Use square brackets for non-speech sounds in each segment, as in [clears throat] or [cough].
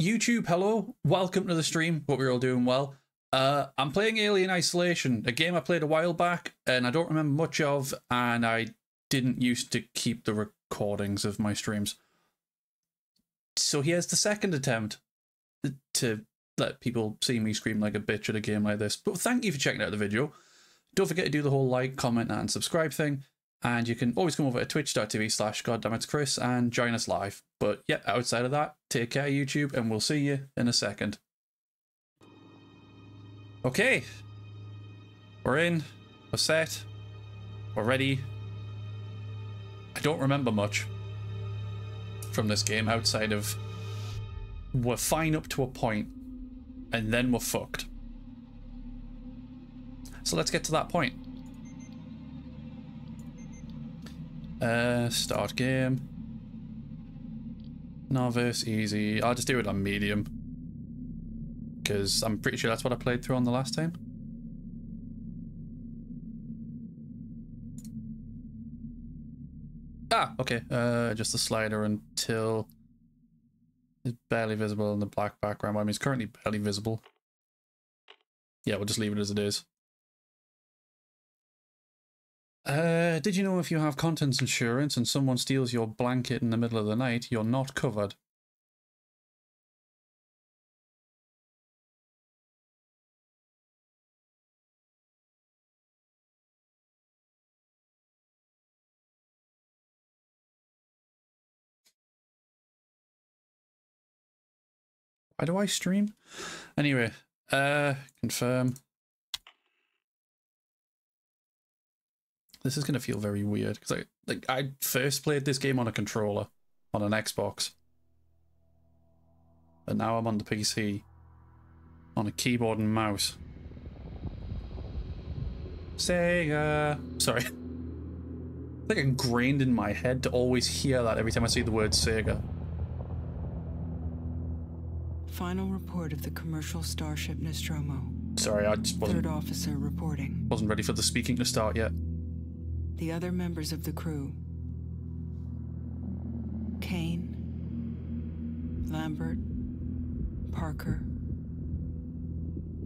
YouTube, hello. Welcome to the stream. Hope you're all doing well. Uh, I'm playing Alien Isolation, a game I played a while back and I don't remember much of, and I didn't used to keep the recordings of my streams. So here's the second attempt to let people see me scream like a bitch at a game like this. But thank you for checking out the video. Don't forget to do the whole like, comment, and subscribe thing. And you can always come over to twitch.tv slash Chris and join us live. But yeah, outside of that, take care, YouTube, and we'll see you in a second. Okay. We're in. We're set. We're ready. I don't remember much from this game outside of we're fine up to a point and then we're fucked. So let's get to that point. Uh, start game. Novice, easy. I'll just do it on medium. Because I'm pretty sure that's what I played through on the last time. Ah, okay. Uh, just the slider until it's barely visible in the black background. I mean, it's currently barely visible. Yeah, we'll just leave it as it is. Uh, did you know if you have contents insurance and someone steals your blanket in the middle of the night, you're not covered? Why do I stream? Anyway, uh, confirm. This is gonna feel very weird because I like I first played this game on a controller on an Xbox, and now I'm on the PC on a keyboard and mouse. Sega. Sorry. It's [laughs] like ingrained in my head to always hear that every time I see the word Sega. Final report of the commercial starship Nostromo. Sorry, I just wasn't. Third officer reporting. Wasn't ready for the speaking to start yet. The other members of the crew. Kane. Lambert. Parker.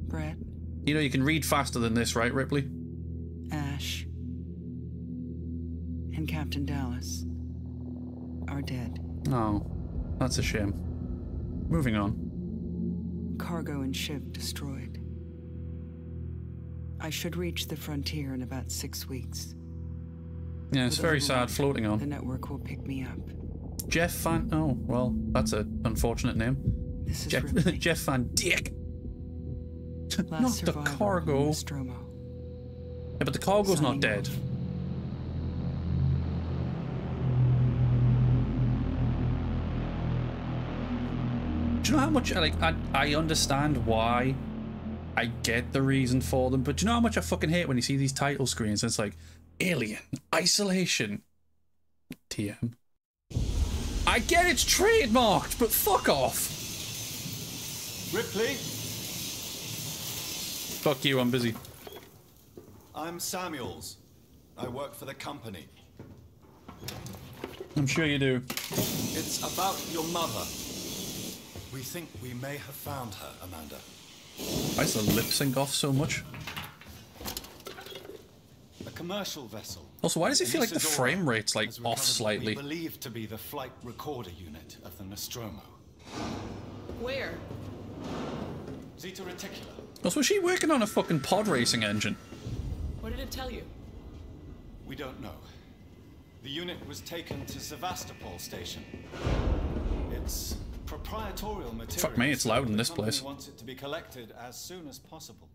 Brett. You know you can read faster than this, right, Ripley? Ash. And Captain Dallas. Are dead. Oh, that's a shame. Moving on cargo and ship destroyed. I should reach the frontier in about six weeks. Yeah, it's very sad floating on. The network will pick me up. Jeff Van... Oh, well, that's an unfortunate name. This is Jeff, [laughs] Jeff Van Dick. not the cargo. Nostromo. Yeah, but the cargo's Signing not dead. Off. do you know how much like I, I understand why I get the reason for them, but do you know how much I fucking hate when you see these title screens and it's like Alien, Isolation, TM. I get it's trademarked, but fuck off. Ripley. Fuck you, I'm busy. I'm Samuels. I work for the company. I'm sure you do. It's about your mother. We think we may have found her, Amanda. Why is the lip sync off so much? A commercial vessel. Also, why does it feel like the frame rate's like off slightly? Believed to be the flight recorder unit of the Nostromo. Where? Zeta Reticuli. Also, was she working on a fucking pod racing engine? What did it tell you? We don't know. The unit was taken to Sevastopol station. It's proprietorial material. Fuck me, it's loud in this place. wants it to be collected as soon as possible.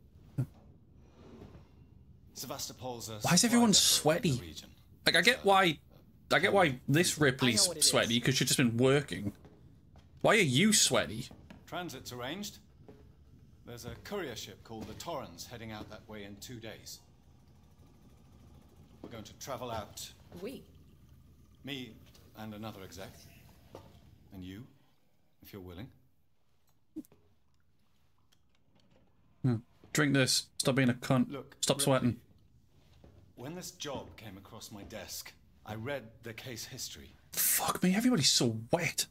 Sevastopol's why is everyone sweaty? Like, I get why, I get why this Ripley's sweaty because she's just been working. Why are you sweaty? Transit's arranged. There's a courier ship called the Torrens heading out that way in two days. We're going to travel out. We? Me and another exec. And you if you're willing. Hmm. Drink this. Stop being a cunt. Look, Stop sweating. When this job came across my desk, I read the case history. Fuck me, everybody's so wet.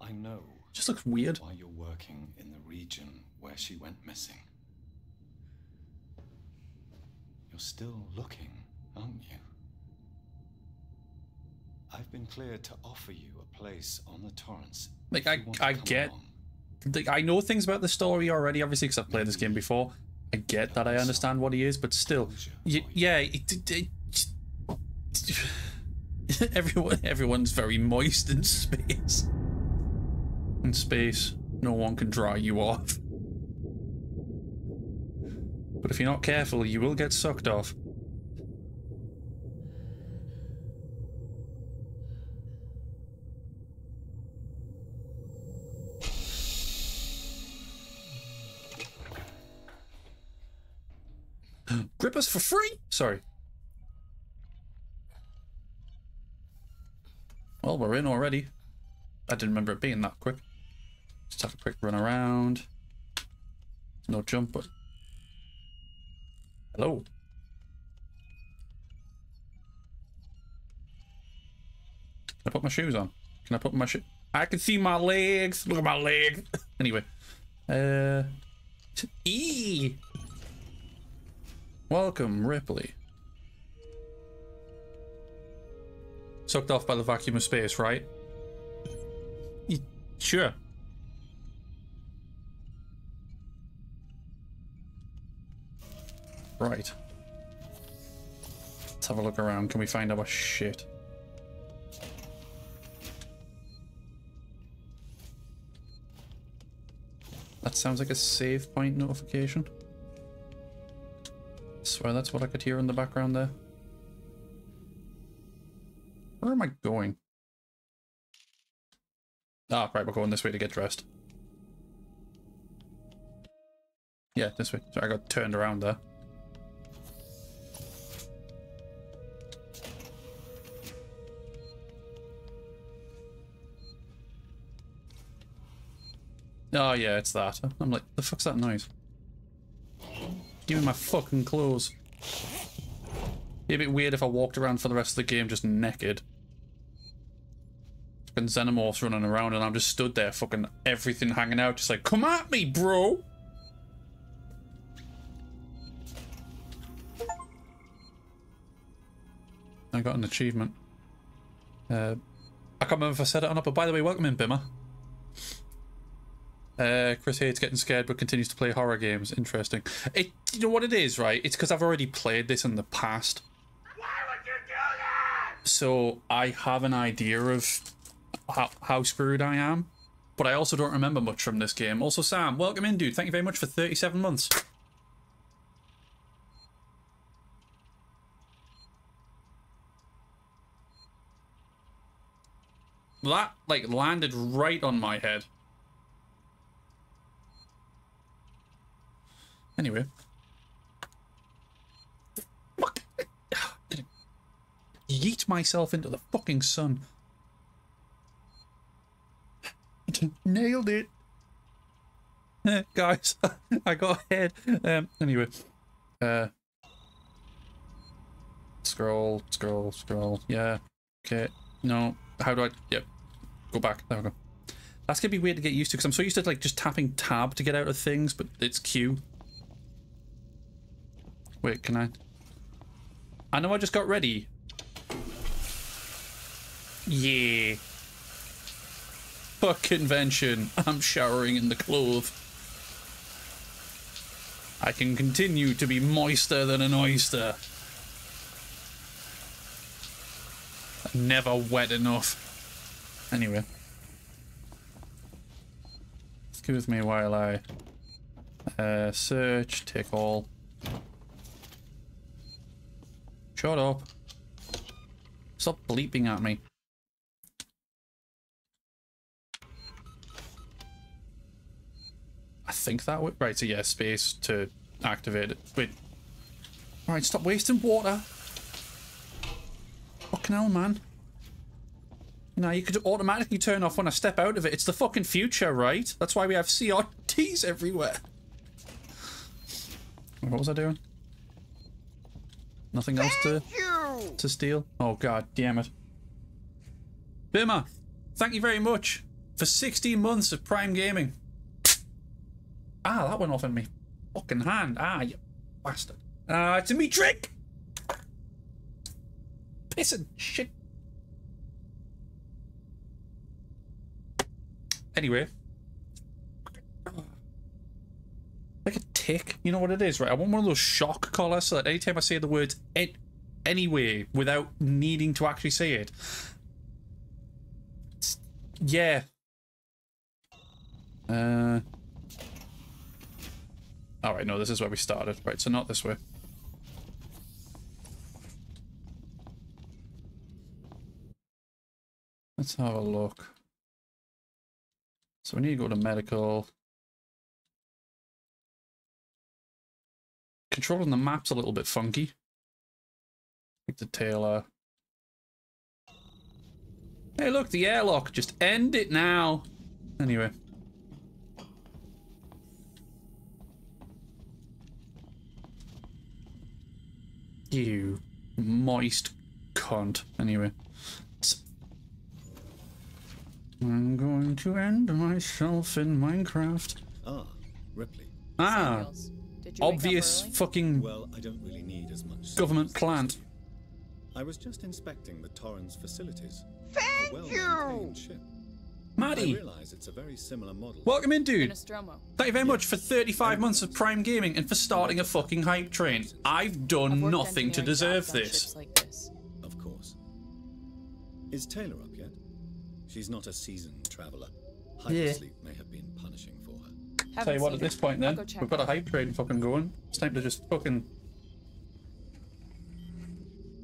I know Just looks weird. why you're working in the region where she went missing. You're still looking, aren't you? I've been cleared to offer you a place on the Torrens. Like, I- I get- along. Like, I know things about the story already, obviously, because I've played this game before. I get that I understand what he is, but still, yeah, it, it, it- [laughs] everyone, everyone's very moist in space. In space, no one can dry you off. But if you're not careful, you will get sucked off. Grip us for free? Sorry. Well, we're in already. I didn't remember it being that quick. Just have a quick run around. No jump, but. Hello. Can I put my shoes on? Can I put my shoe? I can see my legs. Look at my legs. [laughs] anyway. Uh. E. Welcome, Ripley. Sucked off by the vacuum of space, right? Sure. Right. Let's have a look around. Can we find our shit? That sounds like a save point notification. Swear that's what I could hear in the background there. Where am I going? Ah, right, we're going this way to get dressed. Yeah, this way. Sorry, I got turned around there. Oh yeah, it's that. I'm like, the fuck's that noise? Give me my fucking clothes. Be a bit weird if I walked around for the rest of the game just naked. Fucking xenomorphs running around and I'm just stood there fucking everything hanging out just like, come at me, bro! I got an achievement. Uh, I can't remember if I said it or not, but by the way, welcome in, Bimmer. Uh, Chris hates getting scared but continues to play horror games. Interesting. It, you know what it is, right? It's because I've already played this in the past. Why would you do that? So I have an idea of how, how screwed I am. But I also don't remember much from this game. Also, Sam, welcome in, dude. Thank you very much for 37 months. That, like, landed right on my head. Anyway. Fuck. [sighs] Yeet myself into the fucking sun. [laughs] Nailed it. [laughs] Guys, [laughs] I got ahead. Um, anyway. Uh, scroll, scroll, scroll. Yeah. Okay. No. How do I... Yep. Go back. There we go. That's gonna be weird to get used to because I'm so used to like just tapping tab to get out of things, but it's Q. Wait, can I? I know I just got ready. Yeah. Fuck convention. [laughs] I'm showering in the clothes. I can continue to be moister than an oyster. Never wet enough. Anyway. Excuse me while I uh, search, take all. Shut up. Stop bleeping at me. I think that would... Right, so yeah, space to activate it. Wait. Alright, stop wasting water. Fucking hell, man. Know, you could automatically turn off when I step out of it. It's the fucking future, right? That's why we have CRTs everywhere. What was I doing? Nothing else to You! to steal? Oh god damn it. Bimmer, thank you very much for 16 months of Prime Gaming. Ah, that went off in me fucking hand. Ah, you bastard. Ah, it's a me trick! Piss and shit. Anyway. Like a tick. You know what it is, right? I want one of those shock collars so that anytime I say the words it anyway without needing to actually say it. yeah. Uh. Alright, no, this is where we started. Right, so not this way. Let's have a look. So we need to go to medical. Controlling the map's a little bit funky. Pick the Taylor. Hey, look, the airlock. Just end it now. Anyway. You moist cunt. Anyway. I'm going to end myself in Minecraft. Ah, Ripley. Ah, Samuels, did you wake up obvious early? fucking Well, I don't really need as much. government plant. I was just inspecting the Torrens facilities. Thank well you! maintained ship. I Maddie, it's a very similar model. welcome in, dude. Thank you very much for 35 months of Prime Gaming and for starting a fucking hype train. I've done I've nothing to deserve this. Like this. Of course. Is Taylor up yet? She's not a seasoned traveler. Yeah. Hypersleep may have been punishing for her. Haven't Tell you what, at this her. point then, go we've got a hype train fucking going. It's time to just fucking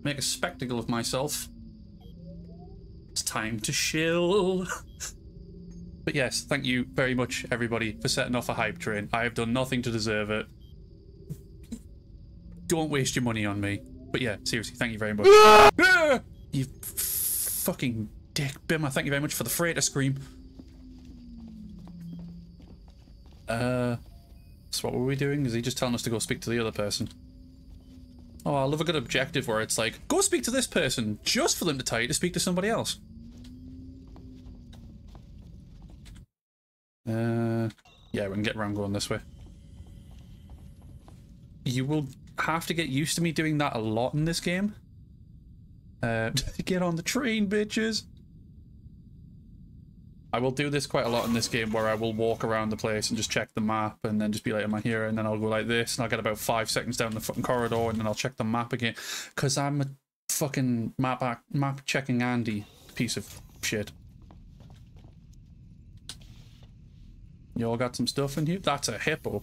make a spectacle of myself. It's time to chill. [laughs] but yes, thank you very much, everybody, for setting off a hype train. I have done nothing to deserve it. Don't waste your money on me. But yeah, seriously, thank you very much. [laughs] You fucking dick. Bimmer, thank you very much for the freighter scream. Uh, so what were we doing? Is he just telling us to go speak to the other person? Oh, I love a good objective where it's like, go speak to this person, just for them to tell you to speak to somebody else. Uh, yeah, we can get around going this way. You will have to get used to me doing that a lot in this game. Uh, [laughs] get on the train, bitches. I will do this quite a lot in this game where I will walk around the place and just check the map and then just be like, am I here? And then I'll go like this and I'll get about five seconds down the fucking corridor and then I'll check the map again. Because I'm a fucking map, map checking Andy piece of shit. You all got some stuff in here? That's a hippo.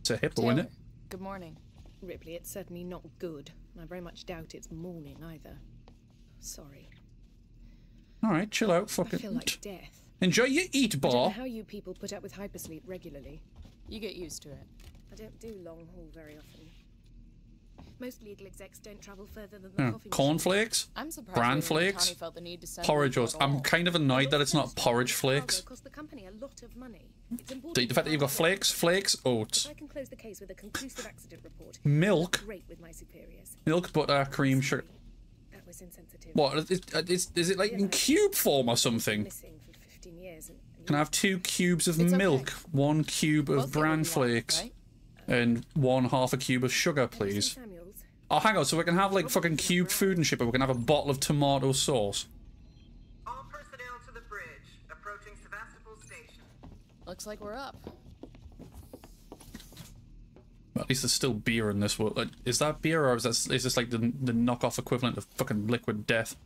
It's a hippo, isn't it? good morning. Ripley, it's certainly not good. I very much doubt it's morning either. Sorry. Alright, chill out. I Fucking. feel like death. Enjoy your eat I don't know bar. how you people put up with hypersleep regularly. You get used to it. I don't do long haul very often. Most legal execs don't travel further than the Yeah, coffee machine. Cornflakes? I'm surprised Bran flakes? County felt the need to Porridge one oats. I'm kind of annoyed that it's not porridge flakes. Cost the company a lot of money. It's The, important the fact that you've got flakes, flakes, oats, I can close the case with a conclusive accident report. milk, Great with my superiors. milk, butter, cream, sugar. That was insensitive. What? Is, is, uh, is it like in cube form or something? 15 years. And, and Can I have two cubes of It's okay. milk, one cube of bran what we want, flakes, right? and one half a cube of sugar, please? Oh, hang on. So we can have like fucking cubed food and shit, but we can have a bottle of tomato sauce. All personnel to the bridge. Approaching Sevastopol Station. Looks like we're up. Well, at least there's still beer in this. World. Like, is that beer or is that is this like the the knockoff equivalent of fucking liquid death?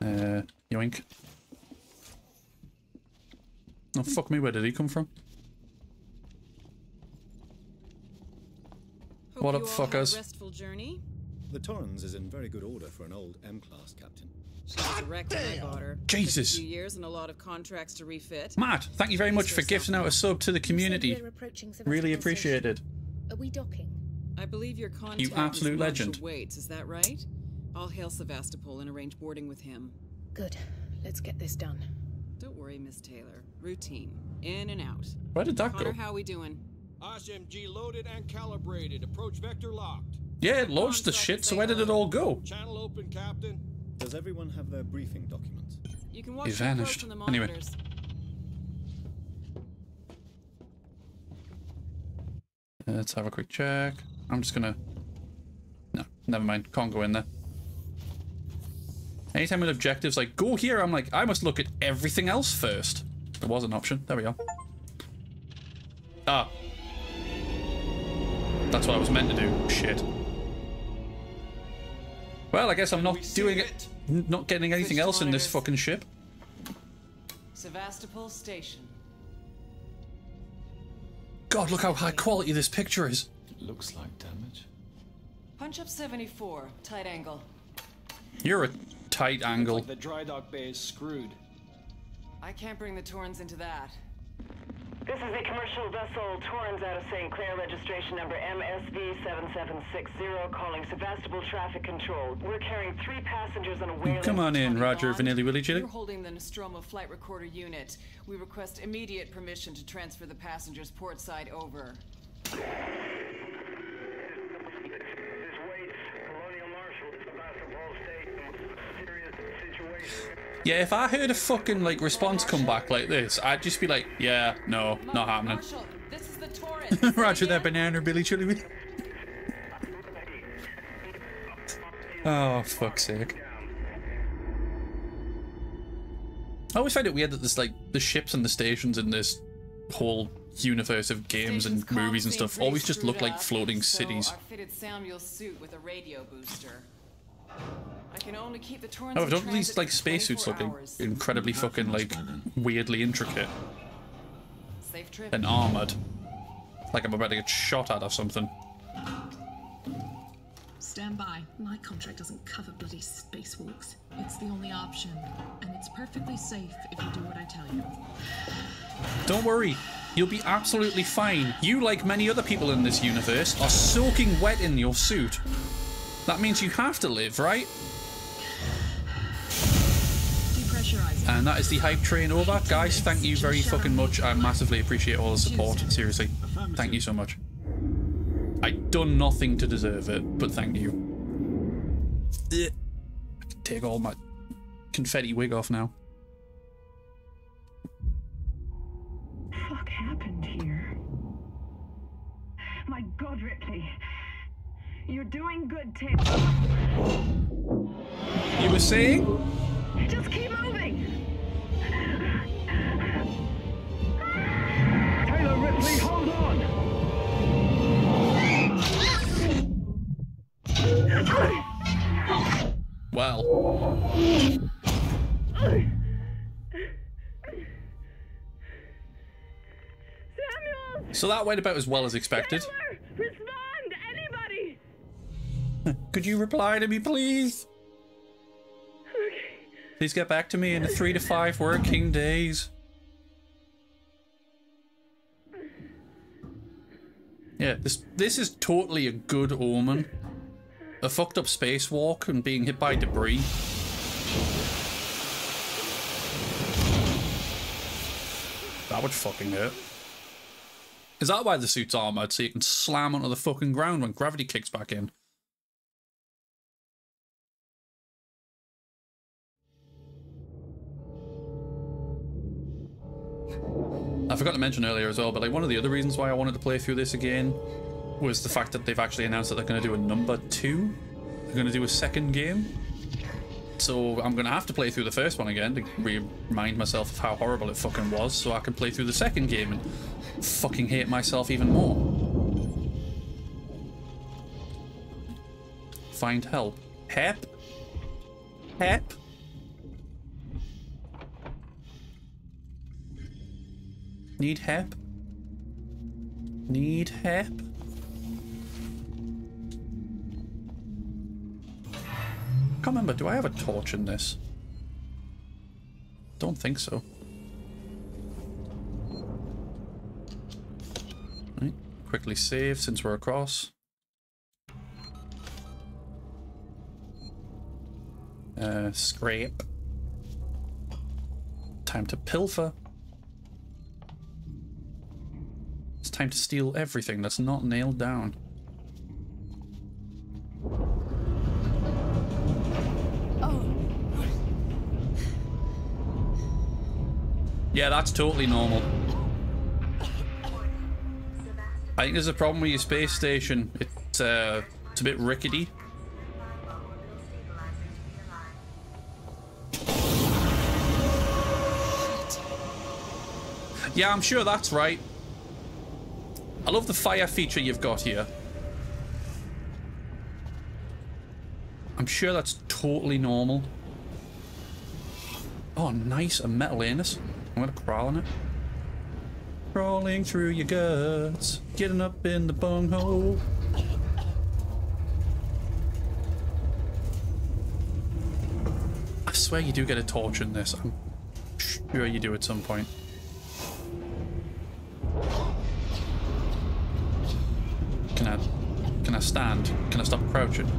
Uh, yoink. Oh fuck me! Where did he come from? Hope What up, all a fuckers? restful journey. The Torrens is in very good order for an old M-class captain. She was a wreck when I bought her. Jesus. Took a few years and a lot of contracts to refit. Matt, thank you very much for gifting out a sub to the community. we're approaching Sevastopol Really Station. appreciated. Are we docking? I believe your contact You absolute is Marshal legend. Waits, is that right? I'll hail Sevastopol and arrange boarding with him. Good. Let's get this done. Don't worry, Miss Taylor. Routine. In and out. Where did that Connor, go? how we doing? SMG loaded and calibrated. Approach vector locked. Yeah, it launched the shit. So where did it all go? Channel open, Captain. Does everyone have their briefing documents? You can watch He vanished. from the Anyway. Let's have a quick check. I'm just gonna... No, never mind. Can't go in there. Anytime with objectives like, go here, I'm like, I must look at everything else first. There was an option. There we go. Ah. That's what I was meant to do. Shit. Well, I guess I'm not doing it? it. Not getting anything Switch else in this fucking ship. Sevastopol Station. God, look how high quality this picture is. It Looks like damage. Punch up 74, tight angle. You're a tight angle. Like the dry dock bay is screwed. I can't bring the Torrens into that. This is the commercial vessel Torrens out of St. Clair, registration number MSV7760, calling Sevastopol Traffic Control. We're carrying three passengers on a whaling. Come on in, Roger Bond, Vanilli Willy Jilly. You're holding the Nostromo flight recorder unit. We request immediate permission to transfer the passengers port side over. Yeah, if I heard a fucking like response come back like this, I'd just be like, yeah, no, not happening. Marshal, this is the Torrens. [laughs] Roger that banana, Billy Chili. Willy. Oh, fuck's sake. I always find it weird that there's like the ships and the stations in this whole universe of games and movies and stuff always just look screwed like up, floating so cities. I've fitted Samuels' suit with a radio booster. I can only keep the Torrens Oh, don't these like spacesuits 24 look incredibly fucking like weirdly intricate Safe trip. and armored? Like I'm about to get shot at or something. Stand by. My contract doesn't cover bloody spacewalks. It's the only option, and it's perfectly safe if you do what I tell you. Don't worry, you'll be absolutely fine. You, like many other people in this universe, are soaking wet in your suit. That means you have to live, right? Depressurize. And that is the hype train over. Guys, thank you very fucking much. I massively appreciate all the support. Seriously. Thank you so much. I done nothing to deserve it, but thank you. I can take all my confetti wig off now. fuck happened here? My God, Ripley. You're doing good, Ted. You were saying? Just keep moving. Taylor Ripley, hold on! Well. So that went about as well as expected. Taylor! Respond! Anybody! [laughs] Could you reply to me, please? Please get back to me in three to five working days. Yeah, this this is totally a good omen. A fucked up spacewalk and being hit by debris. That would fucking hurt. Is that why the suit's armored? So you can slam onto the fucking ground when gravity kicks back in? I forgot to mention earlier as well, but like one of the other reasons why I wanted to play through this again was the fact that they've actually announced that they're going to do a number two. They're going to do a second game. So I'm going to have to play through the first one again to remind myself of how horrible it fucking was, so I can play through the second game and fucking hate myself even more. Find help. Hep? Hep? Need help? Need help? Can't remember, do I have a torch in this? Don't think so. Right, quickly save since we're across. Uh, scrape. Time to pilfer. Time to steal everything that's not nailed down. Yeah, that's totally normal. I think there's a problem with your space station. It's uh, it's a bit rickety. Yeah, I'm sure that's right. I love the fire feature you've got here. I'm sure that's totally normal. Oh, nice. A metal anus. I'm gonna crawl on it. Crawling through your guts. Getting up in the bunghole. I swear you do get a torch in this. I'm sure you do at some point. Can I... Can I stand? Can I stop crouching?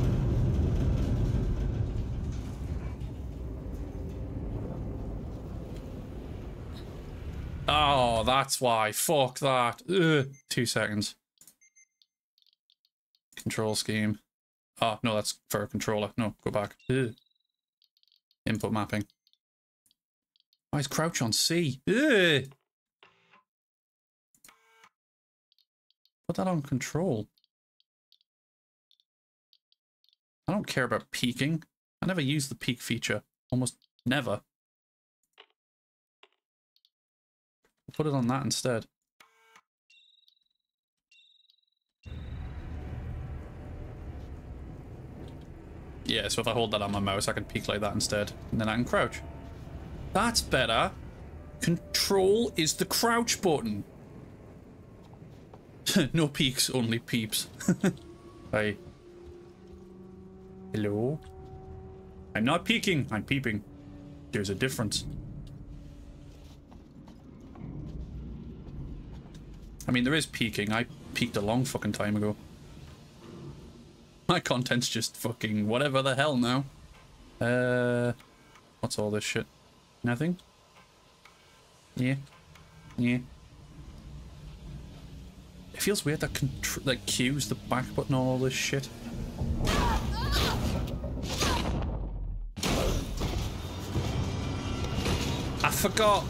Oh, that's why. Fuck that. Ugh. Two seconds. Control scheme. Oh, no, that's for a controller. No, go back. Ugh. Input mapping. Why is crouch on C? Ugh. Put that on control. I don't care about peeking. I never use the peek feature. Almost never. Put it on that instead. Yeah, so if I hold that on my mouse, I can peek like that instead. And then I can crouch. That's better. Control is the crouch button. [laughs] no peeks, only peeps. [laughs] Hi. Hello? I'm not peeking, I'm peeping. There's a difference. I mean, there is peeking. I peeked a long fucking time ago. My content's just fucking whatever the hell now. Uh, what's all this shit? Nothing? Yeah. Yeah. It feels weird that like Q's the back button on all this shit. I forgot.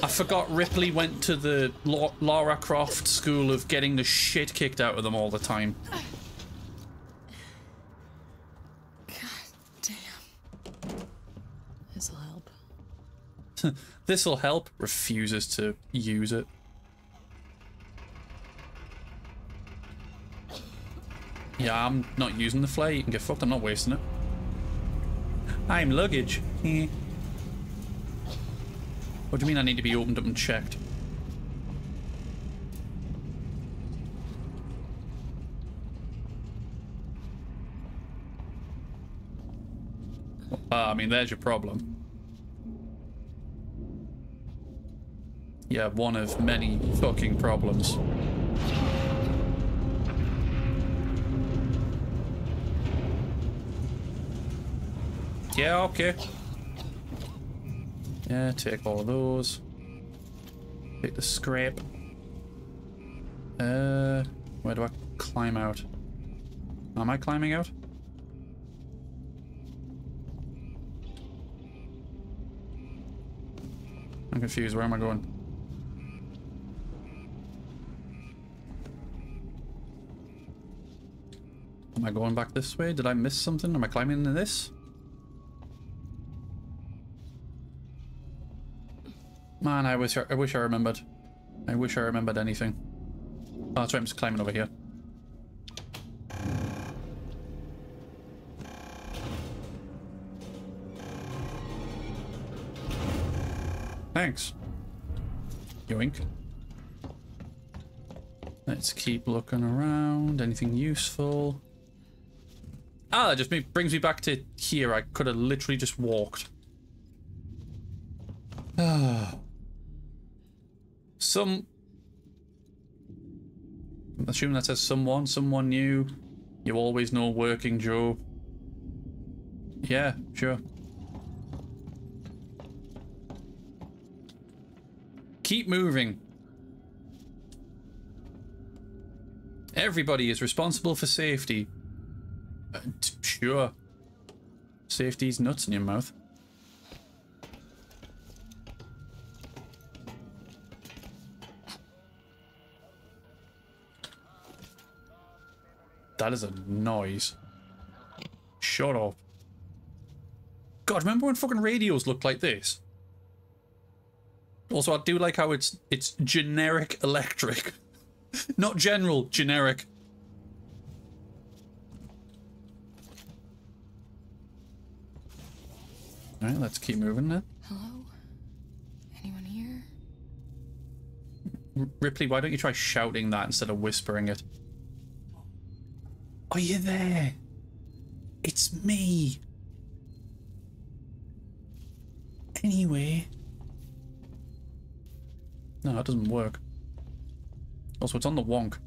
I forgot Ripley went to the La Lara Croft school of getting the shit kicked out of them all the time. God damn. This'll help. [laughs] This'll help. Refuses to use it. Yeah, I'm not using the flare. You can get fucked. I'm not wasting it. I'm luggage. Eh. What do you mean I need to be opened up and checked? Uh, I mean, there's your problem. Yeah, one of many fucking problems. Yeah, okay. Yeah, take all of those. Take the scrape. Uh, where do I climb out? Am I climbing out? I'm confused. Where am I going? Am I going back this way? Did I miss something? Am I climbing into this? Man, I wish I, wish I remembered. I wish I remembered anything. Oh, that's right, I'm just climbing over here. Thanks. Yoink. Let's keep looking around. Anything useful? Ah, that just me brings me back to here. I could have literally just walked. [sighs] Ah. Some... I'm assuming that says someone, someone new. You always know working Joe. Yeah, sure. Keep moving. Everybody is responsible for safety. Uh, sure. Safety's nuts in your mouth. That is a noise. Shut up. God, remember when fucking radios looked like this? Also, I do like how it's it's generic electric. [laughs] Not general, generic. Alright, let's keep moving then. Hello? Anyone here? Ripley, why don't you try shouting that instead of whispering it? Are you there? It's me. Anyway. No, that doesn't work. Also, it's on the wonk.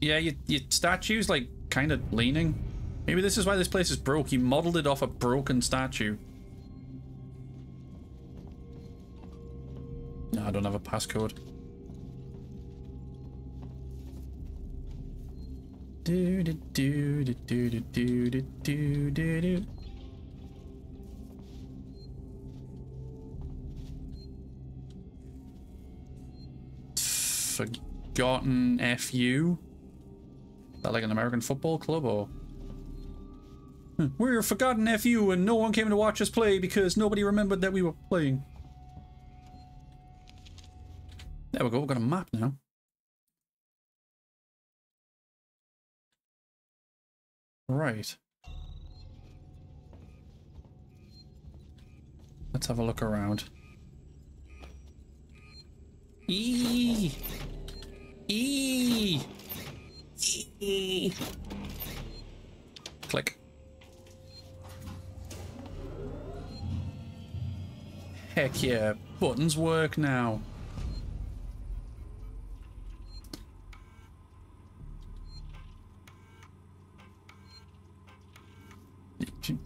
Yeah, your, your statue's like kind of leaning. Maybe this is why this place is broke. He modeled it off a broken statue. No, I don't have a passcode. Do do do do do do do do do do do. Forgotten FU? Is that like an American football club or? Hmm, We're forgotten FU and no one came to watch us play because nobody remembered that we were playing. There we go, we've got a map now. Right. Let's have a look around. Eee! Eee! Eee! Click. Heck yeah, buttons work now.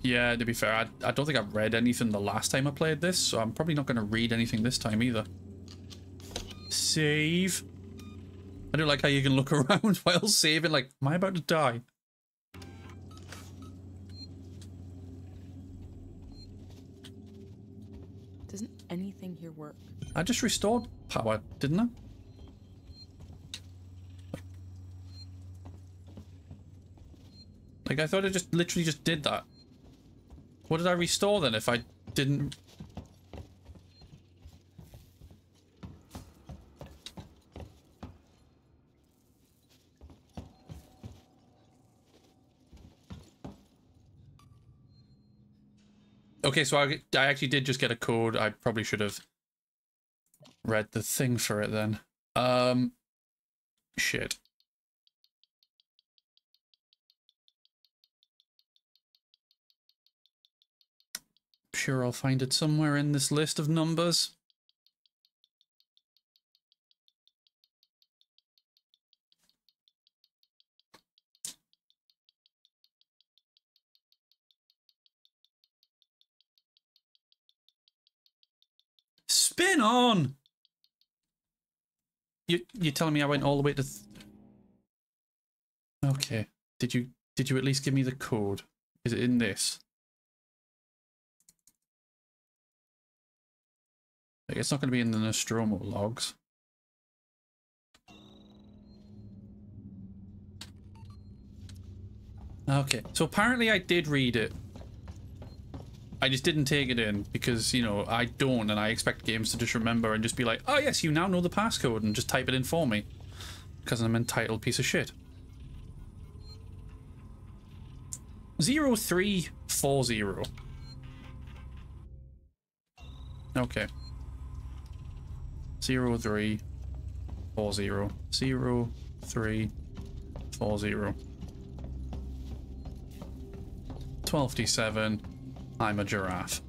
Yeah, to be fair, I, I don't think I've read anything the last time I played this, so I'm probably not going to read anything this time either. Save. I don't like how you can look [laughs] around while saving, like, am I about to die? Doesn't anything here work? I just restored power, didn't I? Like, I thought I just literally just did that. What did I restore then if I didn't... Okay, so I, I actually did just get a code. I probably should have read the thing for it then. Um, shit. Sure, I'll find it somewhere in this list of numbers. Spin on! You you telling me I went all the way to Okay. Did you did you at least give me the code? Is it in this? Like, it's not going to be in the Nostromo logs. Okay, so apparently I did read it. I just didn't take it in because, you know, I don't and I expect games to just remember and just be like, oh yes, you now know the passcode and just type it in for me. Because I'm an entitled piece of shit. 0340. Okay. Zero three four zero zero three four zero. Twelve D seven. I'm a giraffe.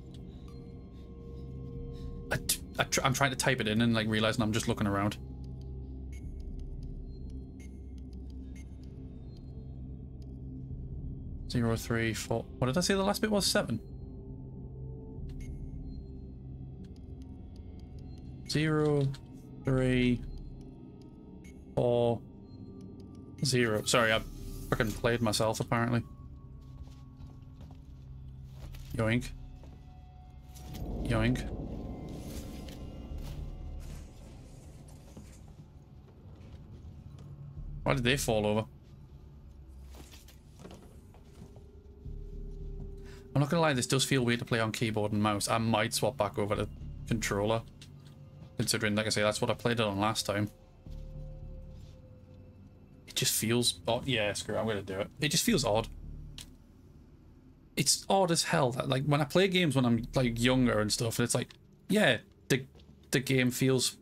I tr I'm trying to type it in and like realizing I'm just looking around. Zero three four. What did I say? The last bit was seven. Zero, three, four, zero. Sorry, I fucking played myself apparently. Yoink. Yoink. Why did they fall over? I'm not gonna lie, this does feel weird to play on keyboard and mouse. I might swap back over to controller. Considering, like I say, that's what I played it on last time. It just feels odd. Yeah, screw it, I'm gonna do it. It just feels odd. It's odd as hell that like when I play games when I'm like younger and stuff, and it's like, yeah, the the game feels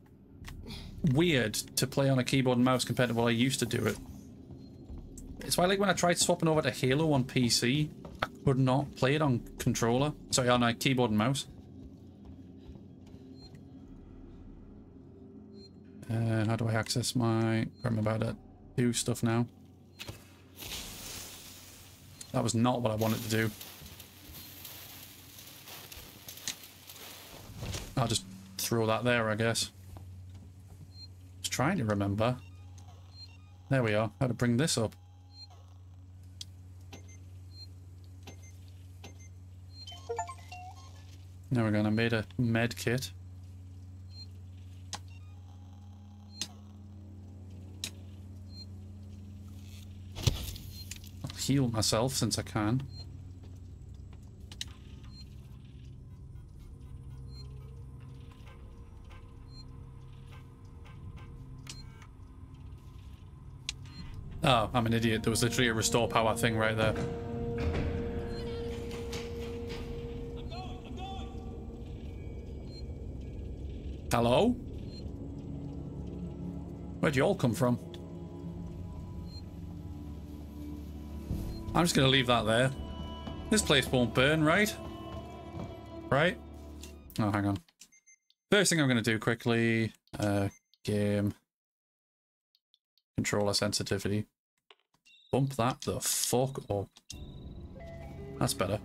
weird to play on a keyboard and mouse compared to what I used to do it. It's why like when I tried swapping over to Halo on PC, I could not play it on controller. Sorry, on a keyboard and mouse. Uh, how do I access my... I remember how to do stuff now. That was not what I wanted to do. I'll just throw that there, I guess. Just trying to remember. There we are. How to bring this up. Now we're going to made a med kit. Heal myself since I can. Oh, I'm an idiot. There was literally a restore power thing right there. Hello? Where'd you all come from? I'm just going to leave that there. This place won't burn, right? Right? Oh, hang on. First thing I'm going to do quickly, uh, game, controller sensitivity. Bump that the fuck up. That's better.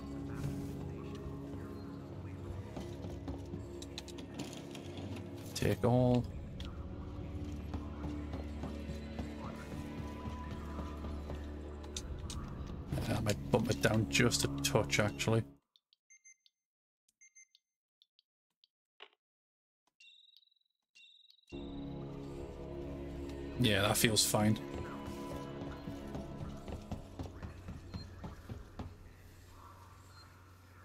Take all. I might bump it down just a touch, actually. Yeah, that feels fine.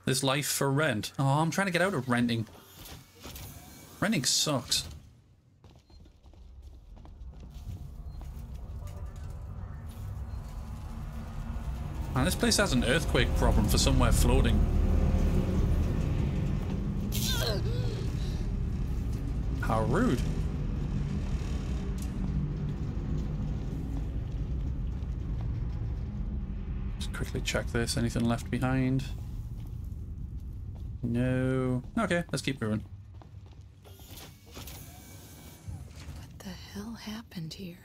This life for rent. Oh, I'm trying to get out of renting. Renting sucks. Man, this place has an earthquake problem for somewhere floating. How rude. Just quickly check this. Anything left behind? No. Okay, let's keep moving. What the hell happened here?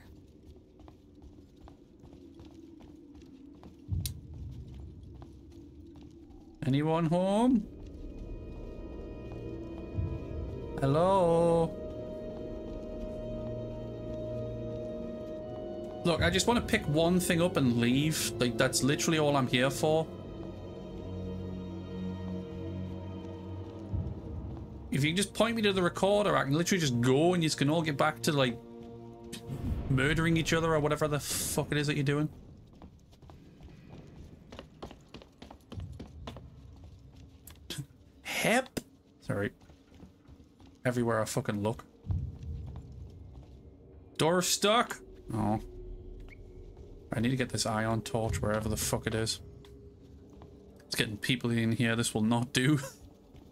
Anyone home? Hello? Look, I just want to pick one thing up and leave. Like, that's literally all I'm here for. If you can just point me to the recorder, I can literally just go and you can all get back to, like, murdering each other or whatever the fuck it is that you're doing. Hep. Sorry. Everywhere I fucking look. Door stuck. Oh. I need to get this ion torch wherever the fuck it is. It's getting people in here. This will not do.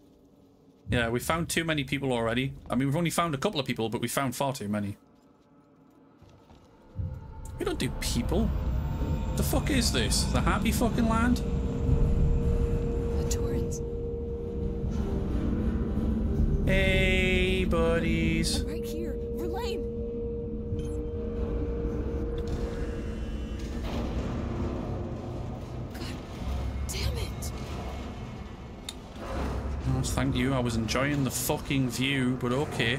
[laughs] yeah, we found too many people already. I mean, we've only found a couple of people, but we found far too many. We don't do people. The fuck is this? The happy fucking land? The Torrens. Hey, buddies. Right here. Verlaine. God damn it. Oh, thank you. I was enjoying the fucking view, but okay.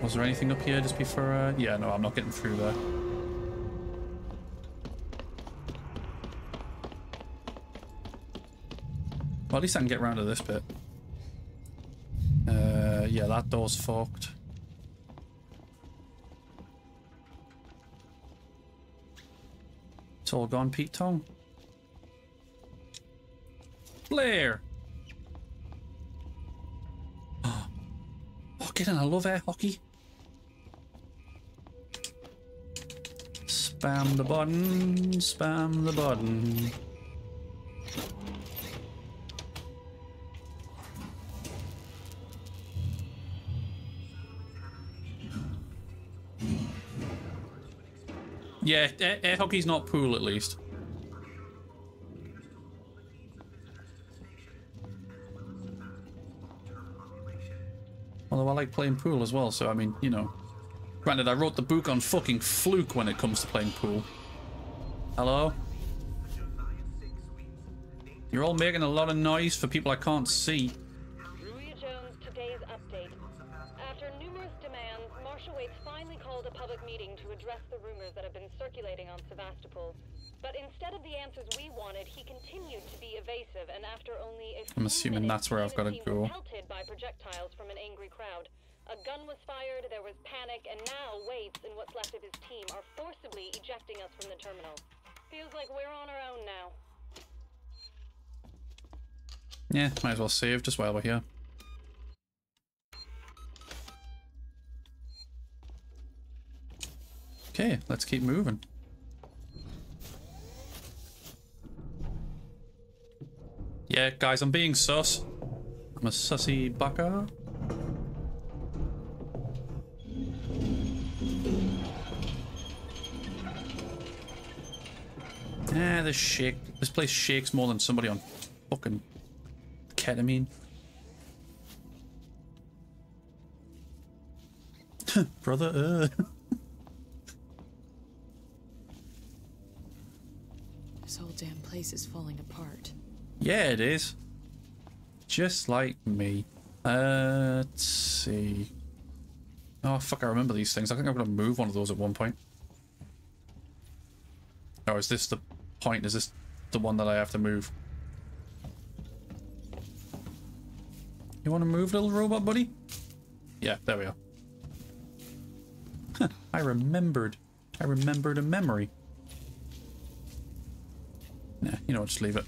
Was there anything up here just before? Uh... Yeah, no, I'm not getting through there. Well, at least I can get around to this bit. Uh, yeah, that door's fucked. It's all gone, Pete Tong. Blair! Oh, in, I love air hockey. Spam the button, spam the button. Yeah, air, air hockey's not pool at least. Although I like playing pool as well, so I mean, you know. Granted, I wrote the book on fucking fluke when it comes to playing pool. Hello? You're all making a lot of noise for people I can't see. That's where I've got to go. pelted by projectiles from an angry crowd. A gun was fired, there was panic, and now Waits and what's left of his team are forcibly ejecting us from the terminal. Feels like we're on our own now. Yeah, might as well save just while we're here. Okay, let's keep moving. Yeah, guys, I'm being sus. I'm a sussy bucker. Ah, this shake. This place shakes more than somebody on fucking ketamine. [laughs] Brother, uh. This whole damn place is falling apart. Yeah, it is. Just like me. Uh, let's see. Oh, fuck, I remember these things. I think I'm going to move one of those at one point. Oh, is this the point? Is this the one that I have to move? You want to move, little robot buddy? Yeah, there we are. Huh, I remembered. I remembered a memory. Nah, you know what, just leave it.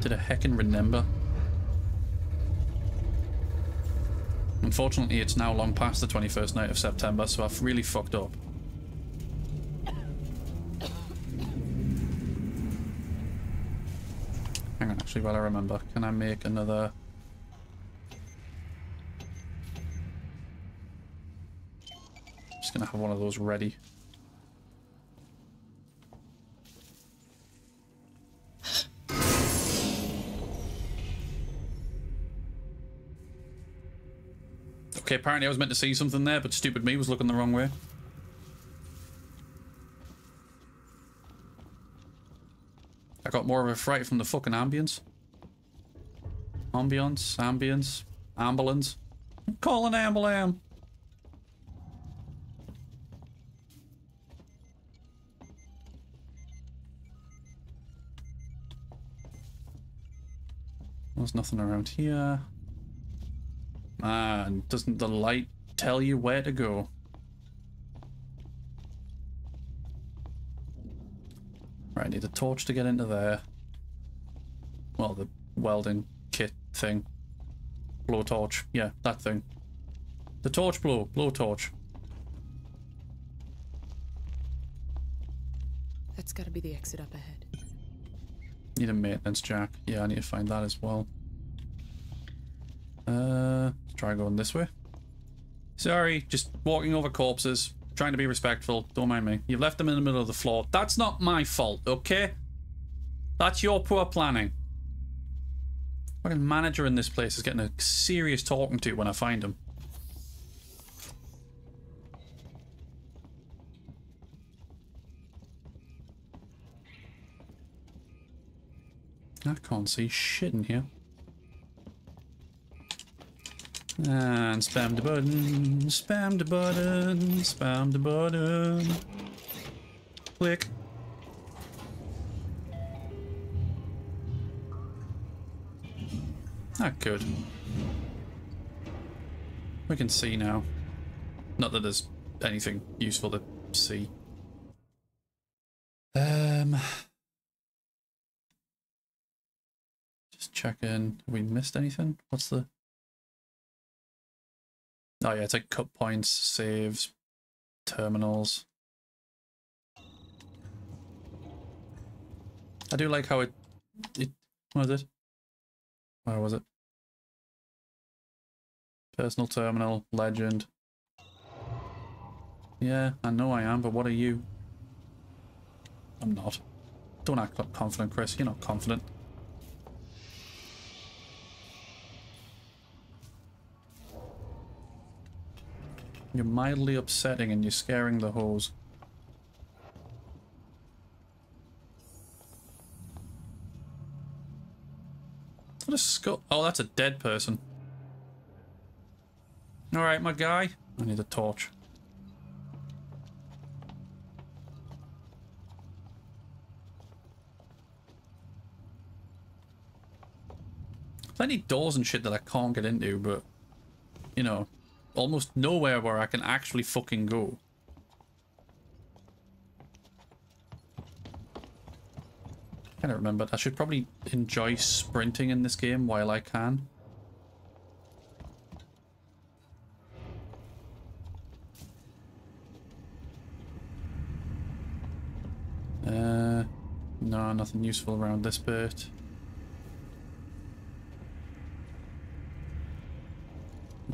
Did I heckin' remember? Unfortunately, it's now long past the 21st night of September, so I've really fucked up. Hang on, actually, while I remember, can I make another... I'm Just gonna have one of those ready. Okay, apparently I was meant to see something there, but stupid me was looking the wrong way. I got more of a fright from the fucking ambience. Ambience, ambience, ambulance. Call an ambulam. There's nothing around here. Man, doesn't the light tell you where to go? Right, I need a torch to get into there. Well, the welding kit thing. Blow torch. Yeah, that thing. The torch blow. Blow torch. That's gotta be the exit up ahead. Need a maintenance jack. Yeah, I need to find that as well. Uh, try going this way. Sorry, just walking over corpses. Trying to be respectful. Don't mind me. You've left them in the middle of the floor. That's not my fault, okay? That's your poor planning. Fucking manager in this place is getting a serious talking to when I find him. I can't see shit in here. And spam the button, spam the button, spam the button. Click. Not good. We can see now. Not that there's anything useful to see. Um, just checking. We missed anything? What's the Oh yeah, it's like cut points, saves, terminals. I do like how it. It was it? Where was it? Personal terminal, legend. Yeah, I know I am, but what are you? I'm not. Don't act confident, Chris. You're not confident. You're mildly upsetting and you're scaring the hose. What a skull. Oh, that's a dead person. Alright, my guy. I need a torch. Plenty doors and shit that I can't get into, but, you know, almost nowhere where I can actually fucking go. I can't remember. I should probably enjoy sprinting in this game while I can. Uh, no, nothing useful around this bit.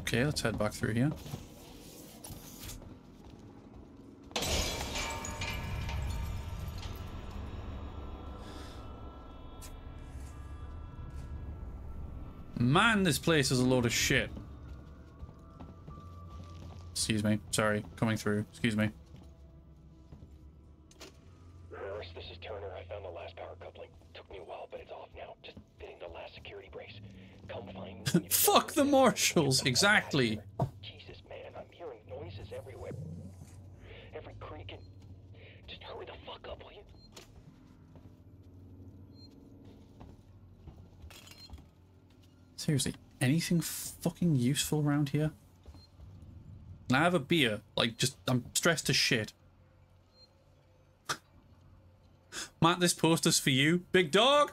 Okay, let's head back through here. Man, this place is a load of shit. Excuse me. Sorry. Coming through. Excuse me. Reverse, this is Turner. I found the last power coupling. Took me a while, but it's off now. Just fitting the last security brace. Come find me. Fuck the marshals. Exactly. Jesus, man. I'm hearing noises everywhere. Every creak and... Just hurry the fuck up, will you? Seriously, anything fucking useful around here? Can I have a beer? Like, just, I'm stressed to shit. [laughs] Matt, this poster's for you. Big dog!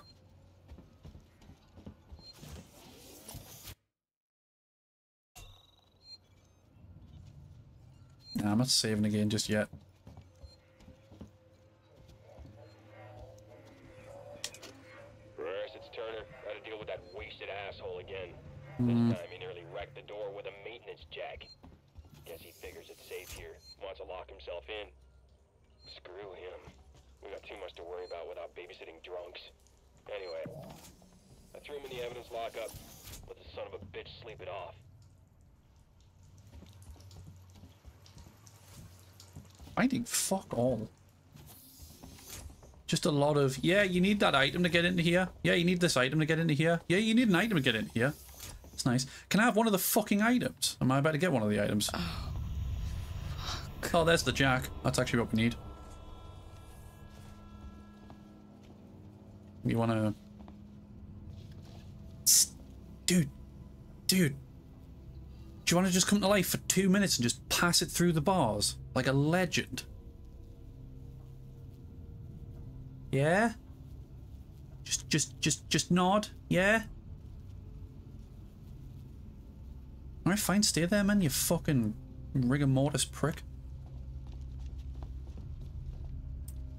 Not saving again just yet. Reverse, it's Turner. Gotta deal with that wasted asshole again. Hmm. This time he nearly wrecked the door with a maintenance jack. Guess he figures it's safe here. Wants to lock himself in. Screw him. We got too much to worry about without babysitting drunks. Anyway, I threw him in the evidence lockup. Let the son of a bitch sleep it off. Finding fuck all. Just a lot of, yeah, you need that item to get into here. Yeah, you need this item to get into here. Yeah, you need an item to get in here. It's nice. Can I have one of the fucking items? Am I about to get one of the items? Oh, fuck. oh there's the jack. That's actually what we need. You want to... Dude. Dude. Do you want to just come to life for two minutes and just pass it through the bars? Like a legend? Yeah? Just, just, just, just nod? Yeah? Alright, fine, stay there, man, you fucking rigor mortis prick.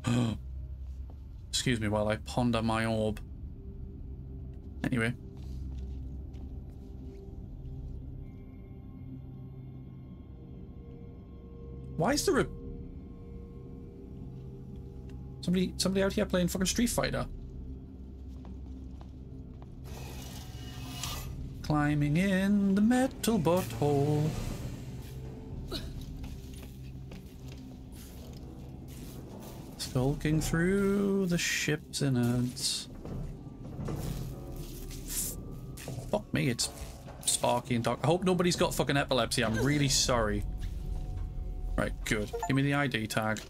[gasps] Excuse me while I ponder my orb. Anyway. Why is there a... Somebody, somebody out here playing fucking Street Fighter. Climbing in the metal butthole. Skulking through the ship's innards. Fuck me, it's Sparky and Doc. I hope nobody's got fucking epilepsy. I'm really sorry. Right, good. Give me the ID tag.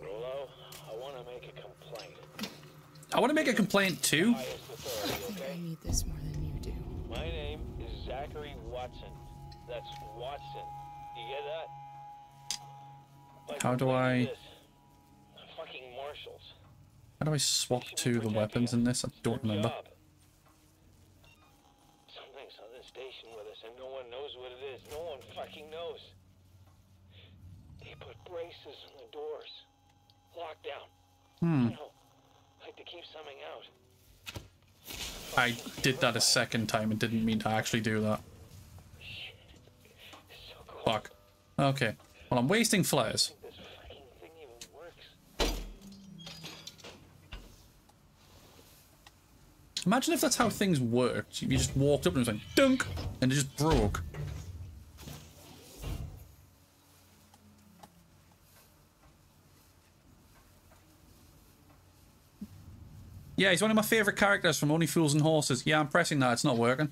Hello? I want to make a complaint. I want to make a complaint too. I think I need this more than you do. My name is Zachary Watson. That's Watson. You get that? Like, How do I- this. Fucking marshals. How do I swap to the weapons in this? I don't remember. Job. Something's on this station with us and no one knows what it is. No one fucking knows. They put braces on the doors. Lockdown. Hmm. You know, something out. I did that a second time and didn't mean to actually do that. Fuck. Okay. Well, I'm wasting flares. Imagine if that's how things worked. You just walked up and it was like, dunk, and it just broke. Yeah, he's one of my favourite characters from Only Fools and Horses. Yeah, I'm pressing that. It's not working.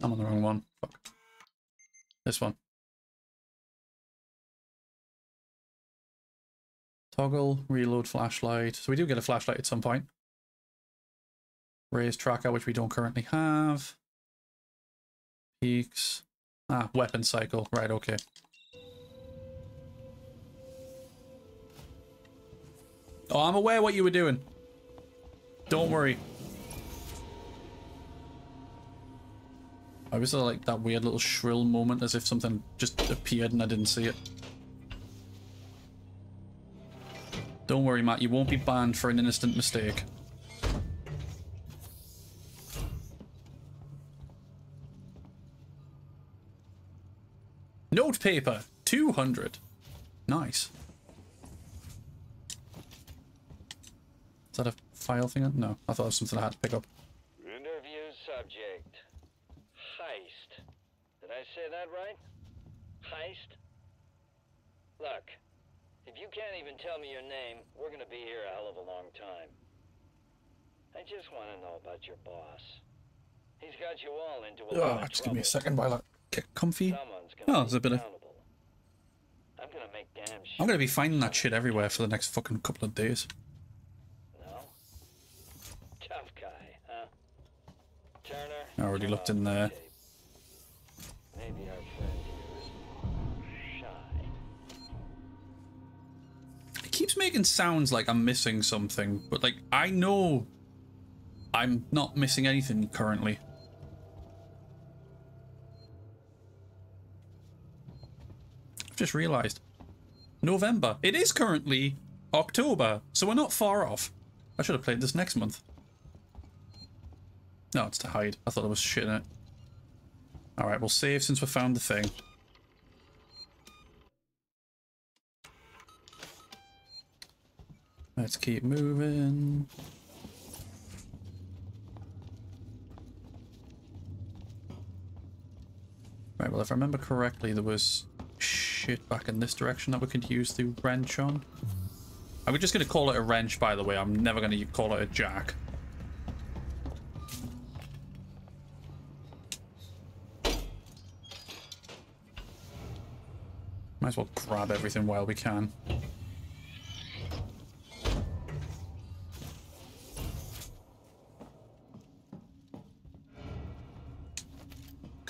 I'm on the wrong one. Fuck. This one. Toggle, reload flashlight. So we do get a flashlight at some point. Raise tracker, which we don't currently have. Peaks. Ah, weapon cycle. Right, okay. Oh, I'm aware what you were doing. Don't worry. I was uh, like that weird little shrill moment as if something just appeared and I didn't see it. Don't worry, Matt, you won't be banned for an innocent mistake. Note paper, 200. Nice. Is that a file thing? No, I thought it was something I had to pick up. Interview subject. Heist. Did I say that right? Heist? Look, if you can't even tell me your name, we're gonna be here a hell of a long time. I just want to know about your boss. He's got you all into a Oh, just give me a second while I get comfy. Gonna Oh, there's a bit of... I'm gonna make damn I'm gonna be finding that shit everywhere for the next fucking couple of days. No? Tough guy, huh? Turner? I already looked in there. Maybe our keeps making sounds like I'm missing something, but like I know I'm not missing anything currently. I've just realized. November. It is currently October, so we're not far off. I should have played this next month. No, it's to hide. I thought it was shit in it. Alright, we'll save since we found the thing. Let's keep moving. Right, well, if I remember correctly, there was shit back in this direction that we could use the wrench on. I'm just going to call it a wrench, by the way. I'm never going to call it a jack. Might as well grab everything while we can.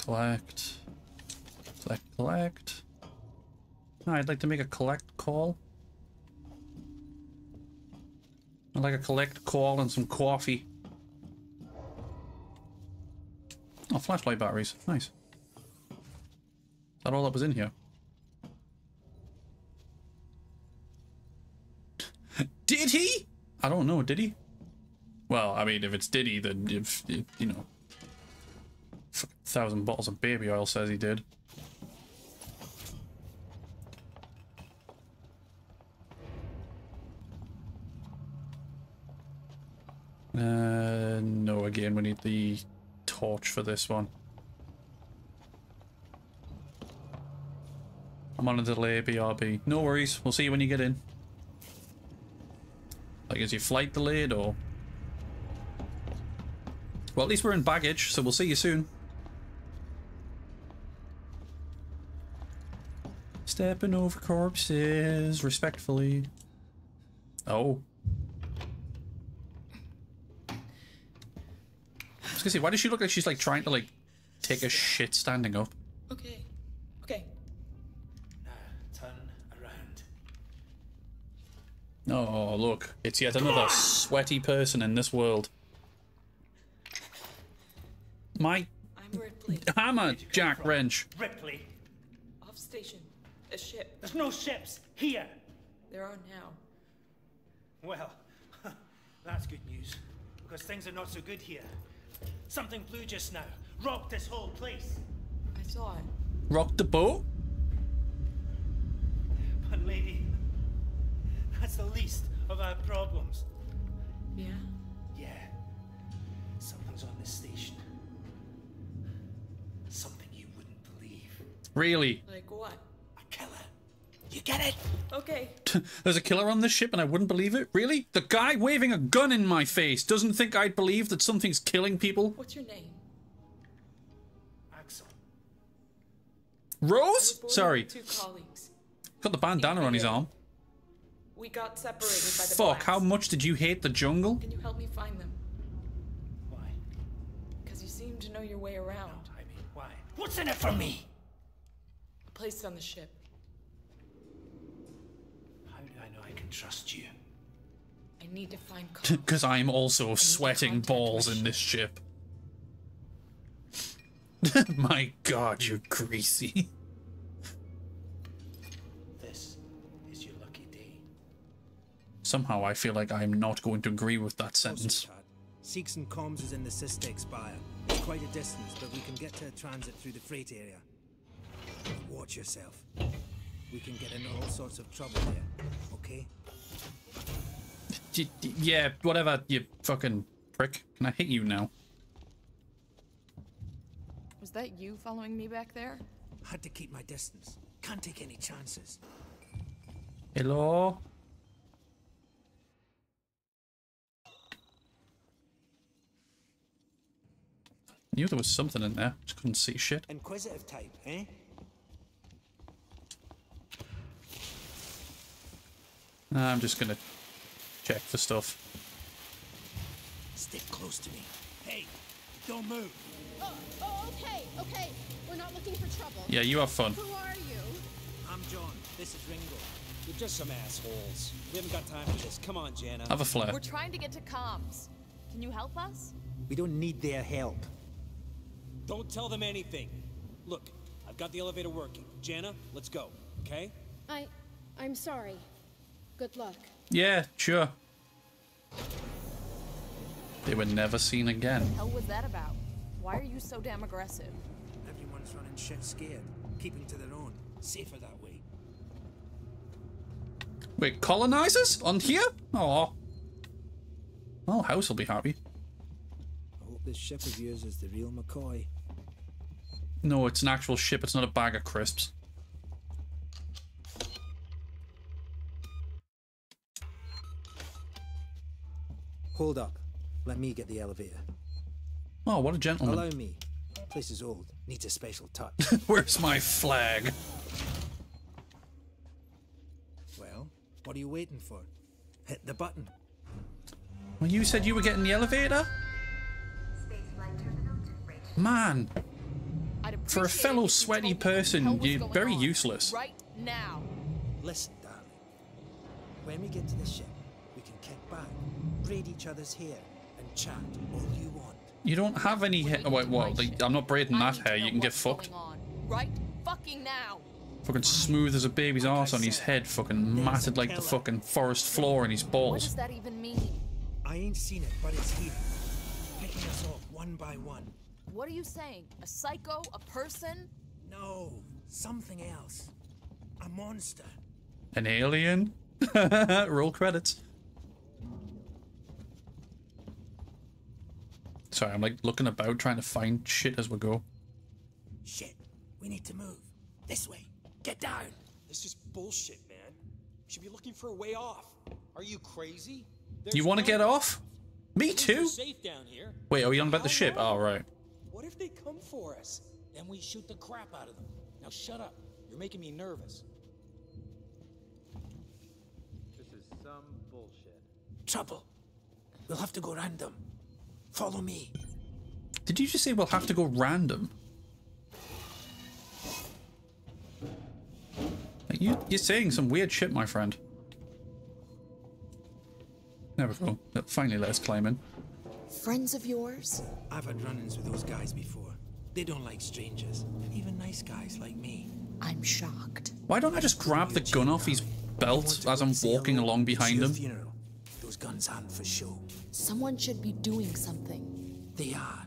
Collect. Collect, collect. Oh, I'd like to make a collect call. I'd like a collect call and some coffee. Oh, flashlight batteries. Nice. Is that all that was in here? [laughs] Did he? I don't know. Did he? Well, I mean, if it's did he, then if, if you know, thousand bottles of baby oil says he did. Uh, no, again, we need the torch for this one. I'm on a delay, BRB. No worries, we'll see you when you get in. Like, is your flight delayed or? Well, at least we're in baggage, so we'll see you soon. Stepping over corpses respectfully. Oh. I was gonna say, why does she look like she's like trying to like take a shit standing up? Okay. Okay. Turn around. Oh, look. It's yet another sweaty person in this world. My I'm Ripley. hammer, Jack Wrench. Ripley. Off station. A ship. There's no ships here. There are now. Well, [laughs] that's good news. Because things are not so good here. Something blew just now. Rocked this whole place. I saw it. Rocked the boat? But lady, that's the least of our problems. Yeah? Yeah. Something's on this station. Something you wouldn't believe. Really? Like what? A killer. You get it? Okay. There's a killer on this ship and I wouldn't believe it? Really? The guy waving a gun in my face doesn't think I'd believe that something's killing people? What's your name? Axel. Rose? Sorry. Two colleagues. Got the bandana on his arm. We got separated by the Fuck, how much did you hate the jungle? Can you help me find them? Why? Because you seem to know your way around. I mean, why? What's in it for me? A place on the ship. How do I know I can trust you? I need to find Because I'm also sweating balls in this ship. [laughs] My god, you're greasy. This is your lucky day. Somehow I feel like I'm not going to agree with that sentence. Seegson Comms is in the SysTech Spire. It's quite a distance, but we can get to transit through the freight area. Watch yourself. We can get into all sorts of trouble there, okay? Y- y- Yeah, whatever, you fucking prick. Can I hit you now? Was that you following me back there? Had to keep my distance. Can't take any chances. Hello? Knew there was something in there. Just couldn't see shit. Inquisitive type, eh? I'm just gonna check for stuff. Stick close to me. Hey, don't move. Oh, oh, okay, okay. We're not looking for trouble. Yeah, you have fun. Who are you? I'm John. This is Ringo. You're just some assholes. We haven't got time for this. Come on, Jana. Have a flare. We're trying to get to comms. Can you help us? We don't need their help. Don't tell them anything. Look, I've got the elevator working. Jana, let's go, okay? I. I'm sorry. Good luck. Yeah, sure. They were never seen again. The hell was that about? Why are you so damn aggressive? Everyone's running shit scared, keeping to their own. Safer that way. Wait, colonizers? On here? Oh. Well, House will be happy. I hope this ship of yours is the real McCoy. No, it's an actual ship. It's not a bag of crisps. Hold up. Let me get the elevator. Oh, what a gentleman. Allow me. Place is old. Needs a special touch. [laughs] Where's my flag? well, what are you waiting for? Hit the button. Well, you said you were getting the elevator? Man, for a fellow it if you sweaty told me what the hell person, you're very useless. Right now. Listen, darling. When we get to the ship, braid each other's hair, and chat all you want. You don't have any hair. Oh, wait, what? Like, I'm not braiding that hair. You can get fucked. Right fucking now. Fucking smooth as a baby's arse on his head. Fucking matted like the fucking forest floor in his balls. What balls. does that even mean? I ain't seen it, but it's here. Picking us off one by one. What are you saying? A psycho? A person? No, something else. A monster. An alien? [laughs] Roll credits. Sorry, I'm like looking about trying to find shit as we go. Shit, we need to move. This way. Get down. This is bullshit, man. You should be looking for a way off. Are you crazy? You want to get off? Me too? safe down here. Wait, are we on about the ship? Oh, right. What if they come for us? Then we shoot the crap out of them. Now shut up. You're making me nervous. This is some bullshit. Trouble. We'll have to go random. Follow me. Did you just say we'll have to go random? Like, You, you're saying some weird shit, my friend. There we go. That Finally let us climb in. Friends of yours? I've had run-ins with those guys before. They don't like strangers, even nice guys like me. I'm shocked. Why don't I just grab the gun off his belt as I'm walking along behind him? Funeral. Those guns aren't for show. Someone should be doing something. They are.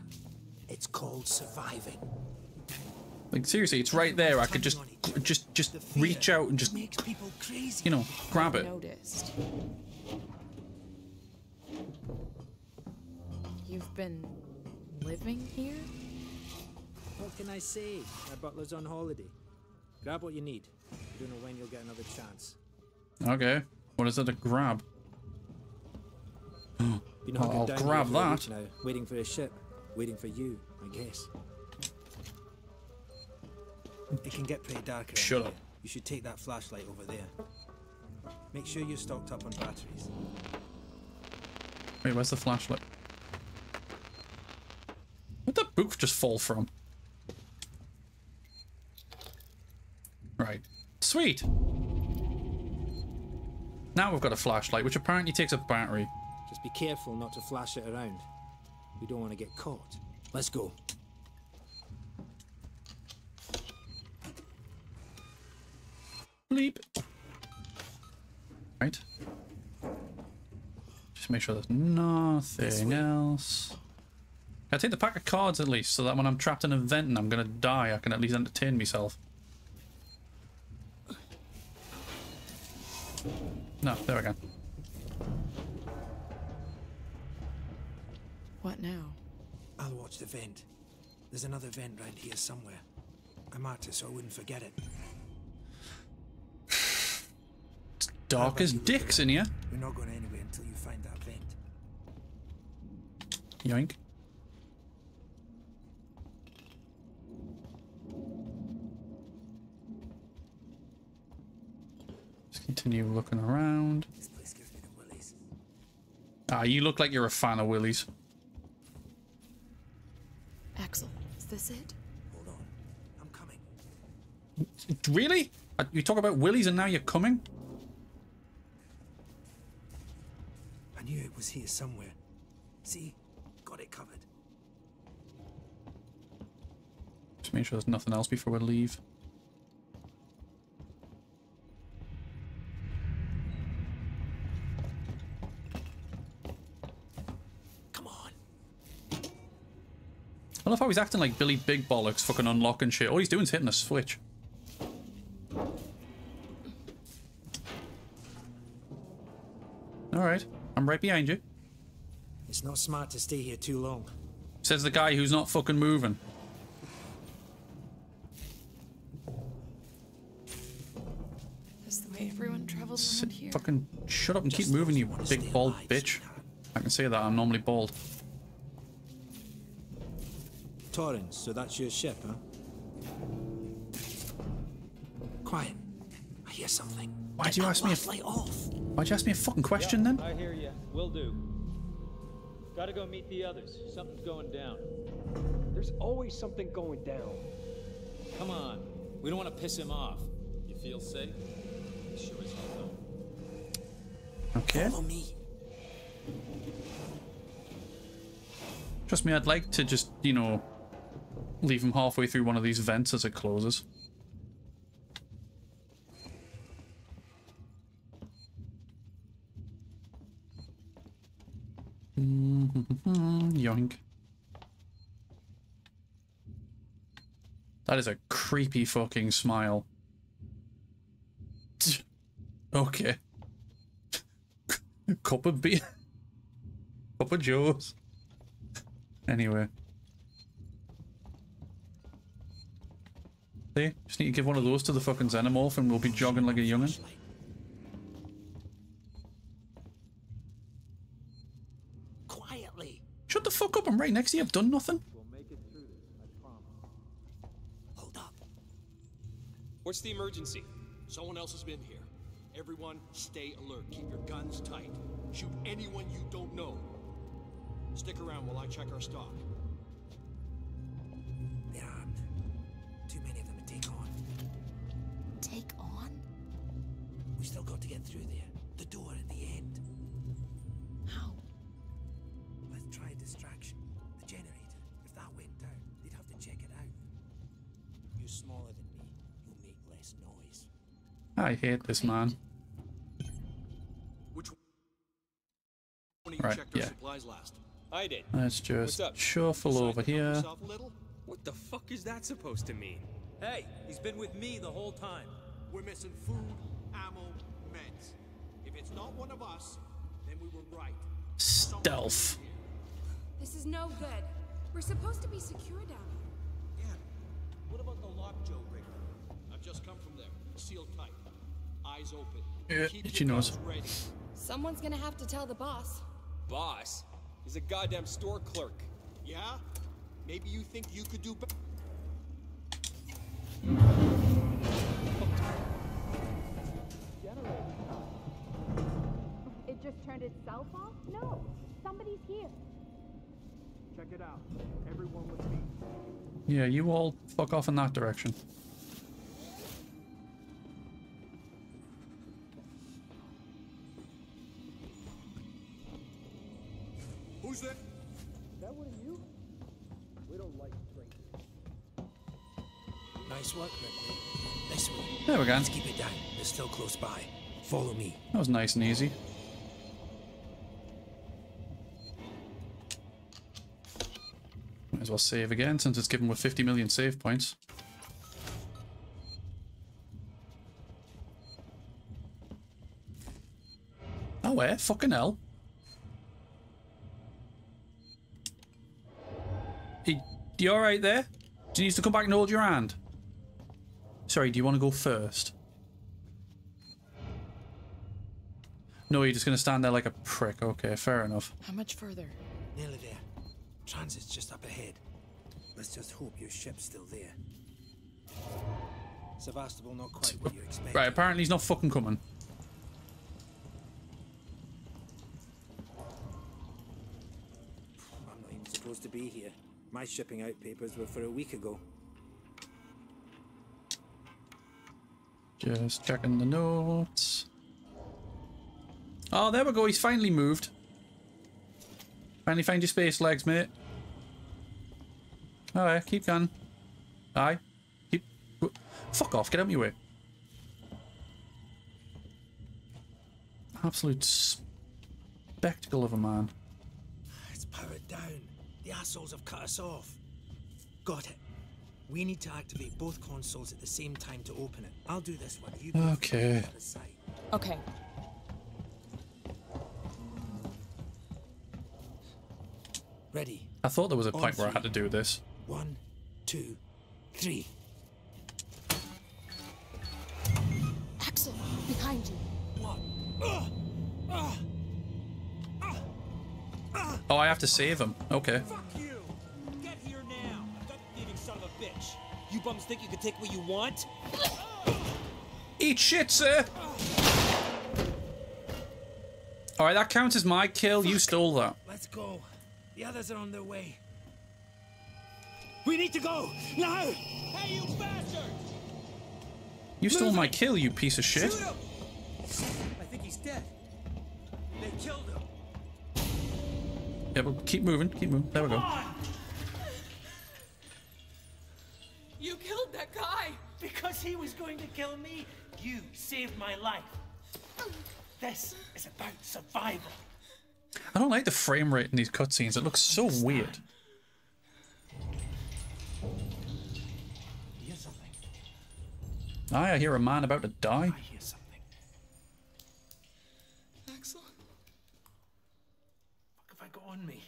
It's called surviving. Like seriously, it's right there. I could just, just, just reach out and just, Makes people crazy. you know, grab it. Noticed. You've been living here? What can I say? My butler's on holiday. Grab what you need. You don't know when you'll get another chance. Okay. What is that to grab? Been I'll hunkered down here grab for a week that. Now, waiting for a ship. Waiting for you, I guess. It can get pretty dark. Shut up. You should take that flashlight over there. Make sure you're stocked up on batteries. Wait, where's the flashlight? Where'd that book just fall from? Right. Sweet. Now we've got a flashlight, which apparently takes a battery. Just be careful not to flash it around. We don't want to get caught. Let's go. Bleep. Right. Just make sure there's nothing else. Can I take the pack of cards at least, so that when I'm trapped in a vent and I'm gonna die, I can at least entertain myself. No, there we go. What now? I'll watch the vent. There's another vent round here somewhere. I marked it so I wouldn't forget it. It's [sighs] dark as dicks in here. We're not going anywhere until you find that vent. Yoink. Just continue looking around. This place gives me the willies. Ah, you look like you're a fan of Willie's. Axel, is this it? Hold on. I'm coming. Really? Uh, You talk about Willie's and now you're coming? I knew it was here somewhere. See? Got it covered. Just make sure there's nothing else before we leave. Love how he's acting like Billy Big Bollocks, fucking unlocking shit. All he's doing is hitting a switch. Alright, I'm right behind you. It's not smart to stay here too long. Says the guy who's not fucking moving. That's the way everyone travels around here. Fucking shut up and keep moving, you big bald bitch. I can say that, I'm normally bald. Torrens, so that's your ship, huh? Quiet. I hear something. Why'd you ask me a Flashlight off. Why'd you ask me a fucking question then? I hear you. Will do. Gotta go meet the others. Something's going down. There's always something going down. Come on. We don't want to piss him off. You feel safe? Sure as hell. Okay. Follow me. Trust me, I'd like to just, you know, leave him halfway through one of these vents as it closes. [laughs] Yoink. That is a creepy fucking smile. [laughs] Okay. [laughs] Cup of beer. Cup of Joe's. Anyway. See? Just need to give one of those to the fucking xenomorph and we'll be jogging like a youngin'. Quietly. Shut the fuck up, I'm right next to you. I've done nothing. Hold up. What's the emergency? Someone else has been here. Everyone, stay alert. Keep your guns tight. Shoot anyone you don't know. Stick around while I check our stock. To get through there. The door at the end. How? Let's try a distraction. The generator. If that went down, they'd have to check it out. You're smaller than me. You'll make less noise. I hate this man. Which one Right, checked yeah. supplies last? I did. Let's just up? shuffle over here. What the fuck is that supposed to mean? Hey, he's been with me the whole time. We're missing food, ammo, meds. If it's not one of us, then we were right. Stealth. This is no good. We're supposed to be secure down here. Yeah. What about the lockjaw rig? I've just come from there. Sealed tight. Eyes open. Yeah, Keep she your knows. guns ready. Someone's gonna have to tell the boss. Boss? He's a goddamn store clerk. Yeah? Maybe you think you could do better. Just turned itself off? No. Somebody's here. Check it out. Everyone with me. Yeah, you all fuck off in that direction. Who's that? That one of you? We don't like strangers. Nice work, Ripley. This way. There we go. Let's keep it down. They're still close by. Follow me. That was nice and easy. Might as well save again since it's given with 50 million save points. Oh, where? Fucking hell. Hey, you alright there? Do you need to come back and hold your hand? Sorry, do you want to go first? No, you're just going to stand there like a prick. Okay, fair enough. How much further? Nearly there. Transit's just up ahead. Let's just hope your ship's still there. Sevastopol not quite what you expected. Right, apparently he's not fucking coming. I'm not even supposed to be here. My shipping out papers were for a week ago. Just checking the notes. Oh, there we go. He's finally moved. Finally find your space legs, mate. Alright, keep going. Aye. Keep... Fuck off. Get out of my way. Absolute spectacle of a man. It's powered down. The assholes have cut us off. Got it. We need to activate both consoles at the same time to open it. I'll do this one. You go Okay. the side. Okay. Ready. I thought there was a point where I had to do this. One, two, three. Axel, behind you. What? Ugh! Ugh! Oh, I have to save him. Okay. Fuck you! Get here now! Gut thieving son of a bitch! You bums think you can take what you want? Eat shit, sir! Alright, that counts as my kill. You stole that. Let's go. The others are on their way. We need to go now. Hey, you bastard! You stole my kill, you piece of shit. I think he's dead. They killed him. Yeah, but keep moving, keep moving. There we go. You killed that guy! Because he was going to kill me, you saved my life. This is about survival. I don't like the frame rate in these cutscenes. It looks so weird. I hear a man about to die. I hear something. Axel? What have I got on me?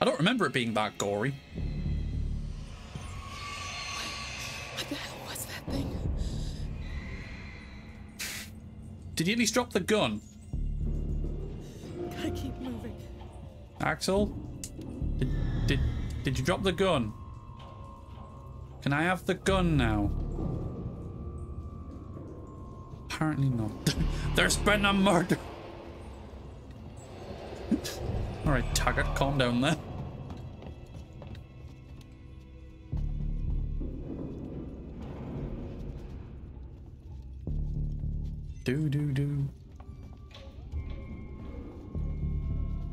I don't remember it being that gory. What the hell? Did you at least drop the gun? Gotta keep moving. Axel? Did, did, did you drop the gun? Can I have the gun now? Apparently not. [laughs] There's been a murder! [laughs] Alright, Taggart, calm down there. Do do do.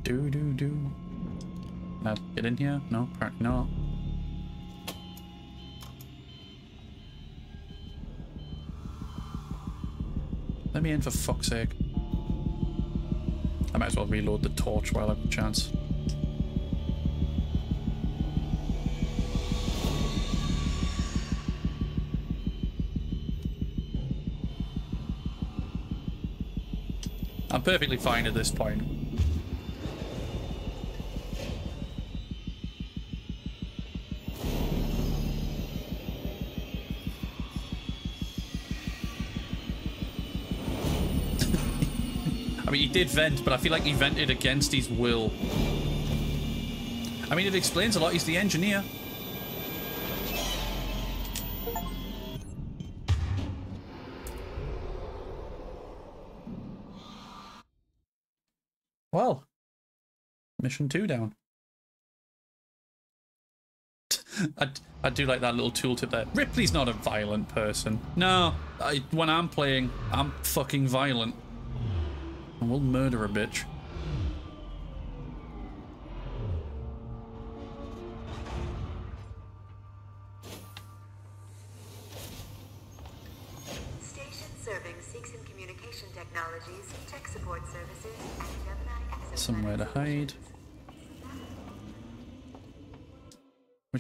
Do do do. Now get in here? No, not. Let me in for fuck's sake. I might as well reload the torch while I have a chance. I'm perfectly fine at this point. I mean, he did vent, but I feel like he vented against his will. I mean, it explains a lot. He's the engineer. Mission two down. [laughs] I, I do like that little tooltip there. Ripley's not a violent person. No, I, when I'm playing, I'm fucking violent. We'll murder a bitch.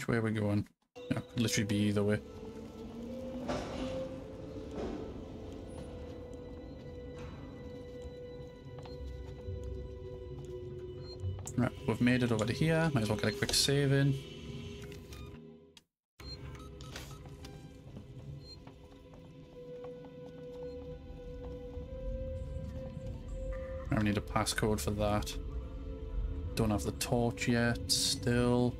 Which way are we going? Yeah, could literally be either way. Right, we've made it over to here. Might as well get a quick save in. I need a passcode for that. Don't have the torch yet, still.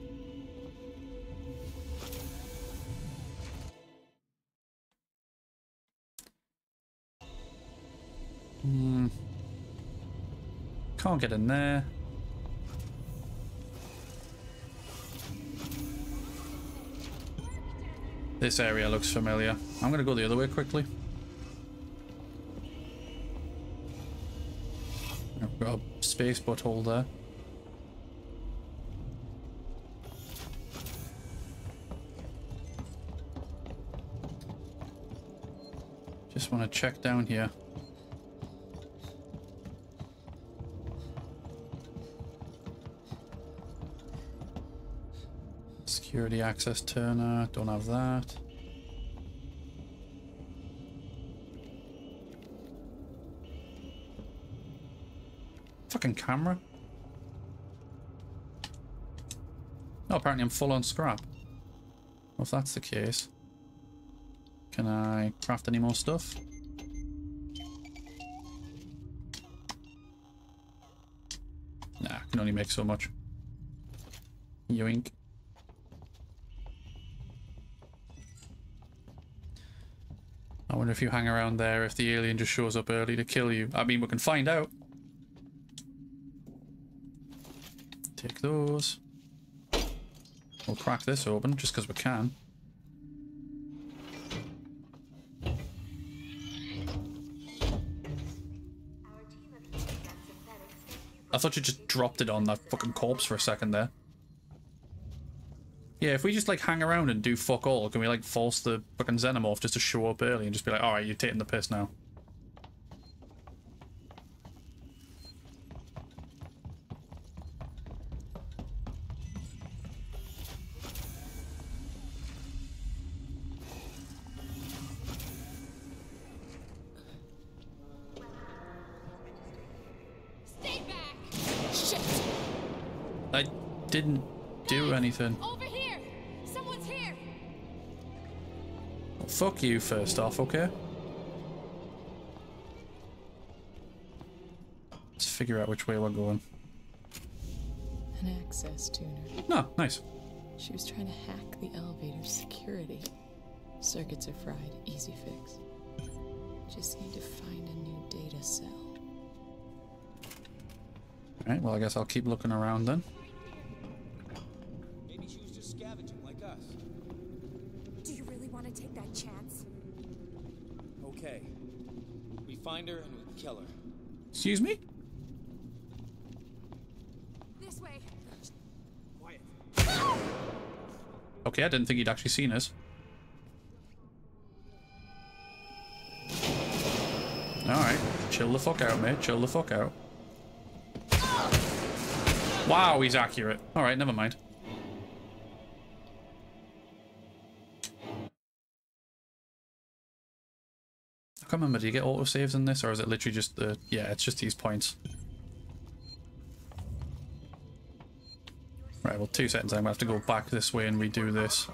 Can't get in there. This area looks familiar. I'm gonna go the other way quickly. I've got a space butthole there. Just want to check down here. Security access tuner, don't have that. Fucking camera. Oh, apparently I'm full on scrap. Well, if that's the case, can I craft any more stuff? Nah, can only make so much. Yoink. Wonder if you hang around there if the alien just shows up early to kill you. I mean, we can find out. Take those. We'll crack this open just because we can. I thought you just dropped it on that fucking corpse for a second there. Yeah, if we just like hang around and do fuck all, can we like force the fucking xenomorph just to show up early and just be like, alright, you're taking the piss now. Stay back! Shit! I didn't do anything. You first off, okay? Let's figure out which way we're going. An access tuner. No, nice. She was trying to hack the elevator's security. Circuits are fried. Easy fix. Just need to find a new data cell. Alright, well, I guess I'll keep looking around then. Take that chance? Okay. We find her and we kill her. Excuse me? This way. Quiet. Okay, I didn't think he'd actually seen us. Alright, chill the fuck out, mate. Chill the fuck out. Wow, he's accurate. Alright, never mind. Can't remember, do you get autosaves in this, or is it literally just the... Yeah, it's just these points. Right, well, two seconds, I'm to have to go back this way and redo this.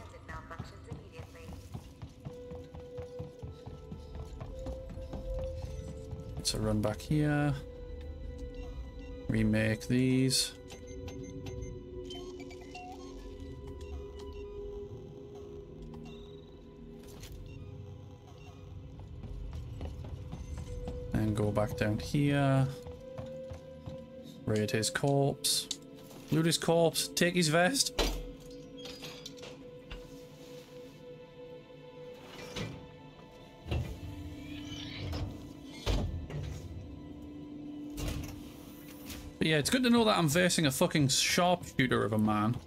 Let's run back here. Remake these. And go back down here. Raid his corpse. Loot his corpse. Take his vest. But yeah, it's good to know that I'm versing a fucking sharpshooter of a man.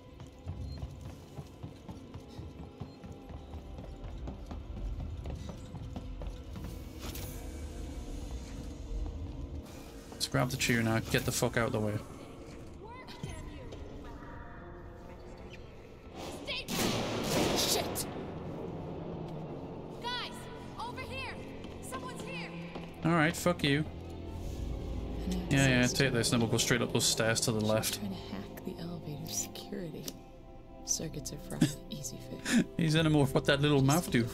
Grab the tuner, get the fuck out of the way. Shit! Guys, over here! Someone's here! Alright, fuck you. Yeah, yeah, take this, and then we'll go straight up those stairs to the left. Trying to hack the elevator's security. Circuits are fried. [laughs] Easy fix. He's in a more what that little mouth do.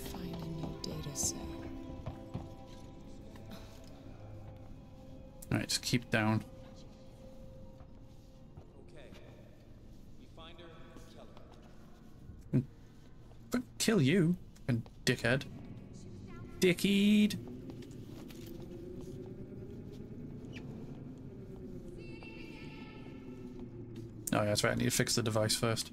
Keep down. Okay. Kill you, fucking dickhead. Dickied. Oh yeah, that's right, I need to fix the device first.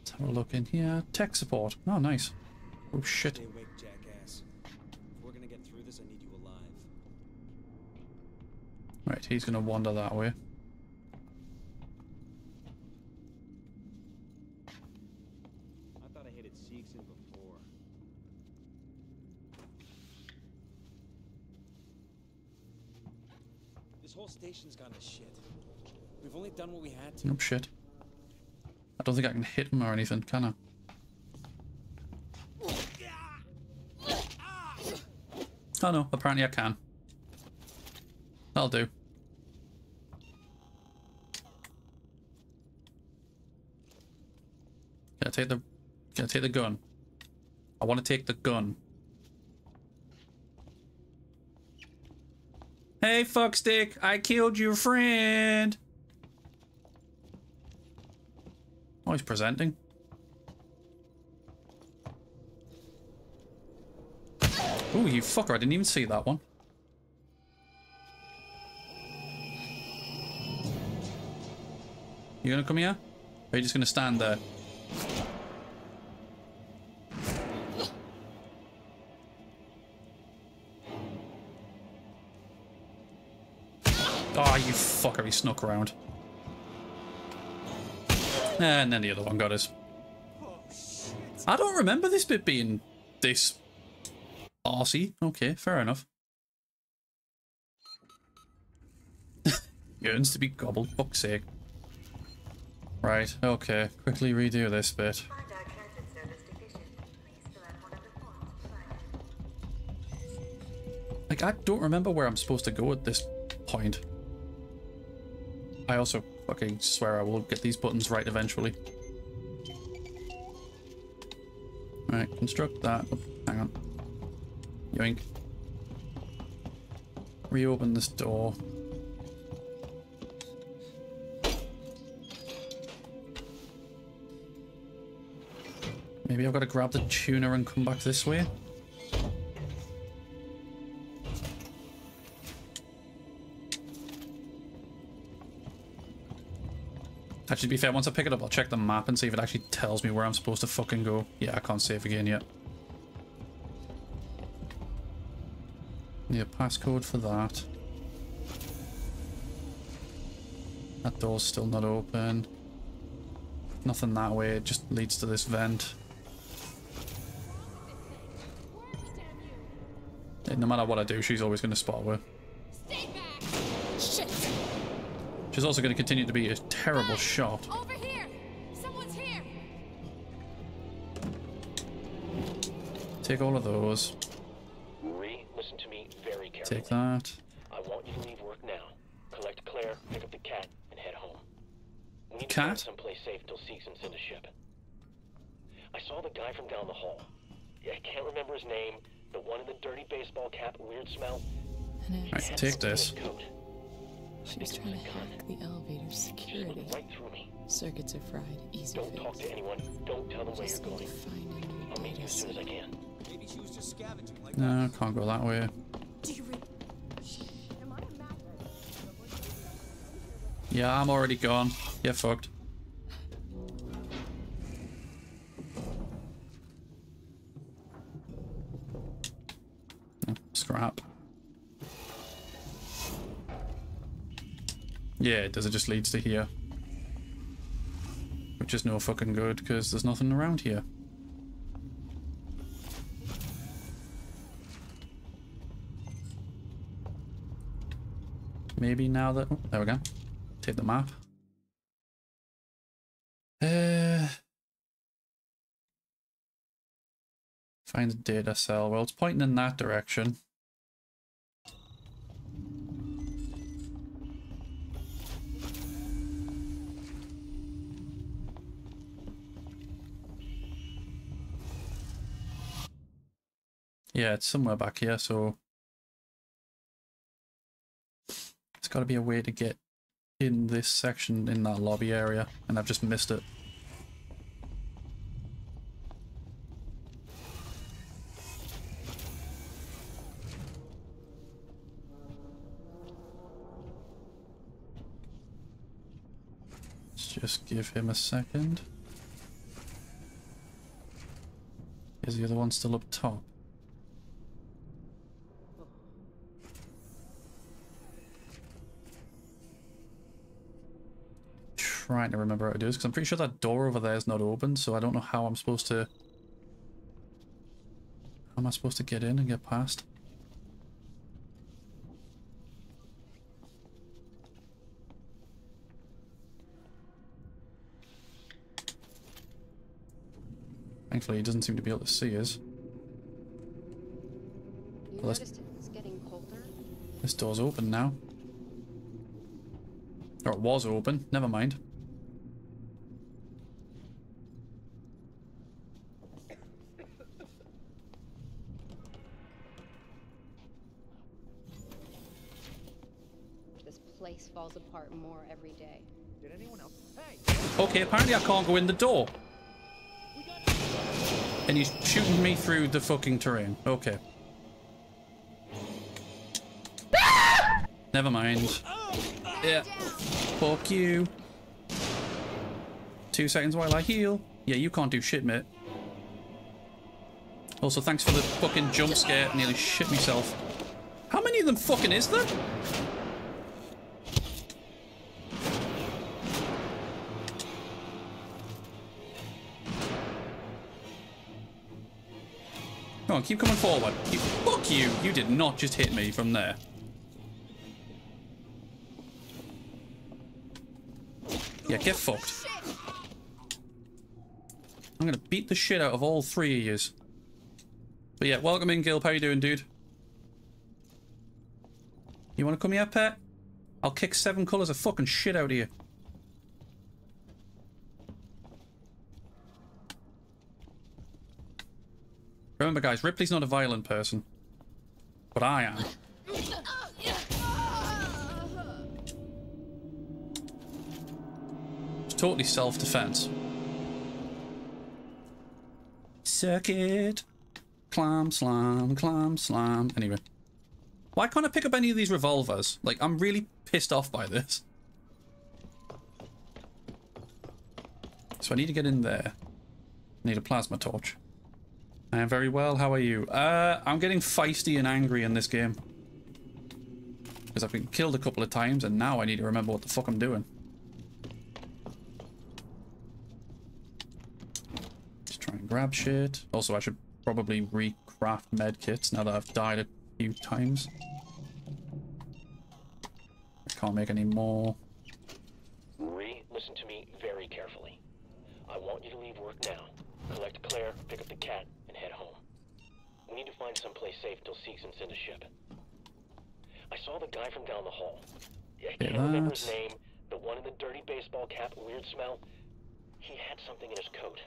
Let's have a look in here. Tech support. Oh, nice. Oh shit. Stay awake, jackass. If we're gonna get through this, I need you alive. Right, he's gonna wander that way. I thought I hated Seegson before. This whole station's gone to shit. We've only done what we had to. Oh shit. I don't think I can hit him or anything, can I? Oh no, apparently I can. That'll do. Can I take the can I take the gun? I want to take the gun. Hey fuckstick, I killed your friend. Oh, he's presenting. Oh, you fucker, I didn't even see that one. You gonna come here? Or are you just gonna stand there? Oh, you fucker, he snuck around. And then the other one got us. I don't remember this bit being this arsey. Okay, fair enough. [laughs] Yearns to be gobbled, fuck's sake. Eh? Right, okay. Quickly redo this bit. Like, I don't remember where I'm supposed to go at this point. I also fucking swear I will get these buttons right eventually. Right, construct that. Oh, hang on. Yoink. Reopen this door. Maybe I've got to grab the tuner and come back this way. Actually, to be fair, once I pick it up, I'll check the map and see if it actually tells me where I'm supposed to fucking go. Yeah, I can't save again yet. Need a passcode for that. That door's still not open. Nothing that way, it just leads to this vent. no matter what I do, she's always going to spot her. She's also going to continue to be a terrible shot. Over here! Someone's here! Take all of those. Marie, listen to me very carefully. Take that. I want you to leave work now. Collect Claire, pick up the cat, and head home. We need cat? to someplace safe till Seegson send a ship. I saw the guy from down the hall. I can't remember his name. The one in the dirty baseball cap, weird smell. Right, take this. She was trying to hack the elevator's security. Right through me. Circuits are fried. Easy Don't fix. talk to anyone. Don't tell them where you're going. find I'll meet you as soon as I can. Maybe she was just scavenging like No, can't go that way. Do you re- Yeah, I'm already gone. Get fucked. Oh, scrap. Yeah, does. It just leads to here. Which is no fucking good, because there's nothing around here. Maybe now that... oh, there we go. Take the map. Uh, find the data cell. Well, it's pointing in that direction. Yeah, it's somewhere back here, so... It's got to be a way to get in this section in that lobby area, and I've just missed it. Let's just give him a second. Is the other one still up top? Trying to remember how to do this because I'm pretty sure that door over there is not open, so I don't know how I'm supposed to. How am I supposed to get in and get past? Thankfully, he doesn't seem to be able to see us. Well, that's- noticed it's getting colder? This door's open now. Or it was open, never mind. This place falls apart more every day. Did anyone else? Hey! Okay, apparently I can't go in the door. And he's shooting me through the fucking terrain. Okay. Never mind. Yeah. Fuck you. Two seconds while I heal. Yeah, you can't do shit, mate. Also, thanks for the fucking jump scare. Nearly shit myself. How many of them fucking is there? On, keep coming forward. You, fuck you! You did not just hit me from there. Yeah, get fucked. I'm gonna beat the shit out of all three of yous. But yeah, welcome in, Gil. How you doing, dude? You wanna come here, pet? I'll kick seven colours of fucking shit out of you. Remember, guys, Ripley's not a violent person. But I am. It's totally self-defense. Circuit. Clam, slam, clam, slam. Anyway. Why can't I pick up any of these revolvers? Like, I'm really pissed off by this. So I need to get in there. Need a plasma torch. I am very well. How are you? Uh, I'm getting feisty and angry in this game. Because I've been killed a couple of times and now I need to remember what the fuck I'm doing. Just try and grab shit. Also, I should probably recraft medkits now that I've died a few times. I can't make any more. Re, listen to me very carefully. I want you to leave work now. Collect Claire, pick up the cat, and head home. We need to find someplace safe till Seegson send a ship. I saw the guy from down the hall. I can't Yeah, remember his name. The one in the dirty baseball cap, weird smell. He had something in his coat.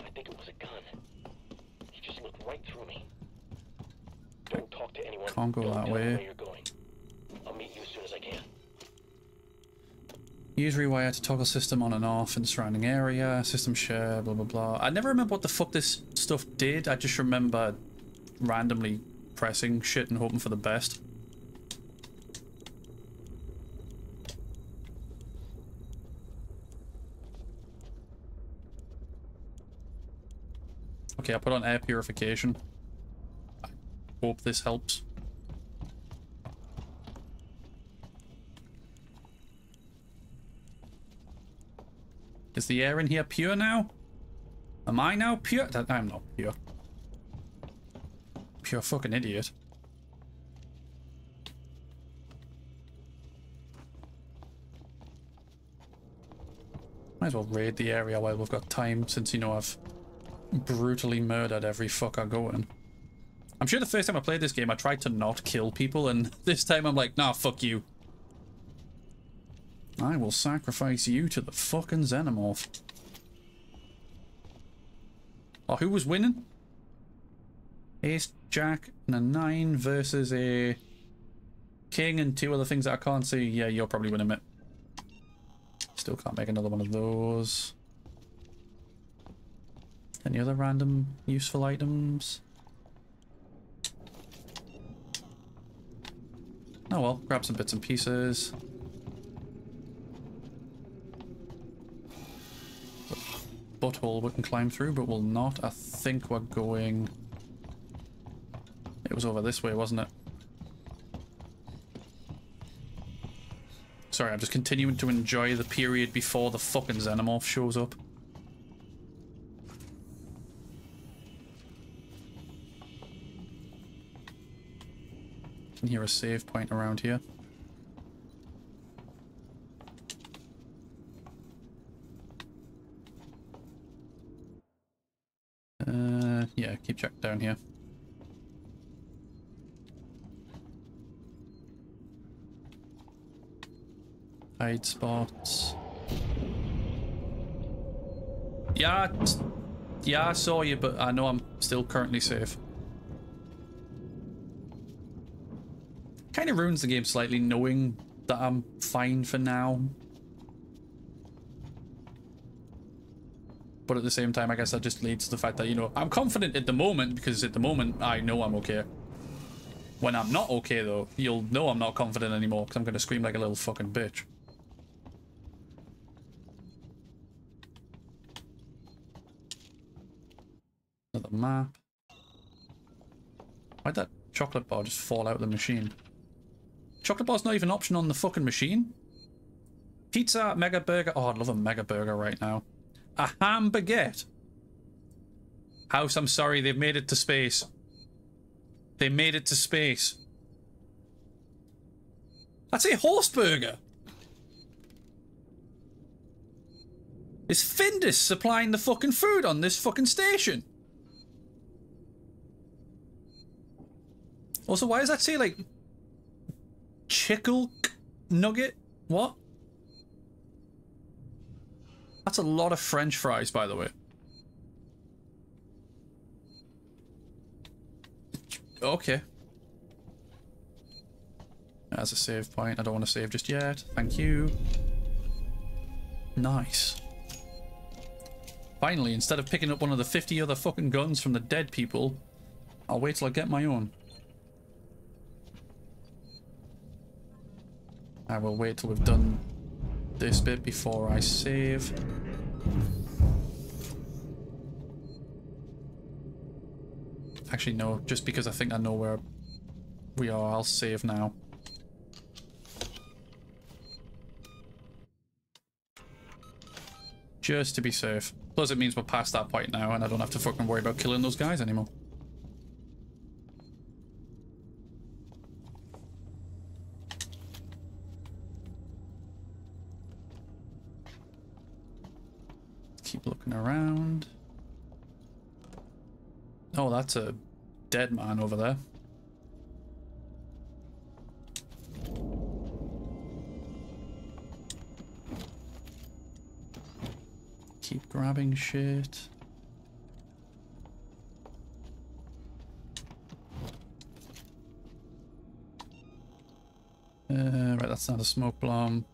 I think it was a gun. He just looked right through me. Don't talk to anyone. Can't go Don't that way. where you're going. I'll meet you as soon as I can. Use rewire to toggle system on and off in the surrounding area. System share, blah, blah, blah. I never remember what the fuck this stuff did. I just remember randomly pressing shit and hoping for the best. Okay, I put on air purification. I hope this helps. Is the air in here pure now? Am I now pure? I'm not pure. Pure fucking idiot. Might as well raid the area while we've got time, since, you know, I've brutally murdered every fuck I go in. I'm sure the first time I played this game, I tried to not kill people, and [laughs] this time I'm like, nah, fuck you. I will sacrifice you to the fucking xenomorph. Oh, who was winning? Ace, Jack, and a 9 versus a King and two other things that I can't see. Yeah, you're probably winning it. Still can't make another one of those. Any other random useful items? Oh well, grab some bits and pieces. Butthole we can climb through, but we'll not. I think we're going... It was over this way, wasn't it? Sorry, I'm just continuing to enjoy the period before the fucking Xenomorph shows up. Can hear a save point around here. Uh, yeah, keep checking down here. Hide spots. Yeah, yeah, I saw you, but I know I'm still currently safe. Kind of ruins the game slightly knowing that I'm fine for now. But at the same time, I guess that just leads to the fact that, you know, I'm confident at the moment because at the moment I know I'm okay. When I'm not okay, though, you'll know I'm not confident anymore because I'm going to scream like a little fucking bitch. Another map. Why'd that chocolate bar just fall out of the machine? Chocolate bar's not even an option on the fucking machine. Pizza, mega burger. Oh, I'd love a mega burger right now. A ham baguette. House, I'm sorry, they've made it to space. They made it to space. That's a horse burger. Is Findus supplying the fucking food on this fucking station? Also, why does that say like chickle nugget? What? That's a lot of french fries, by the way. Okay. As a save point. I don't want to save just yet. Thank you. Nice. Finally, instead of picking up one of the 50 other fucking guns from the dead people, I'll wait till I get my own. I will wait till we've done this bit before I save. Actually, no, just because I think I know where we are, I'll save now. Just to be safe. Plus it means we're past that point now and I don't have to fucking worry about killing those guys anymore. Keep looking around. Oh, that's a dead man over there. Keep grabbing shit. Uh, right, that's not a smoke bomb.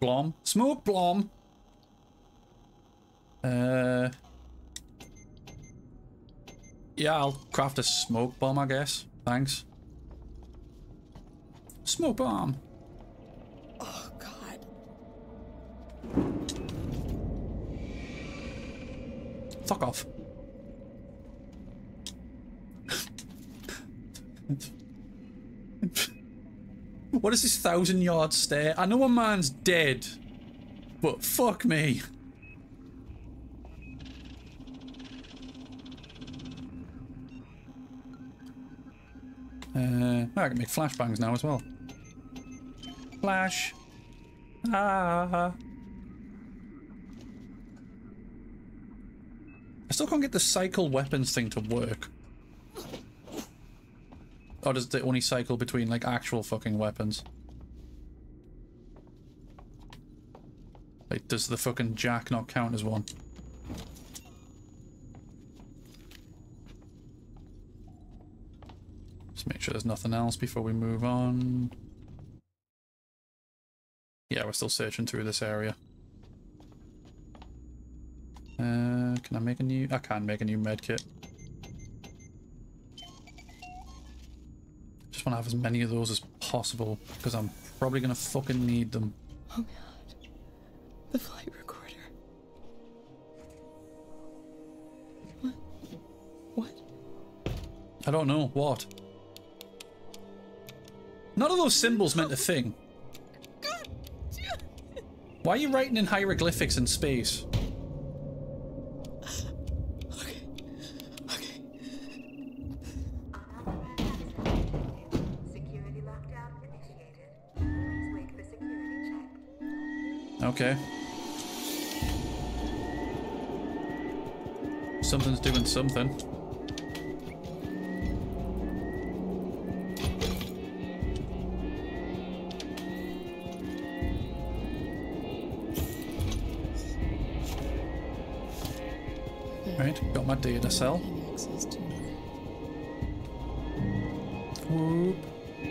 Blom? Smoke bomb! Uh... Yeah, I'll craft a smoke bomb, I guess. Thanks. Smoke bomb! Oh, God. Fuck off. what is this thousand yard stare? I know a man's dead, but fuck me. Uh, I can make flashbangs now as well. Flash. Ah. I still can't get the cycle weapons thing to work. Or does it only cycle between, like, actual fucking weapons? Like, does the fucking jack not count as one? Just make sure there's nothing else before we move on. Yeah, we're still searching through this area. Uh, can I make a new? I can make a new medkit. Just want to have as many of those as possible because I'm probably gonna fucking need them. Oh god. The flight recorder. What? What? I don't know what. None of those symbols meant a thing. Why are you writing in hieroglyphics in space? Okay. Something's doing something. Right, got my data cell. Whoop,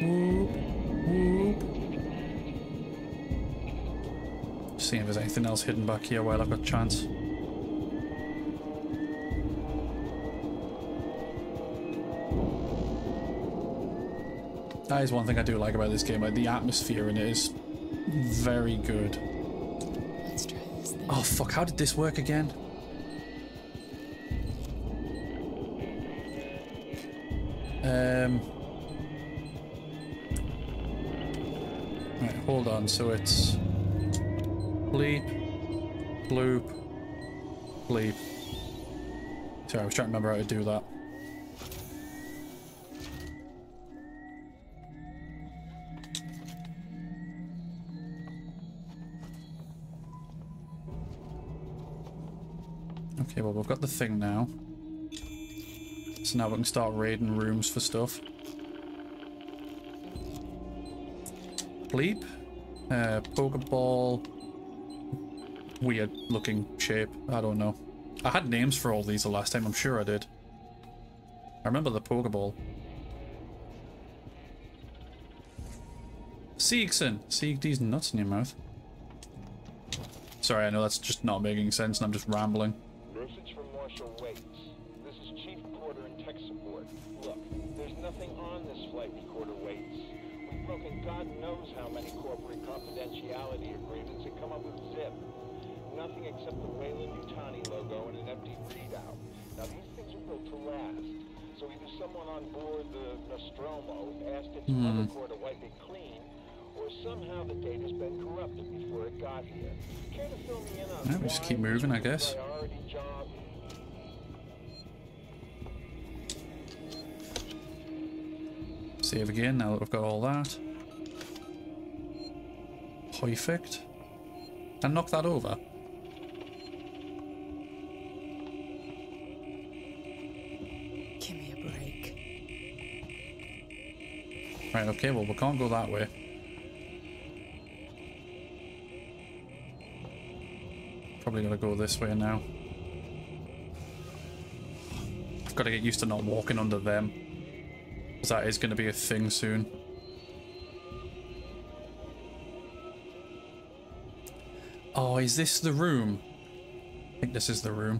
whoop, whoop. Seeing if there's anything else hidden back here while I've got chance. That is one thing I do like about this game. Like the atmosphere in it is very good. Let's try this thing. Oh fuck! How did this work again? Um. Right, hold on. So it's bleep, bloop, bleep. Sorry, I was trying to remember how to do that. Okay, well, we've got the thing now now we can start raiding rooms for stuff. Bleep. Uh, Pokeball. Weird looking shape. I don't know. I had names for all these the last time, I'm sure I did. I remember the Pokeball. Seegson! Sieg these nuts in your mouth. Sorry, I know that's just not making sense and I'm just rambling. Keep moving, I guess. priority job Save again now that we've got all that. Perfect. And knock that over. Give me a break. Right, okay, well we can't go that way. Probably gotta go this way now. I've gotta get used to not walking under them. Because that is gonna be a thing soon. Oh, is this the room? I think this is the room.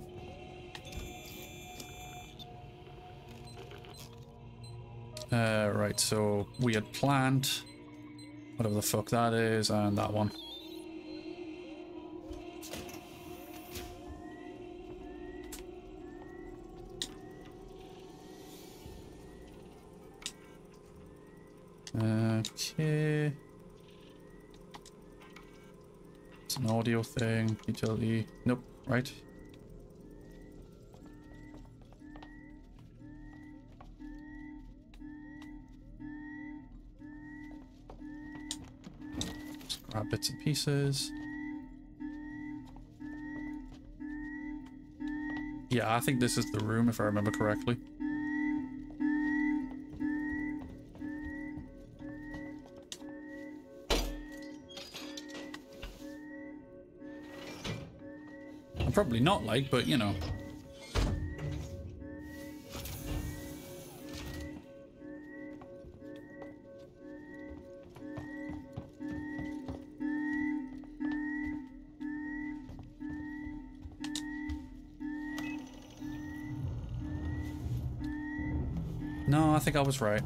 Uh, right, so we had plant, whatever the fuck that is, and that one. Okay. It's an audio thing, utility. Nope, right. Just grab bits and pieces. Yeah, I think this is the room if I remember correctly. Probably not like, but you know. No, I think I was right.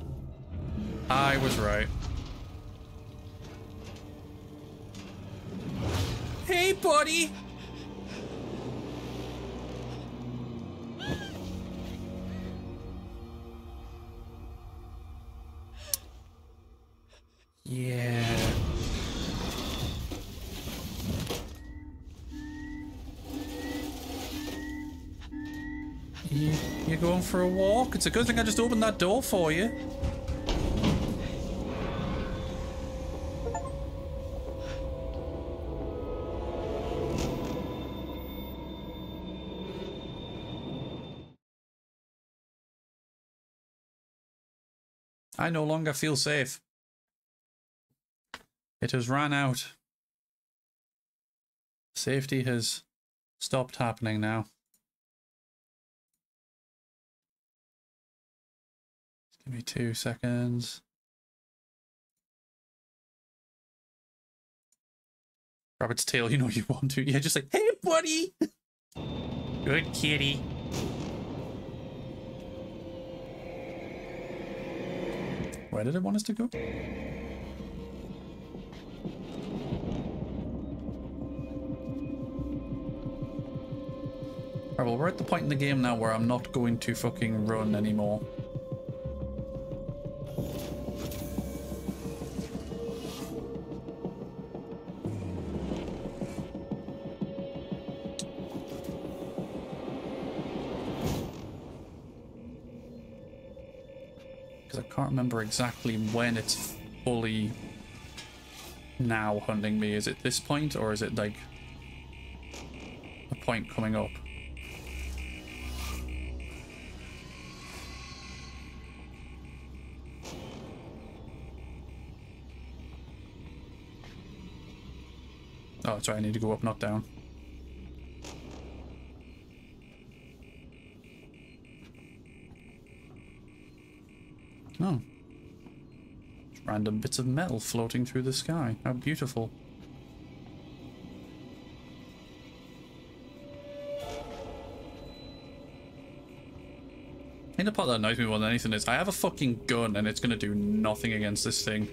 I was right. Hey, buddy! Walk? It's a good thing I just opened that door for you. I no longer feel safe. It has ran out. Safety has stopped happening now. Give me two seconds. Rabbit's tail, you know you want to. Yeah, just like, hey, buddy! [laughs] Good kitty. Where did it want us to go? Alright, well, we're at the point in the game now where I'm not going to fucking run anymore. Can't remember exactly when it's fully now hunting me. Is it this point or is it like a point coming up? Oh, sorry, I need to go up, not down. Random bits of metal floating through the sky. How beautiful. I the part that annoys me more than anything is I have a fucking gun and it's going to do nothing against this thing.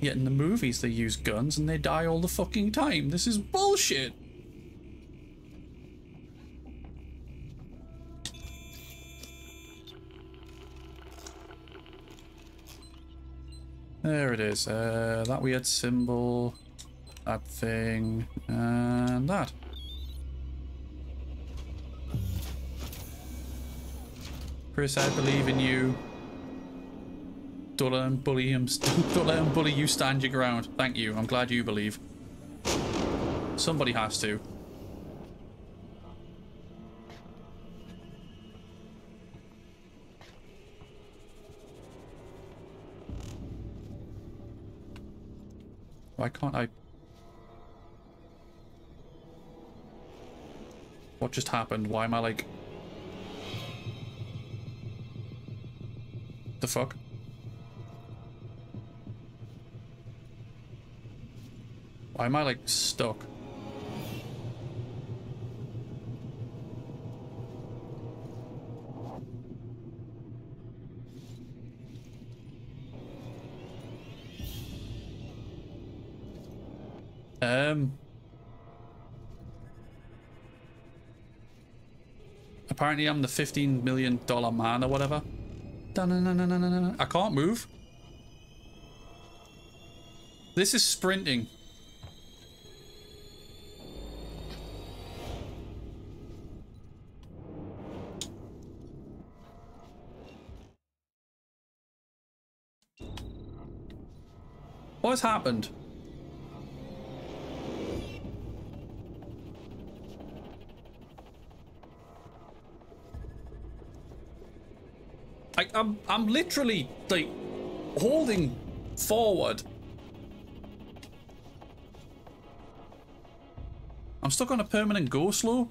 Yet in the movies they use guns and they die all the fucking time. This is bullshit. There it is. Uh, that weird symbol, that thing, and that. Chris, I believe in you. Don't let him bully him. [laughs] Don't let him bully you. Stand your ground. Thank you. I'm glad you believe. Somebody has to. Why can't I... What just happened? Why am I like... The fuck? Why am I like stuck? Um. Apparently I'm the $15 million man or whatever. I can't move. This is sprinting. What has happened? I'm I'm literally like holding forward. I'm stuck on a permanent go slow.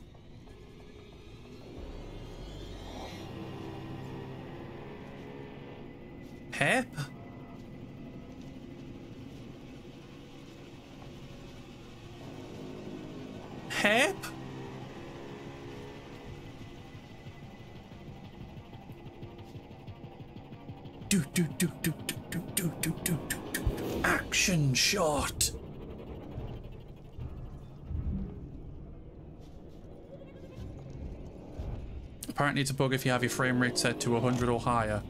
Shot. Apparently it's a bug if you have your frame rate set to 100 or higher.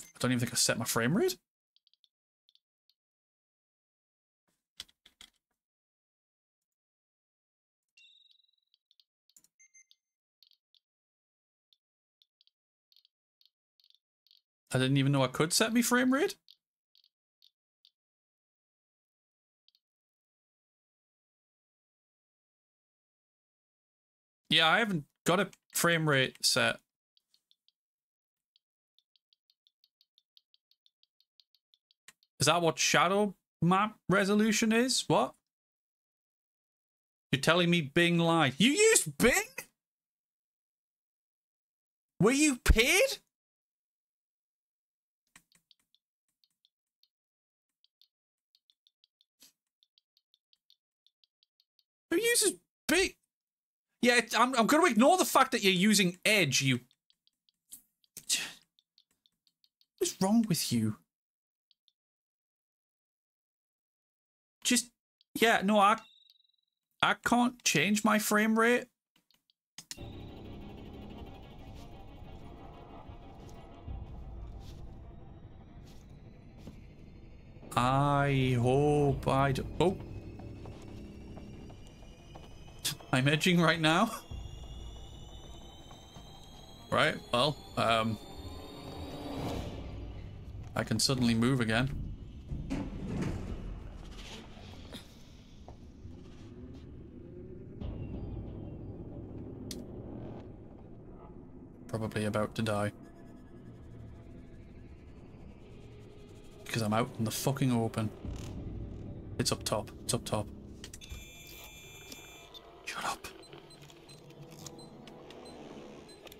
I don't even think I set my frame rate. I didn't even know I could set me frame rate. Yeah, I haven't got a frame rate set. Is that what shadow map resolution is? What? You're telling me Bing lied. You used Bing? Were you paid? Who uses Bing? Yeah, I'm, I'm going to ignore the fact that you're using Edge, you... What's wrong with you? Just... Yeah, no, I... I can't change my frame rate. I hope I do. Oh. I'm edging right now. Right, well, um... I can suddenly move again. Probably about to die. Because I'm out in the fucking open. It's up top. It's up top.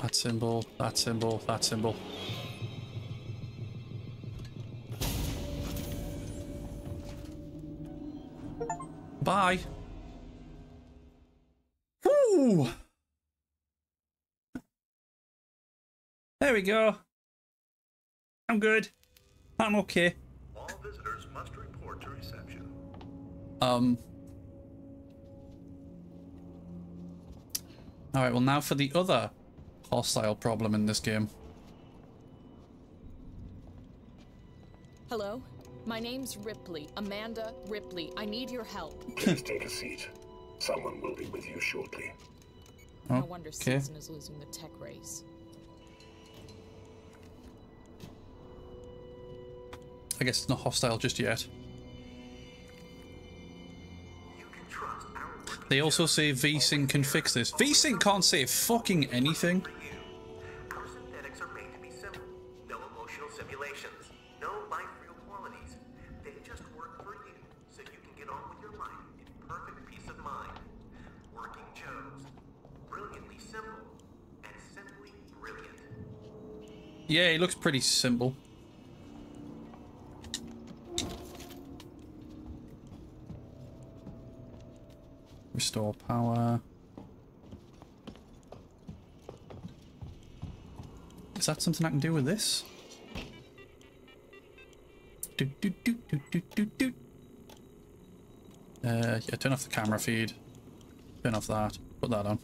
That symbol, that symbol, that symbol. Bye. Woo! There we go. I'm good. I'm okay. All visitors must report to reception. Um. Alright, well now for the other hostile problem in this game. Hello? My name's Ripley. Amanda Ripley. I need your help. [laughs] Please take a seat. Someone will be with you shortly. No wonder Okay. Seegson is losing the tech race. I guess it's not hostile just yet. They also say VSync can fix this. VSync can't say fucking anything. Yeah, he looks pretty simple. Restore power. Is that something I can do with this? Do, do, do, do, do, do, do. Uh, yeah, turn off the camera feed. Turn off that. Put that on.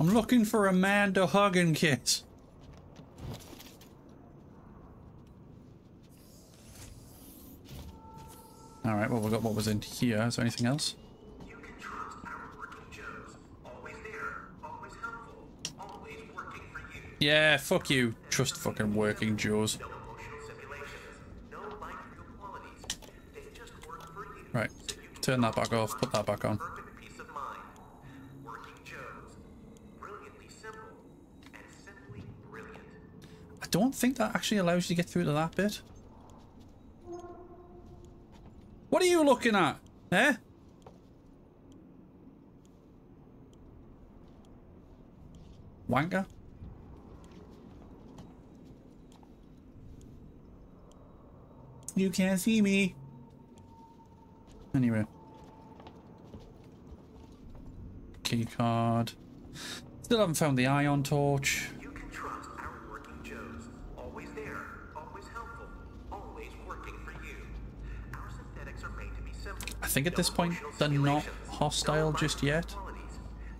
I'm looking for a man to hug and Kiss. Alright, well, we got what was in here. Is there anything else? You can trust our working Joes. Always there. Always helpful. Always working for you. Yeah, fuck you. Trust fucking working Joes. No emotional simulations. No life real qualities. They just work for you. Right, turn that back off, put that back on. Perfect peace of mind. Working Joes. Brilliantly simple. And simply brilliant. I don't think that actually allows you to get through to that bit. What are you looking at? Eh? Wanker? You can't see me. Anyway. Key card. Still haven't found the ion torch. Think at this point they're not hostile just yet.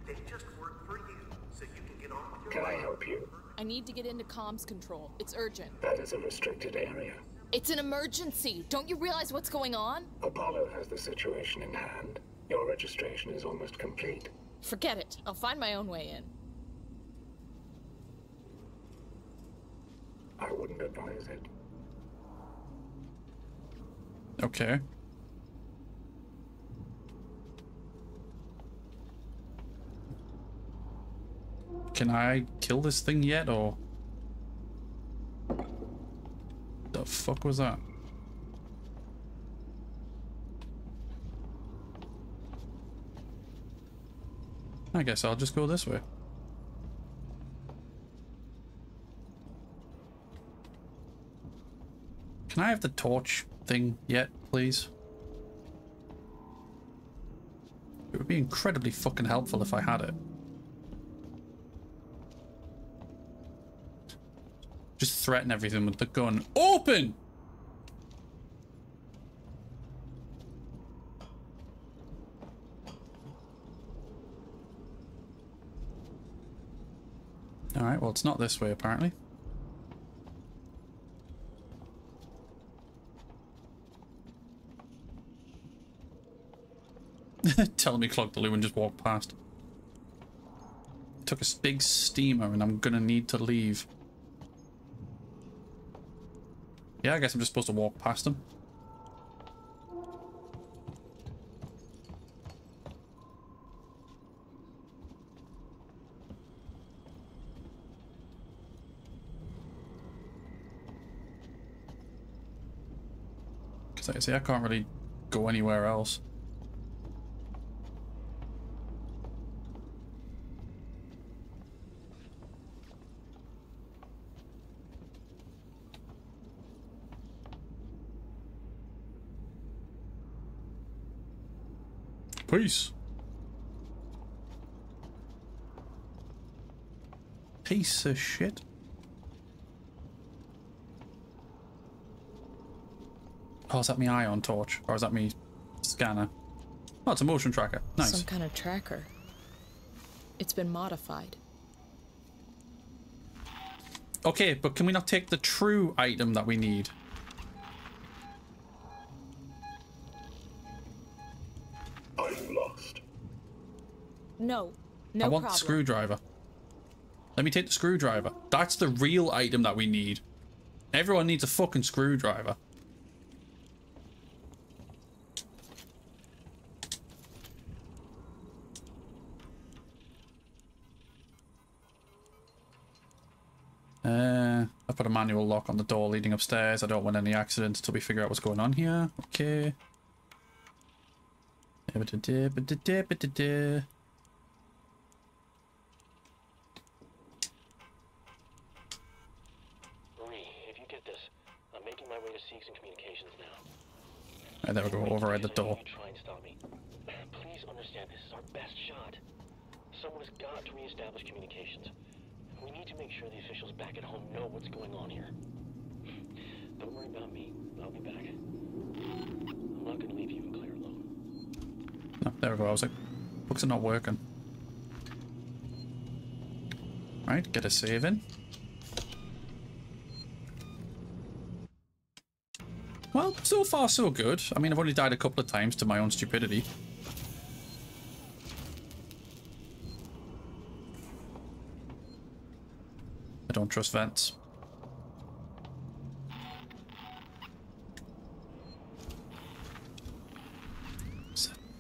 They just work for you, so you can get on with your your life. life. help you? I need to get into comms control. It's urgent. That is a restricted area. It's an emergency. Don't you realize what's going on? Apollo has the situation in hand. Your registration is almost complete. Forget it. I'll find my own way in. I wouldn't advise it. Okay. Can I kill this thing yet, or... The fuck was that? I guess I'll just go this way. Can I have the torch thing yet, please? It would be incredibly fucking helpful if I had it. Just threaten everything with the gun. Open! Alright, well it's not this way apparently. [laughs] Tell me clog the loo and just walk past. Took a big steamer and I'm gonna need to leave. Yeah, I guess I'm just supposed to walk past them. Because So see, I can't really go anywhere else. Peace. Piece of shit. Oh, is that me ion torch? Or is that me scanner? Oh, it's a motion tracker. Nice. Some kind of tracker. It's been modified. Okay, but can we not take the true item that we need? No, no I want problem. the screwdriver. Let me take the screwdriver. That's the real item that we need. Everyone needs a fucking screwdriver. Uh, I put a manual lock on the door leading upstairs. I don't want any accidents until we figure out what's going on here. Okay. Marie, if you get this, I'm making my way to Seegson Communications now. Right, there we go, the door. Try and stop me. Please understand this is our best shot. Someone has got to reestablish communications. We need to make sure the officials back at home know what's going on here. Don't worry about me. I'll be back. I'm not gonna leave you and Claire alone. No, there we go. I was like, books are not working. Right, get a save in. Well, so far so good. I mean, I've only died a couple of times to my own stupidity. I don't trust vents.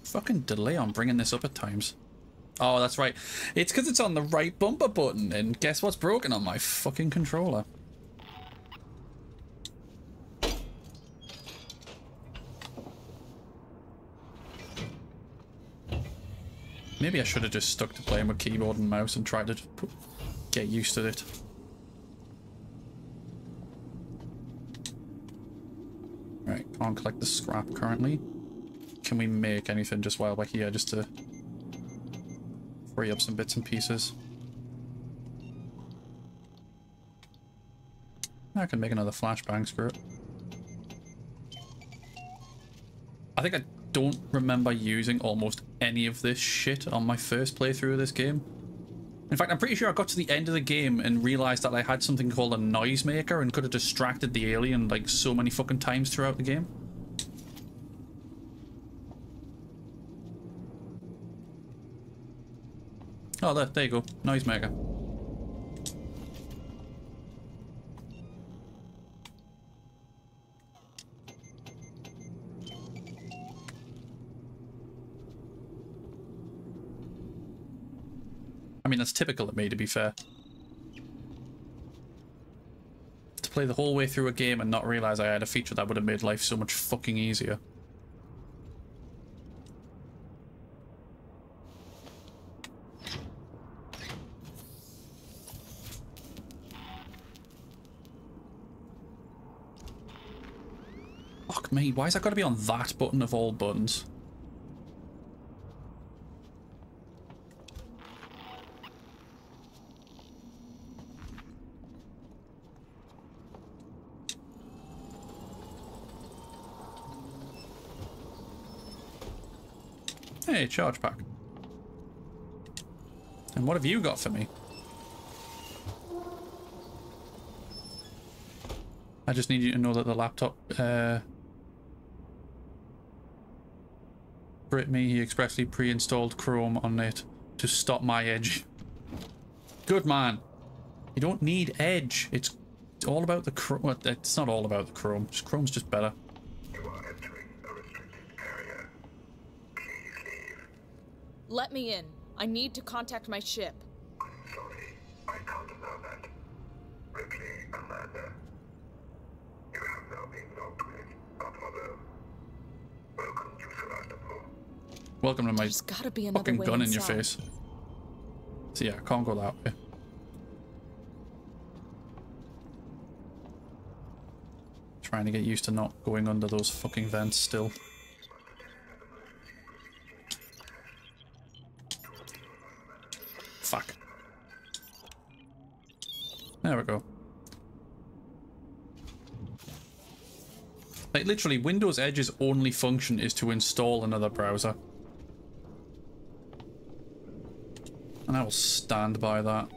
Fucking delay on bringing this up at times. Oh, that's right. It's because it's on the right bumper button, and guess what's broken on my fucking controller? Maybe I should have just stuck to playing with keyboard and mouse and tried to get used to it. Right, can't collect the scrap currently. Can we make anything just while we're here, just to free up some bits and pieces? I can make another flashbang, screw it. I think I don't remember using almost any of this shit on my first playthrough of this game. In fact, I'm pretty sure I got to the end of the game and realized that I had something called a noisemaker and could have distracted the alien like so many fucking times throughout the game. Oh, there, there you go. Noisemaker. That's typical of me, to be fair. To play the whole way through a game and not realize I had a feature that would have made life so much fucking easier. Fuck me, why has that got to be on that button of all buttons? Charge pack. And what have you got for me? I just need you to know that the laptop, uh... Brit me, he expressly pre-installed Chrome on it to stop my Edge. Good man. You don't need Edge. It's all about the Chrome. Well, it's not all about the Chrome. Chrome's just better. Let me in. I need to contact my ship. I'm sorry. I can't allow that. Ripley, Amanda, you have now been logged with Apollo. Welcome to Sevastopol. Welcome to my There's gotta be another fucking gun inside. in your face. So yeah, can't go that way. Trying to get used to not going under those fucking vents still. There we go. Like literally, Windows Edge's only function is to install another browser. And I will stand by that.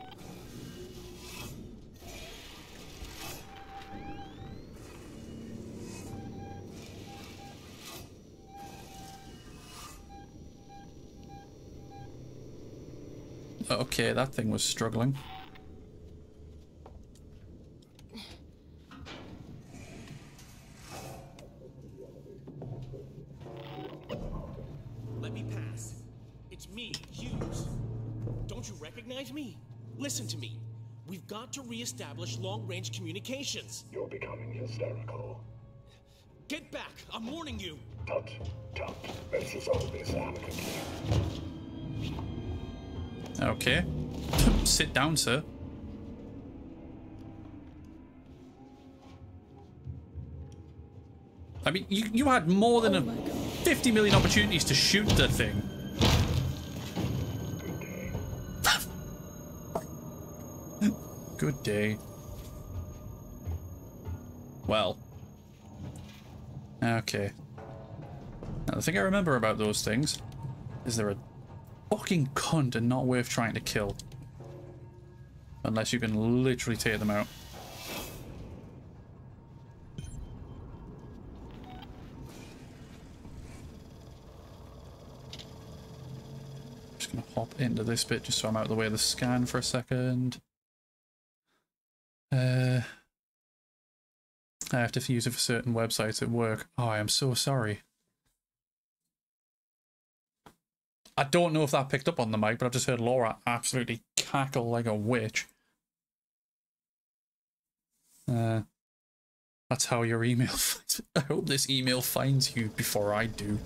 Okay, that thing was struggling. Long-range communications. You're becoming hysterical. Get back! I'm warning you! Tut, tut. This is resolve this amicably. Okay. [clears throat] Sit down, sir. I mean, you, you had more than oh a 50 million opportunities to shoot the thing. Good day. [laughs] Well. Okay. Now, the thing I remember about those things is they're a fucking cunt and not worth trying to kill. Unless you can literally tear them out. Just gonna hop into this bit just so I'm out of the way of the scan for a second. Uh, I have to use it for certain websites at work. Oh, I am so sorry. I don't know if that picked up on the mic, but I've just heard Laura absolutely cackle like a witch. Uh, that's how your email. [laughs] I hope this email finds you before I do.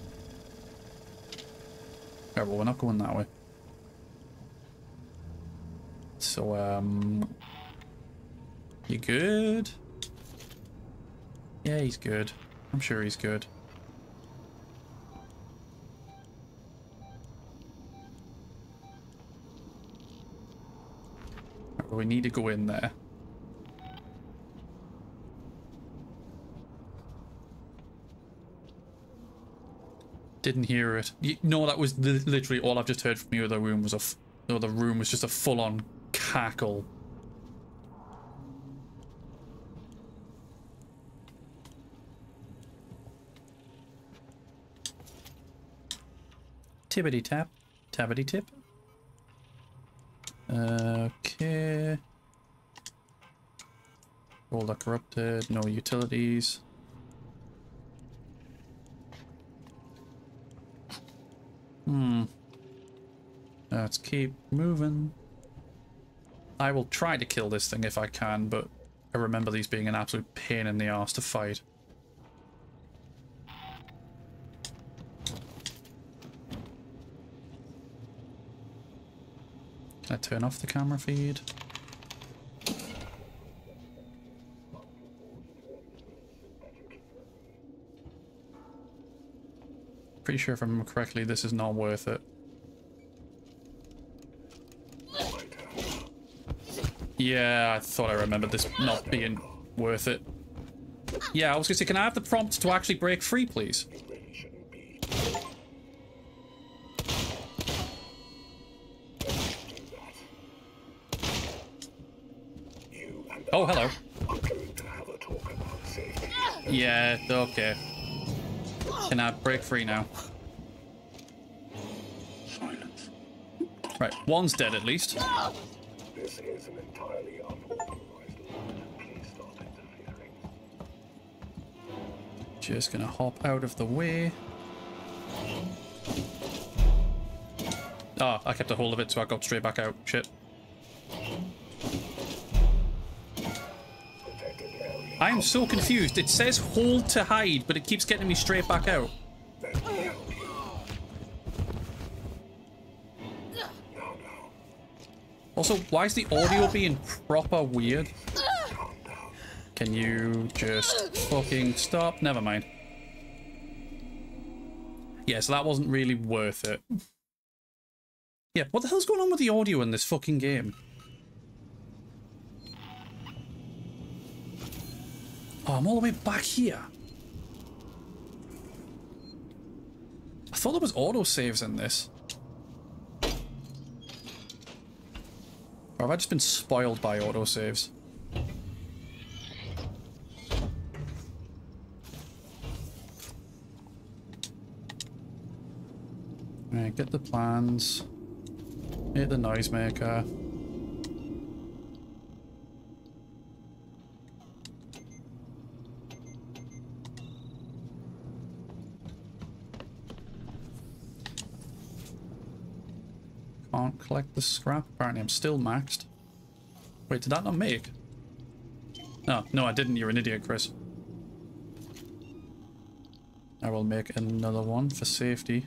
Alright, well, we're not going that way. So, um, you good? Yeah, he's good. I'm sure he's good. We need to go in there. Didn't hear it. Y- No, that was li- literally all I've just heard from you. The room was a, f- the room was just a full-on cackle. Tibbity tap, tabbity tip. Okay. Folder corrupted, no utilities. Hmm. Let's keep moving. I will try to kill this thing if I can, but I remember these being an absolute pain in the ass to fight. Turn off the camera feed? Pretty sure if I remember correctly, this is not worth it. Yeah, I thought I remembered this not being worth it. Yeah, I was gonna say, can I have the prompt to actually break free, please? Oh, hello. Yeah, okay. Can I break free now? Right, one's dead at least. This is an entirely. Just gonna hop out of the way. Ah, I kept a hold of it, so I got straight back out. Shit. I am so confused. It says hold to hide, but it keeps getting me straight back out. Also, why is the audio being proper weird? Can you just fucking stop? Never mind. Yeah, so that wasn't really worth it. Yeah, what the hell's going on with the audio in this fucking game? Oh, I'm all the way back here. I thought there was autosaves in this. Or have I just been spoiled by autosaves? Right, get the plans. Hit the noisemaker. Can't collect the scrap. Apparently I'm still maxed. Wait, did that not make? No, no I didn't. You're an idiot, Chris. I will make another one for safety.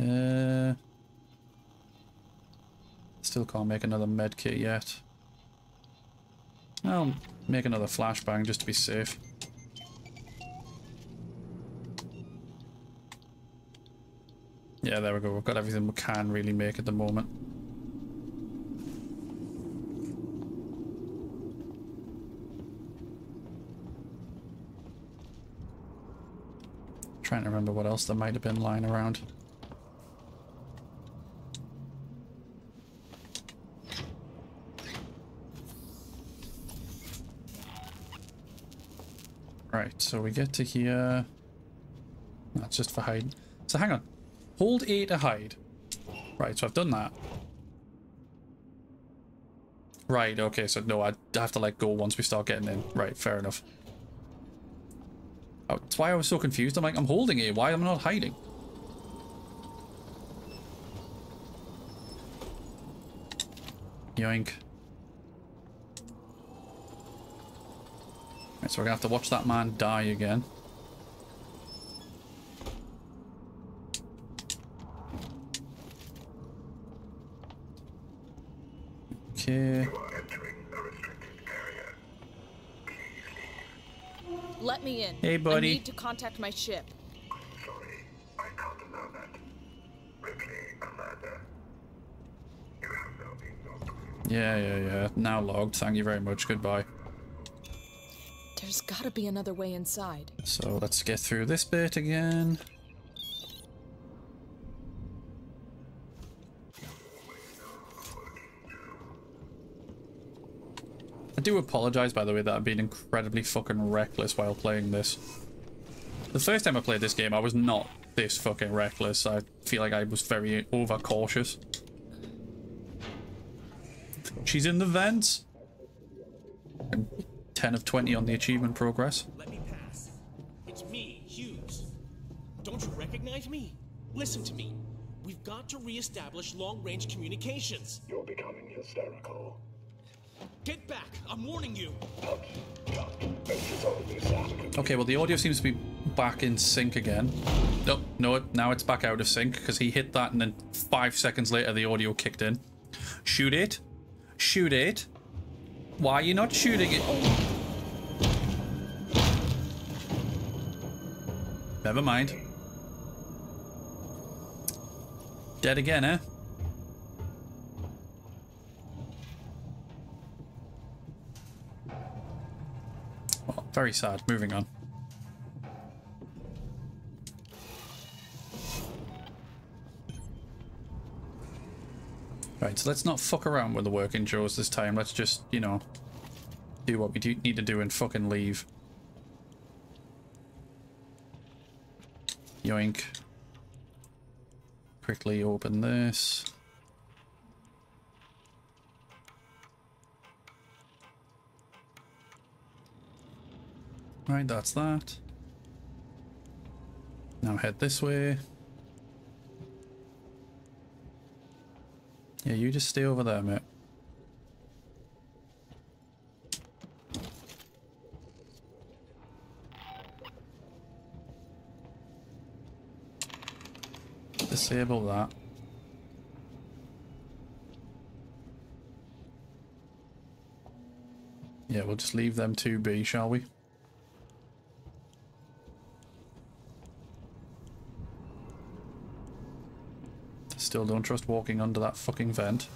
Uh, still can't make another med kit yet. I'll make another flashbang just to be safe. Yeah, there we go. We've got everything we can really make at the moment. Trying to remember what else there might have been lying around. Right, so we get to here. That's just for hiding. So hang on. Hold A to hide. Right, so I've done that. Right, okay, so no, I have to let go once we start getting in. Right, fair enough. Oh, that's why I was so confused. I'm like, I'm holding A. Why am I not hiding? Yoink. Right, so we're gonna have to watch that man die again. Okay. Let me in. Hey, buddy. I need to contact my ship. Yeah, yeah, yeah. Now logged. Thank you very much. Goodbye. There's gotta be another way inside. So let's get through this bit again. I do apologize, by the way, that I've been incredibly fucking reckless while playing this. The first time I played this game, I was not this fucking reckless. I feel like I was very overcautious. She's in the vents. And 10 of 20 on the achievement progress. Let me pass. It's me, Hughes. Don't you recognize me? Listen to me. We've got to re-establish long-range communications. You're becoming hysterical. Get back! I'm warning you! Okay, well the audio seems to be back in sync again. No, no, it now it's back out of sync because he hit that and then five seconds later the audio kicked in. Shoot it. Shoot it. Why are you not shooting it? Never mind. Dead again, eh? Very sad. Moving on. Right, so let's not fuck around with the working Joes this time. Let's just, you know, do what we do need to do and fucking leave. Yoink. Quickly open this. Right, that's that. Now head this way. Yeah, you just stay over there, mate. Disable that. Yeah, we'll just leave them to be, shall we? Still don't trust walking under that fucking vent.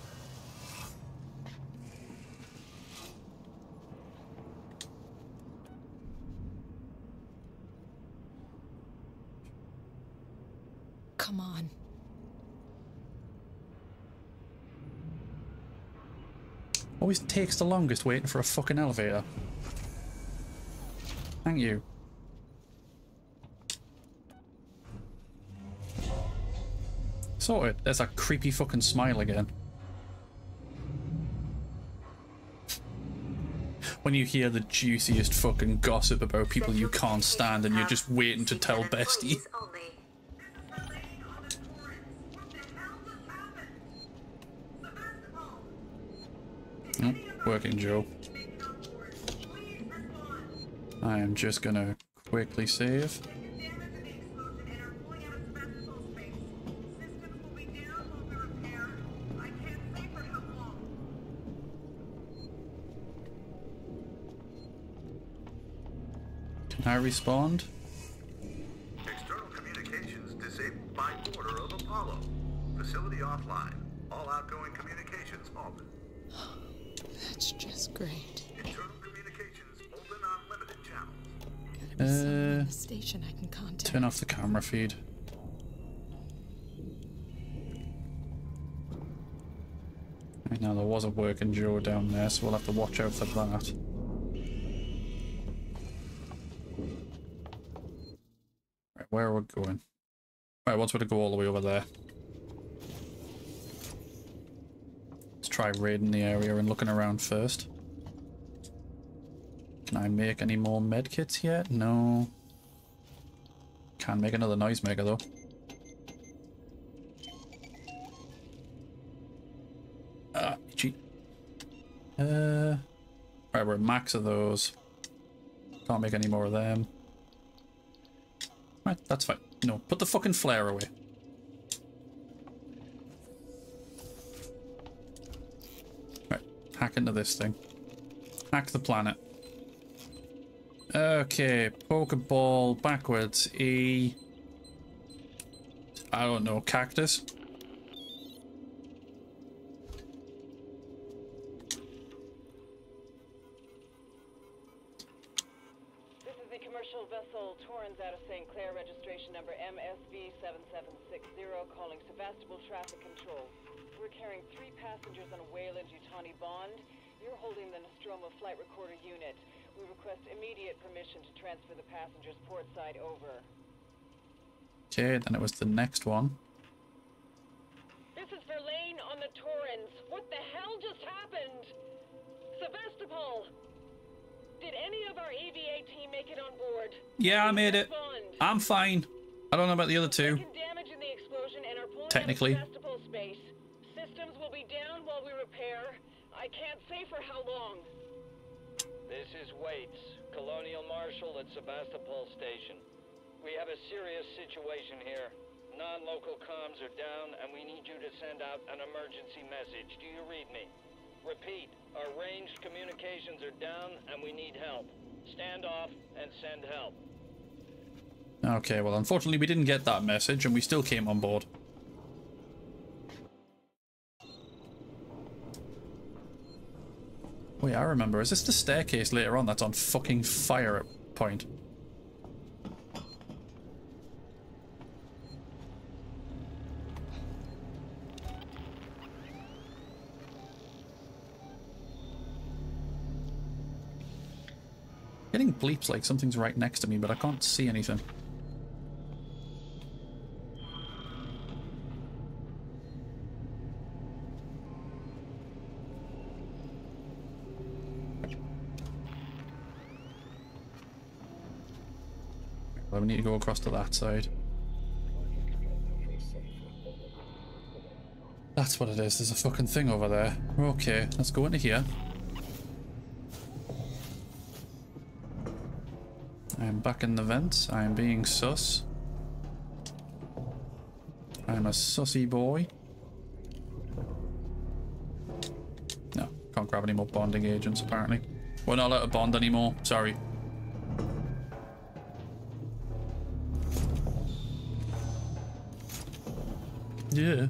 Come on. Always takes the longest waiting for a fucking elevator. Thank you. Sorted. There's that creepy fucking smile again. When you hear the juiciest fucking gossip about people you can't stand and you're just waiting to tell Bestie. Oh, working Joe. I am just gonna quickly save. I respond? External communications disabled by order of Apollo. Facility offline. All outgoing communications halted. [sighs] That's just great. Internal communications open on limited channels. Uh, The station I can contact. turn off the camera feed. Right now there was a working Joe down there, so we'll have to watch out for that. Where are we going? Right, wants me to go all the way over there. Let's try raiding the area and looking around first. Can I make any more medkits yet? No. Can make another noisemaker though. Ah, itchy. Uh, right, we're at max of those. Can't make any more of them. Right, that's fine. No, put the fucking flare away. Right, hack into this thing. Hack the planet. Okay, Pokeball backwards. E. I don't know, cactus. Okay, then it was the next one. This is Verlaine on the Torrens. What the hell just happened? Sevastopol! Did any of our EVA team make it on board? Yeah, I made it. I'm fine. I don't know about the other two. Damage in the explosion and are pulling Technically. out of Sevastopol space. Systems will be down while we repair. I can't say for how long. This is Waits, Colonial Marshal at Sevastopol Station. We have a serious situation here. Non-local comms are down, and we need you to send out an emergency message. Do you read me? Repeat, our ranged communications are down, and we need help. Stand off and send help. Okay, well, unfortunately, we didn't get that message, and we still came on board. Wait, I remember. Is this the staircase later on that's on fucking fire at point? Getting bleeps like something's right next to me, but I can't see anything. Well, we need to go across to that side. That's what it is. There's a fucking thing over there. Okay, let's go into here. I am back in the vents. I am being sus. I'm a sussy boy. No, can't grab any more bonding agents apparently. We're not allowed to bond anymore. Sorry. Yeah.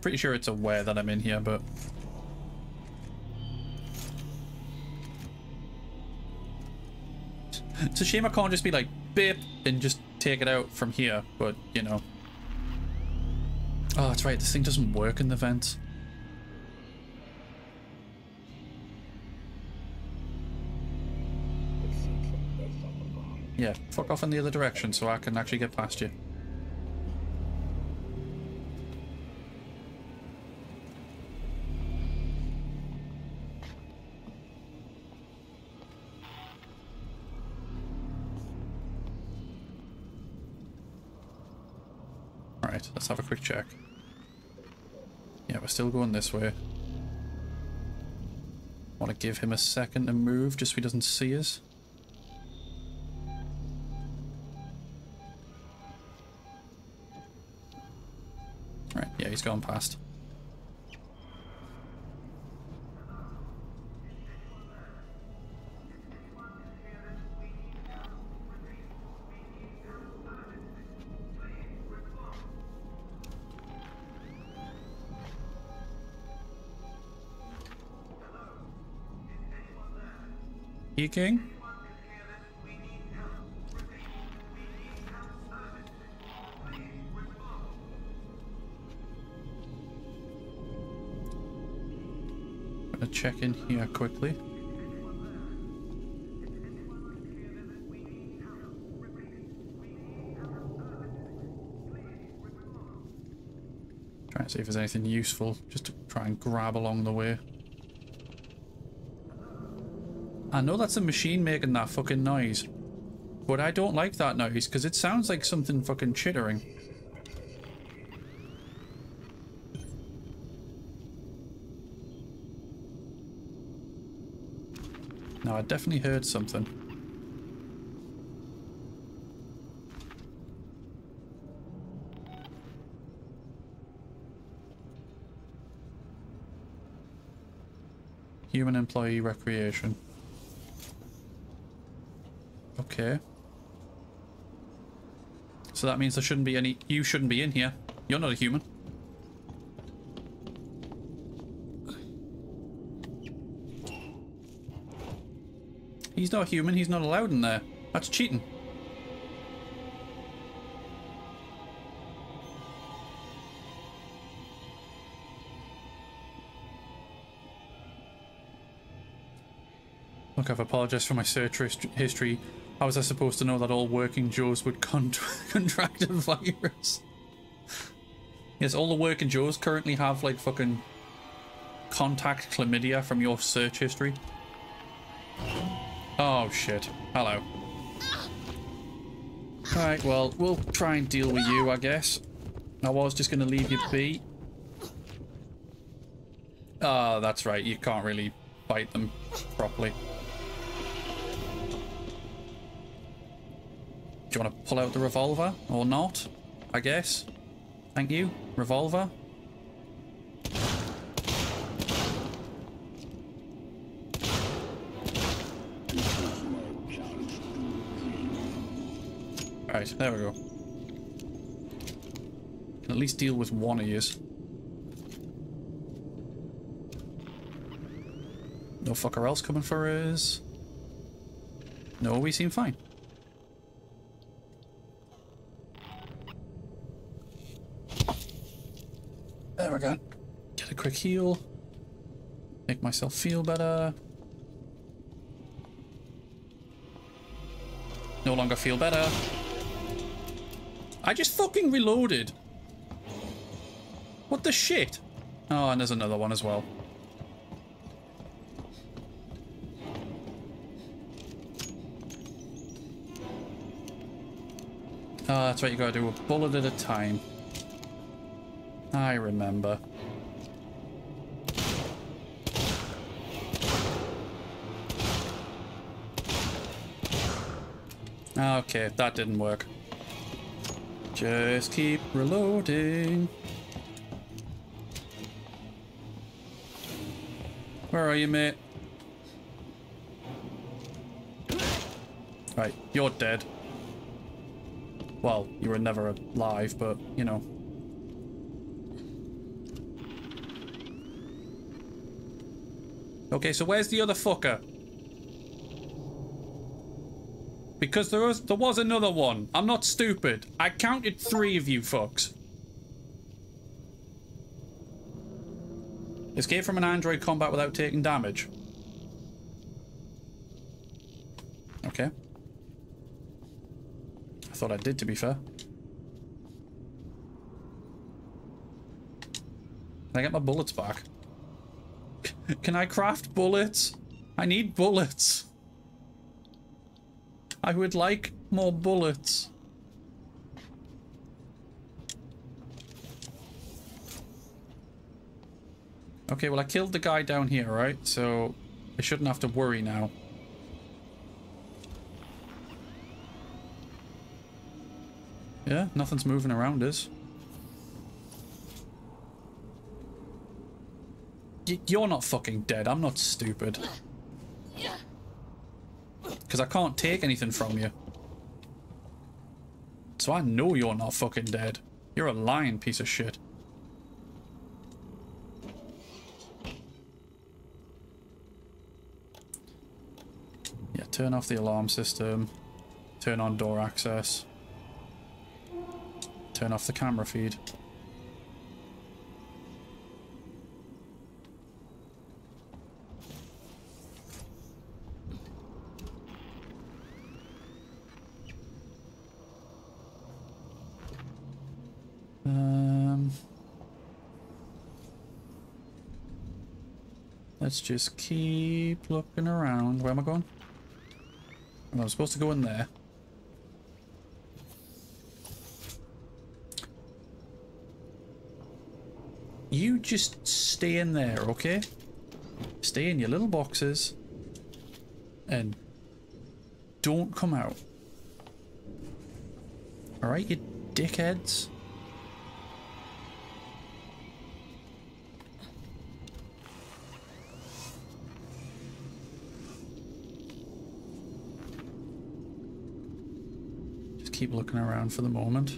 Pretty sure it's aware that I'm in here, but... It's a shame I can't just be like, beep, and just take it out from here, but, you know. Oh, that's right. This thing doesn't work in the vents. Yeah, fuck off in the other direction so I can actually get past you. Still going this way. Want to give him a second to move just so he doesn't see us. Right, yeah, he's gone past. You king? Gonna check in here quickly. Try and see if there's anything useful just to try and grab along the way. I know that's a machine making that fucking noise. But I don't like that noise because it sounds like something fucking chittering. No, I definitely heard something. Human employee recreation. Okay. So that means there shouldn't be any... You shouldn't be in here. You're not a human. He's not human. He's not allowed in there. That's cheating. Look, I've apologized for my search history. How was I supposed to know that all working Joes would con [laughs] contract a virus? yes, all the working Joes currently have, like, fucking contact chlamydia from your search history. Oh, shit. Hello. Alright, well, we'll try and deal with you, I guess. I was just going to leave you be. Ah, oh, that's right. You can't really fight them properly. Do you want to pull out the revolver or not? I guess. Thank you. Revolver. Right, there we go. Can at least deal with one of yous. No fucker else coming for us. No, we seem fine. There we go. Get a quick heal. Make myself feel better. No longer feel better. I just fucking reloaded. What the shit? Oh, and there's another one as well. Oh, that's right, you gotta do a bullet at a time. I remember. Okay, that didn't work. Just keep reloading. Where are you, mate? Right, you're dead. Well, you were never alive, but, you know. Okay, so where's the other fucker? Because there was there was another one. I'm not stupid. I counted three of you fucks. Escape from an android combat without taking damage. Okay. I thought I did, to be fair. Can I get my bullets back? [laughs] Can I craft bullets? I need bullets. I would like more bullets. Okay, well I killed the guy down here, right? So I shouldn't have to worry now. Yeah, nothing's moving around us. You're not fucking dead. I'm not stupid. Because I can't take anything from you. So I know you're not fucking dead. You're a lying piece of shit. Yeah, turn off the alarm system. Turn on door access. Turn off the camera feed. Let's just keep looking around. Where am I going? I'm supposed to go in there. You just stay in there, okay? Stay in your little boxes and don't come out. Alright, you dickheads? Keep looking around for the moment.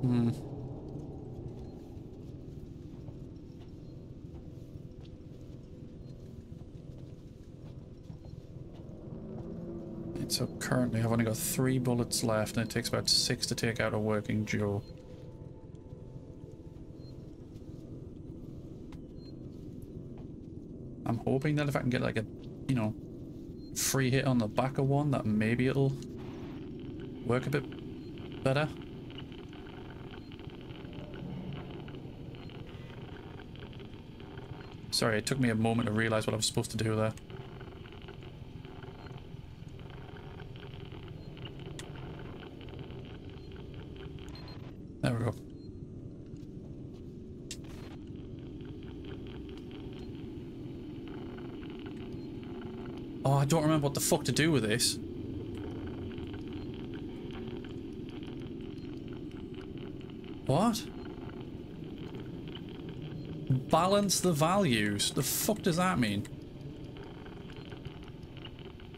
Hmm. So currently I've only got three bullets left and it takes about six to take out a working Joe. I'm hoping that if I can get like a, free hit on the back of one, that maybe it'll work a bit better. Sorry, it took me a moment to realize what I was supposed to do. There don't remember what the fuck to do with this. What? Balance the values. The fuck does that mean?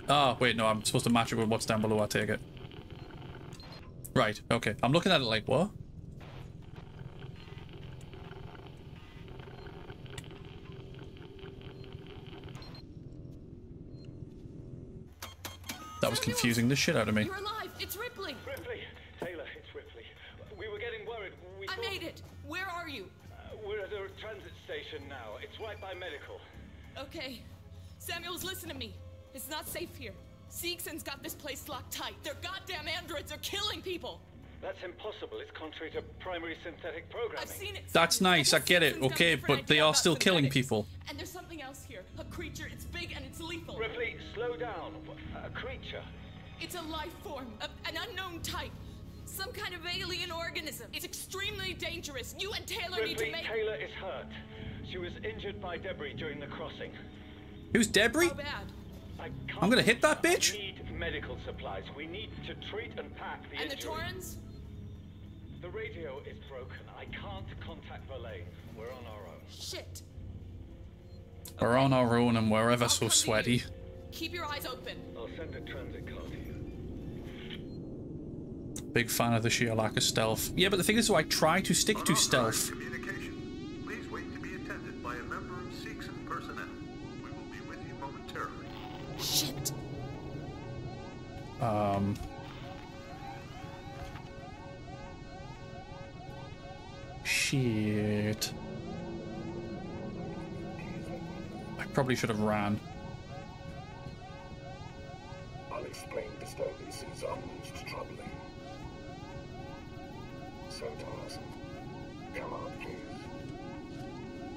Oh, wait, no, I'm supposed to match it with what's down below, I take it. Right, okay. I'm looking at it like, what? Was confusing the shit out of me. You're alive. It's Ripley. Ripley, Taylor, it's Ripley. We were getting worried. We I made it. Where are you? Uh, we're at a transit station now. It's right by medical. Okay. Samuels, listen to me. It's not safe here. Seegson's got this place locked tight. They're goddamn androids. They're killing people. That's impossible. It's contrary to primary synthetic programming. I've seen it. That's nice, I get it, okay, but they are still killing people. Life form. A, an unknown type. Some kind of alien organism. It's extremely dangerous. You and Taylor need to Ripley, make. Taylor is hurt. She was injured by debris during the crossing. Who's Debris? How bad? I can't I'm gonna hit that bitch. We need medical supplies. We need to treat and pack the And the injury. Torrens? The radio is broken. I can't contact Verlaine. We're on our own. Shit. We're on our own and we're ever so sweaty. Keep your eyes open. I'll send a transit car to you. Big fan of the sheer lack of stealth. Yeah, but the thing is, though, I try to stick to stealth. Communication. Please wait to be attended by a member of Seegson personnel. We will be with you momentarily. Shit. Um. Shit. I probably should have ran.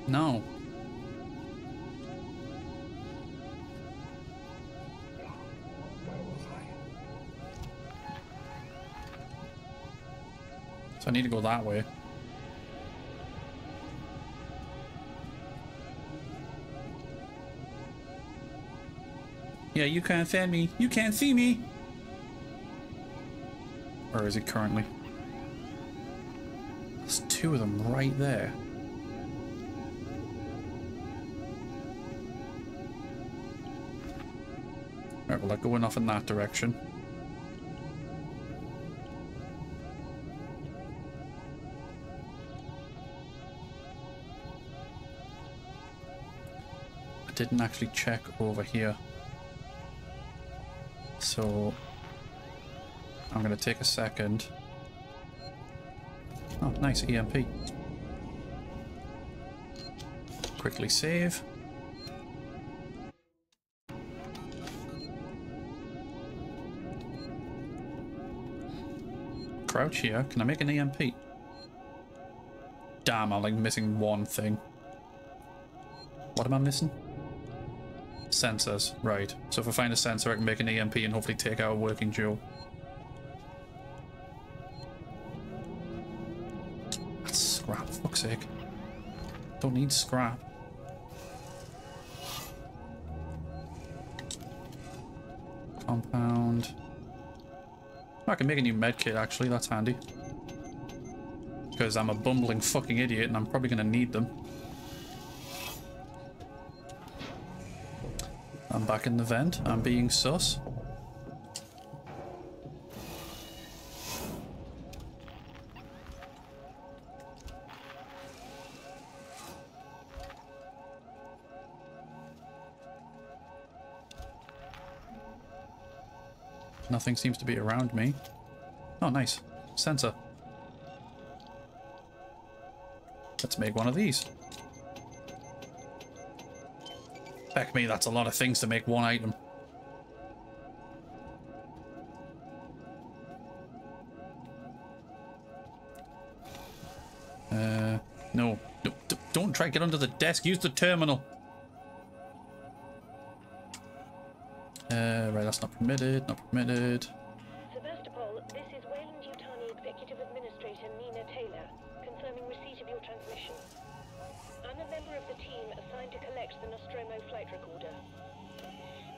No. So I need to go that way. Yeah, you can't fan me. You can't see me. Where is it currently? There's two of them right there. Alright, well, they're going off in that direction. I didn't actually check over here. So I'm going to take a second. Oh, nice EMP. Quickly save. Crouch here. Can I make an EMP? Damn, I'm like missing one thing. What am I missing? Sensors. Right. So if I find a sensor, I can make an EMP and hopefully take out a working Joe. That's scrap, fuck's sake. Don't need scrap. I can make a new medkit actually, that's handy. Because I'm a bumbling fucking idiot and I'm probably going to need them. I'm back in the vent. I'm being sus. Nothing seems to be around me. Oh, nice. Sensor. Let's make one of these. Heck me, that's a lot of things to make one item. Uh, no. no don't try to get under the desk. Use the terminal. Permitted. Not permitted. Sevastopol, this is Weyland Yutani Executive Administrator Nina Taylor, confirming receipt of your transmission. I'm a member of the team assigned to collect the Nostromo flight recorder.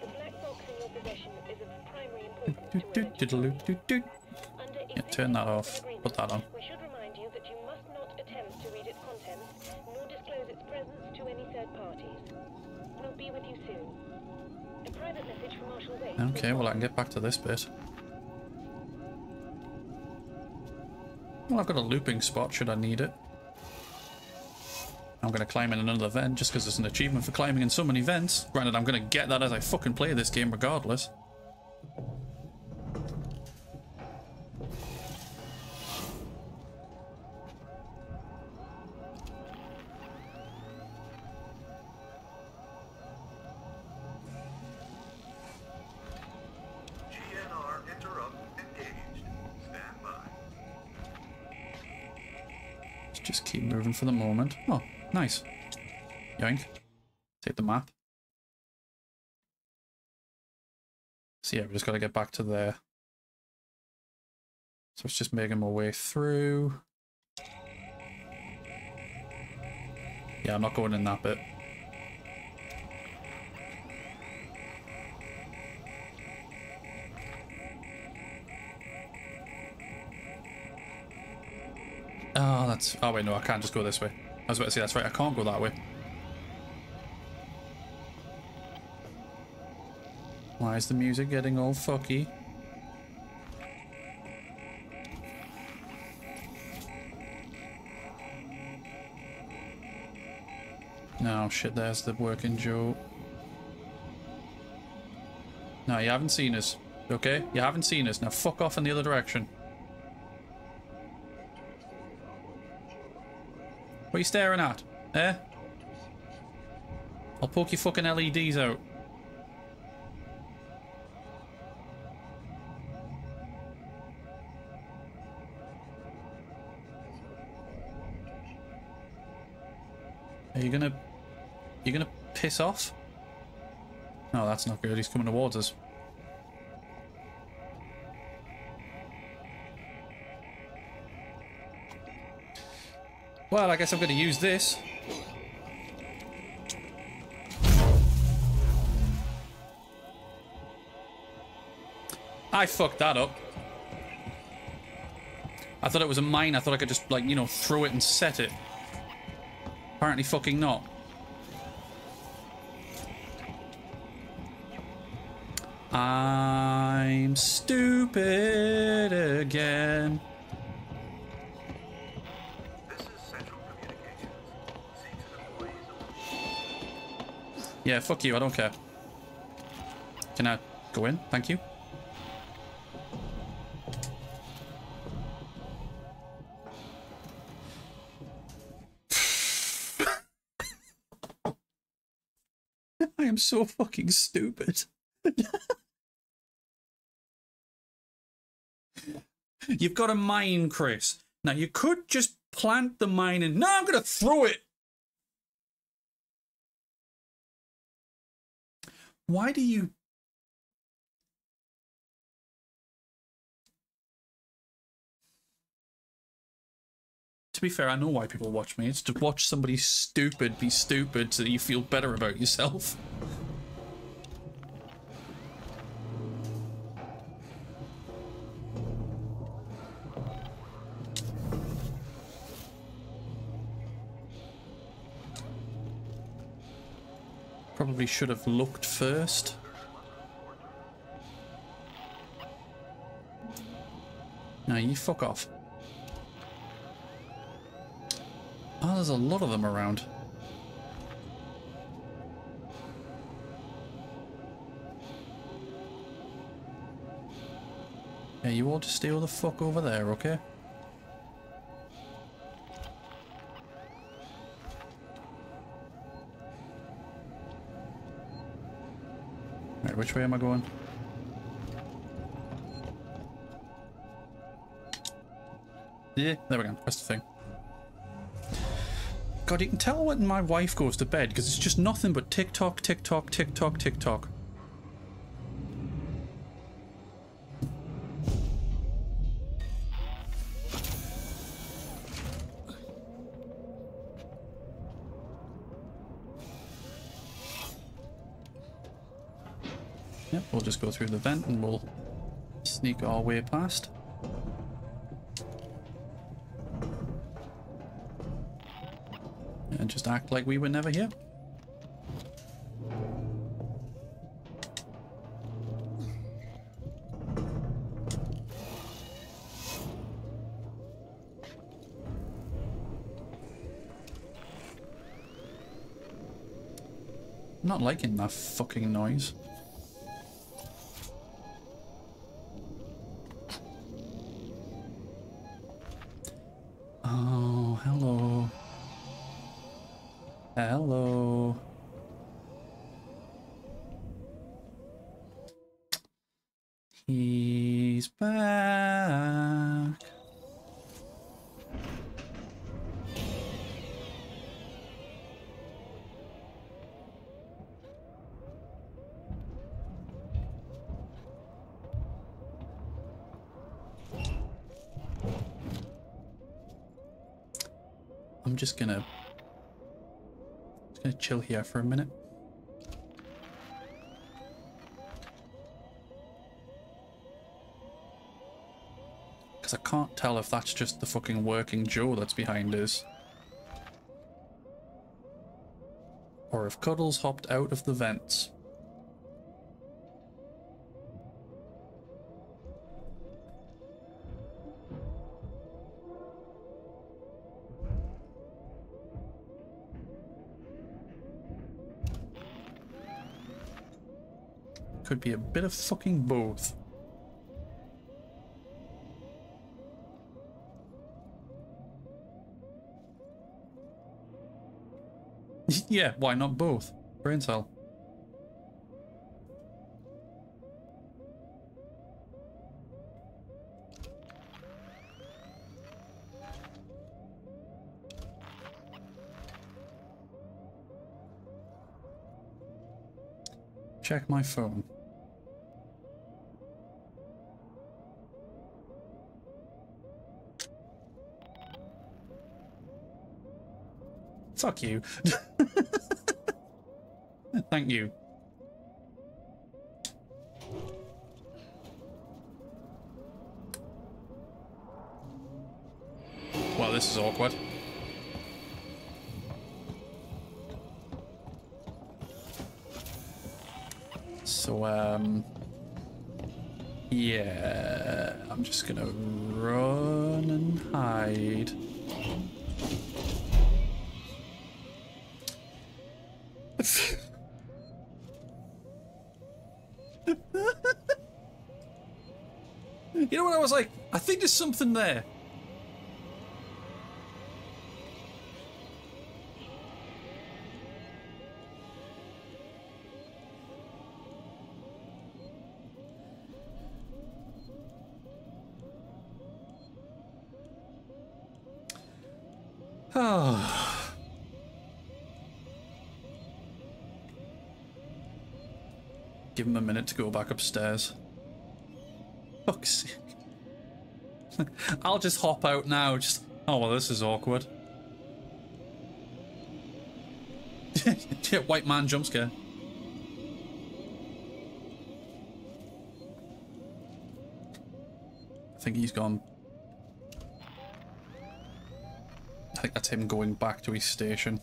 The black box in your possession is of primary importance to Do, do, do, do, do. Yeah, turn that off. Put that on. Okay, well I can get back to this bit. Well, I've got a looping spot should I need it. I'm going to climb in another vent just because it's an achievement for climbing in so many vents. Granted, I'm going to get that as I fucking play this game regardless. Oh, nice. Yoink. Take the map. So yeah, we just got to get back to there. So it's just making my way through. Yeah, I'm not going in that bit. Oh, that's... Oh, wait, no, I can't just go this way. I was about to say, that's right, I can't go that way. Why is the music getting all fucky? No, shit, there's the working Joe. No, you haven't seen us. Okay? You haven't seen us. Now fuck off in the other direction. What are you staring at? Eh? I'll poke your fucking LEDs out. Are you gonna... You gonna piss off? No, that's not good. He's coming towards us. Well, I guess I'm going to use this. I fucked that up. I thought it was a mine. I thought I could just, like, you know, throw it and set it. Apparently fucking not. I'm stupid again. Yeah, fuck you, I don't care. Can I go in? Thank you. [laughs] I am so fucking stupid. [laughs] You've got a mine, Chris. Now, you could just plant the mine and... No, I'm going to throw it! Why do you... To be fair, I know why people watch me. It's to watch somebody stupid be stupid so that you feel better about yourself. Probably should have looked first. No, you fuck off. Oh, there's a lot of them around. Yeah, you all just stay all the fuck over there, okay? Which way am I going? Yeah, there we go. That's the thing. God, you can tell when my wife goes to bed because it's just nothing but TikTok, TikTok, TikTok, TikTok. Just go through the vent and we'll sneak our way past. And just act like we were never here. Not liking that fucking noise. Oh, hello. Hello. He's back. I'm just gonna just gonna chill here for a minute. Because I can't tell if that's just the fucking working Joe that's behind us. Or if Cuddles hopped out of the vents. Could be a bit of fucking both. [laughs] yeah, why not both? Brain cell. Check my phone. Fuck you. [laughs] Thank you. Well, this is awkward. So, um... Yeah... I'm just gonna run and hide. you know what I was like? I think there's something there. [sighs] Give him a minute to go back upstairs. Fuck's sake. [laughs] I'll just hop out now. Just oh well, this is awkward. [laughs] white man jump scare. I think he's gone. I think that's him going back to his station.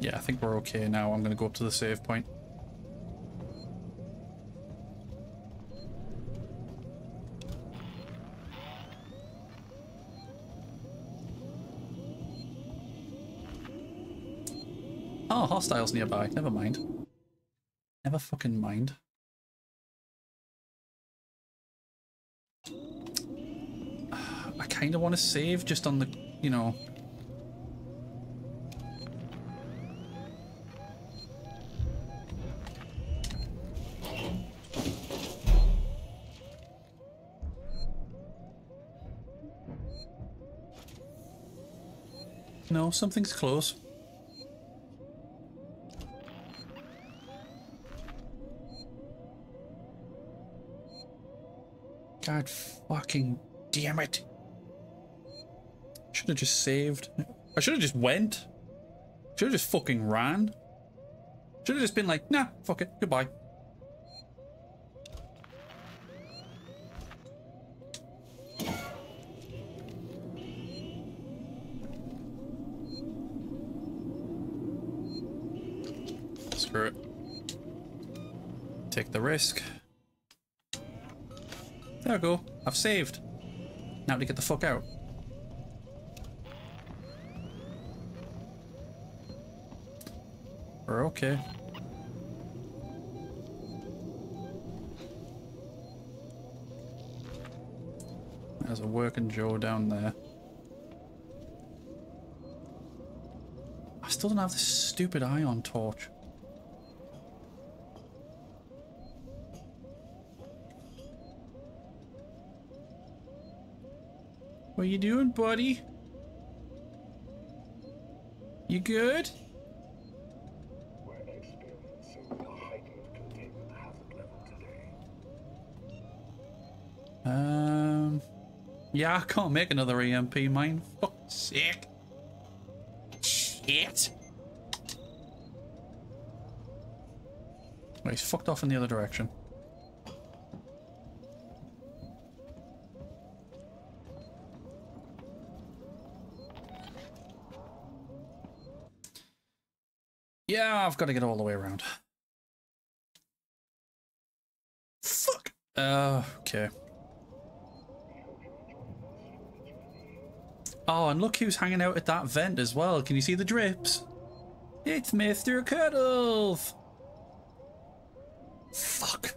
Yeah, I think we're okay now. I'm going to go up to the save point. Oh, hostiles nearby. Never mind. Never fucking mind. [sighs] I kind of want to save just on the, you know... Something's close. God fucking damn it. Should have just saved. I should have just went. Should have just fucking ran. Should have just been like, nah, fuck it, goodbye. Screw it. Take the risk. There we go. I've saved. Now to get the fuck out. We're okay. There's a working Joe down there. I still don't have this stupid ion torch. What you doing, buddy? You good? Um, yeah, I can't make another EMP mine. Fuck, sick. Shit. Well, he's fucked off in the other direction. Got to get all the way around. Fuck. Uh, okay. Oh, and look who's hanging out at that vent as well. Can you see the drips? It's Mr. Cuddles! Fuck.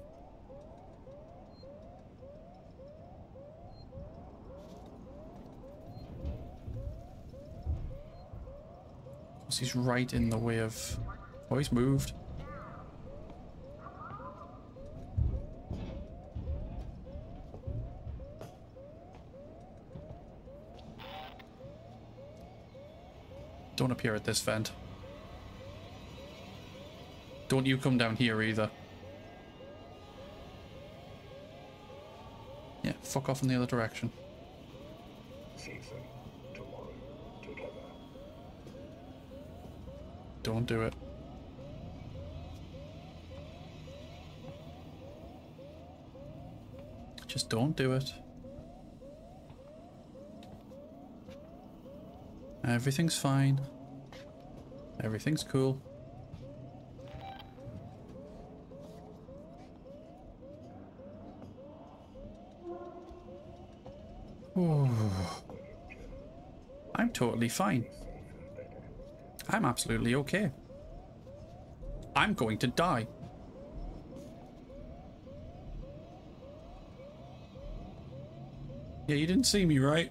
He's right in the way of... Oh, he's moved. Don't appear at this vent. Don't you come down here either. Yeah, fuck off in the other direction. Tomorrow. Don't do it. Just don't do it. Everything's fine. Everything's cool. Ooh. I'm totally fine. I'm absolutely okay. I'm going to die. Yeah, you didn't see me, right?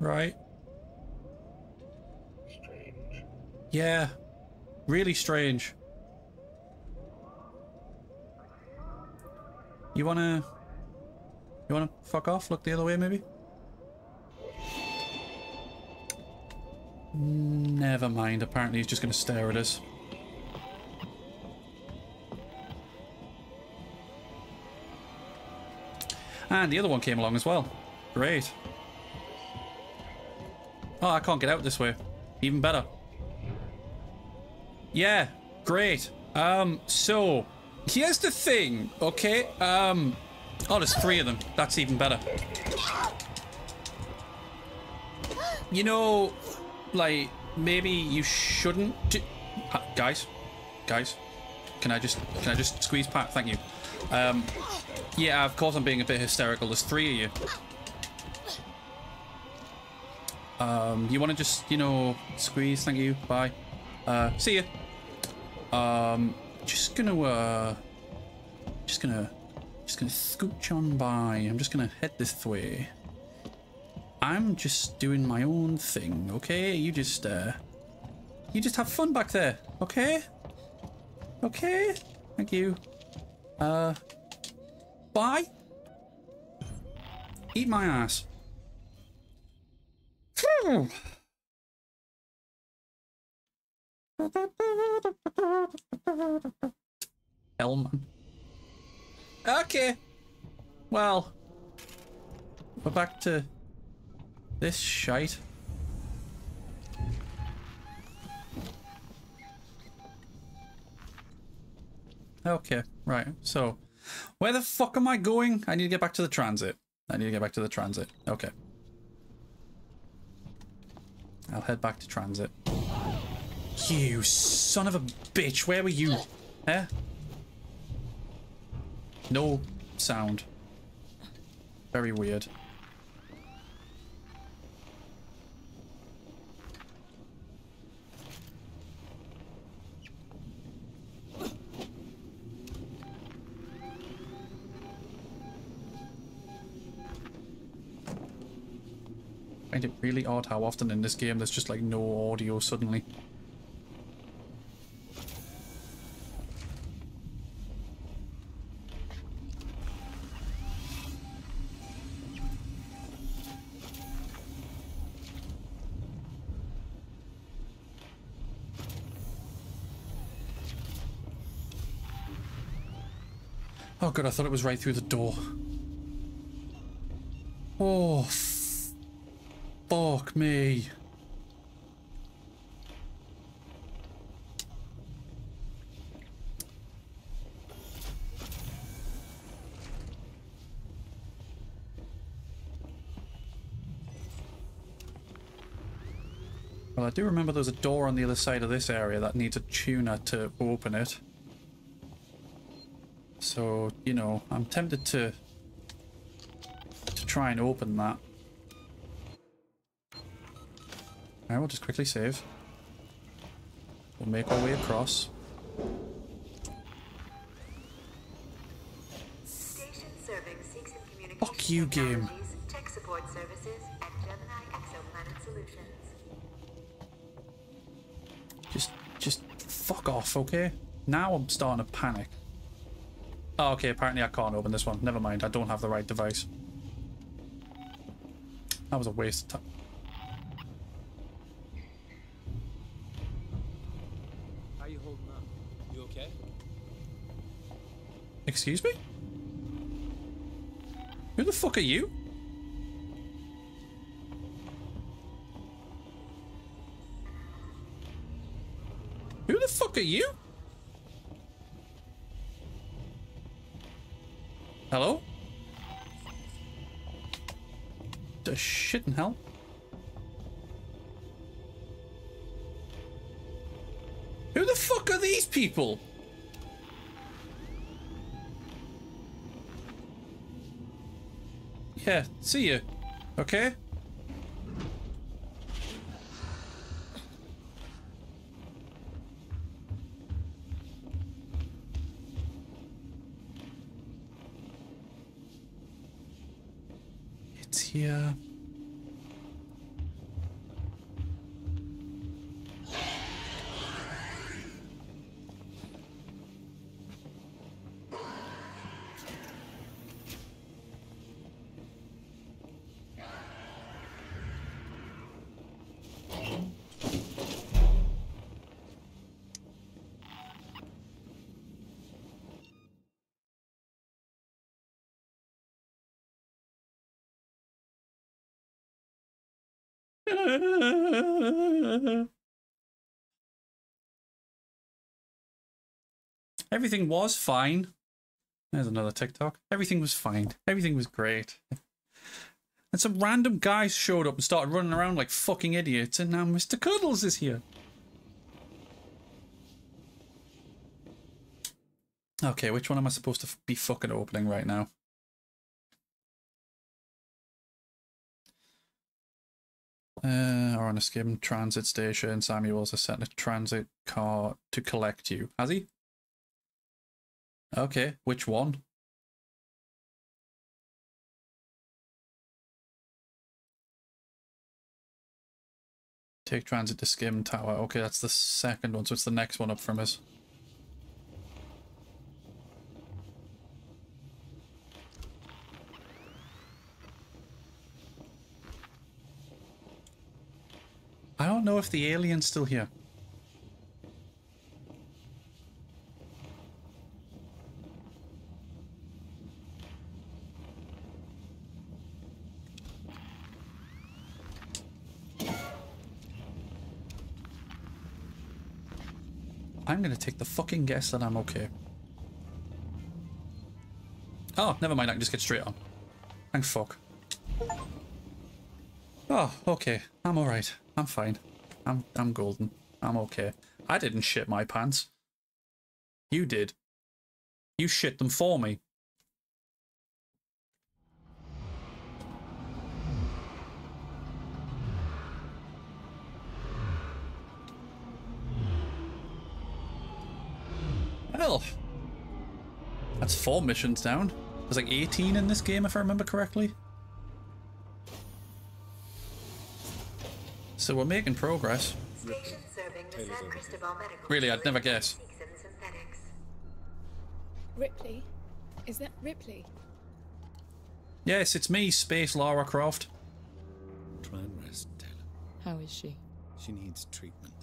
Right? Strange. Yeah. Really strange. You wanna... You wanna fuck off? Look the other way, maybe? Never mind. Apparently he's just gonna stare at us. And the other one came along as well. Great. Oh, I can't get out this way. Even better. Yeah, great. Um, so, here's the thing, okay? Um, oh, there's three of them. That's even better. You know, like, maybe you shouldn't do... Uh, guys, guys, can I just, can I just squeeze Pat? Thank you. Um, yeah, of course I'm being a bit hysterical. There's three of you. Um, you want to just, you know, squeeze? Thank you. Bye. Uh, see ya. Um, just gonna, uh, just gonna, just gonna scooch on by. I'm just gonna head this way. I'm just doing my own thing, okay? You just, uh, you just have fun back there, okay? Okay? Thank you. Uh, bye? Eat my ass. Hellman. Okay. Well, we're back to this shite. Okay, right. So, where the fuck am I going? I need to get back to the transit. I need to get back to the transit. Okay. I'll head back to transit. You son of a bitch, where were you? Eh? No sound. Very weird. Really odd how often in this game there's just like no audio suddenly. Oh god, I thought it was right through the door. Oh, fuck me. Well, I do remember there's a door on the other side of this area that needs a tuner to open it. So, you know, I'm tempted to to try and open that. Alright, we'll just quickly save. We'll make our way across. Station serving Seegson Communication Fuck you, game. Tech support services, and Gemini exoplanet solutions. Just, just fuck off, okay? Now I'm starting to panic. Oh, okay, apparently I can't open this one. Never mind, I don't have the right device. That was a waste of time. Excuse me? Who the fuck are you? Who the fuck are you? Hello? The shit in hell? Who the fuck are these people? Yeah, see you. Okay? Everything was fine. There's another TikTok. Everything was fine. Everything was great. [laughs] And some random guys showed up and started running around like fucking idiots, and now Mr. Cuddles is here. Okay, which one am I supposed to be fucking opening right now? Uh, or on a SciMed transit station, Samuels has sent a transit car to collect you. Has he? Okay, which one? Take transit to SciMed Tower. Okay, that's the second one, so it's the next one up from us. I don't know if the alien's still here. I'm gonna take the fucking guess that I'm okay. Oh, never mind, I can just get straight on. Thank fuck. Oh, okay. I'm alright. I'm fine. I'm I'm golden. I'm okay. I didn't shit my pants. You did. You shit them for me. Well, that's four missions down. There's like 18 in this game, if I remember correctly. So we're making progress. Station serving the San Cristobal Medical. Really, I'd never guess. Ripley? Is that Ripley? Yes, it's me, Space Lara Croft. Try and rest, Taylor. How is she? She needs treatment.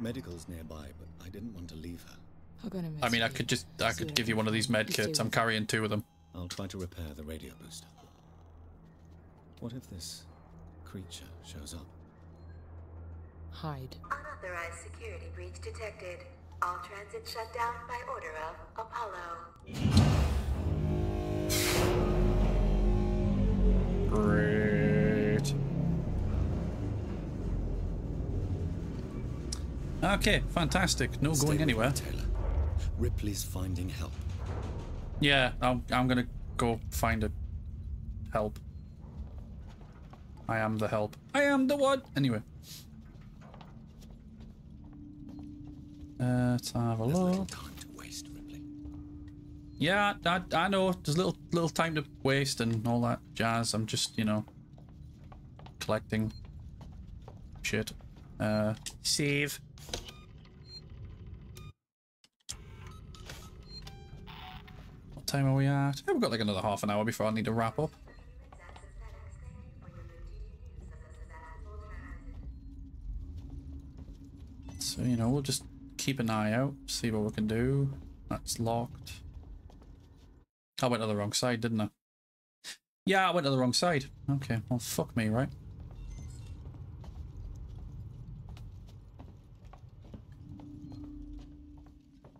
Medical's nearby, but I didn't want to leave her. I'll go to I mean, I could just I could give you one of these med kits. I'm carrying two of them. I'll try to repair the radio booster. What if this creature shows up? Hide. Unauthorized security breach detected. All transit shut down by order of Apollo. Great. Okay, fantastic. No Stay going anywhere. Taylor. Ripley's finding help. Yeah, I'm, I'm gonna go find a help. I am the help. I am the one. Anyway. Uh, let's have a look. Yeah, I, I know. There's little little time to waste and all that jazz. I'm just, you know, collecting shit. Uh, save. Time are we at? Yeah, we've got like another half an hour before I need to wrap up. So, you know, we'll just keep an eye out, see what we can do. That's locked. I went to the wrong side, didn't I? Yeah, I went to the wrong side. Okay, well, fuck me, right?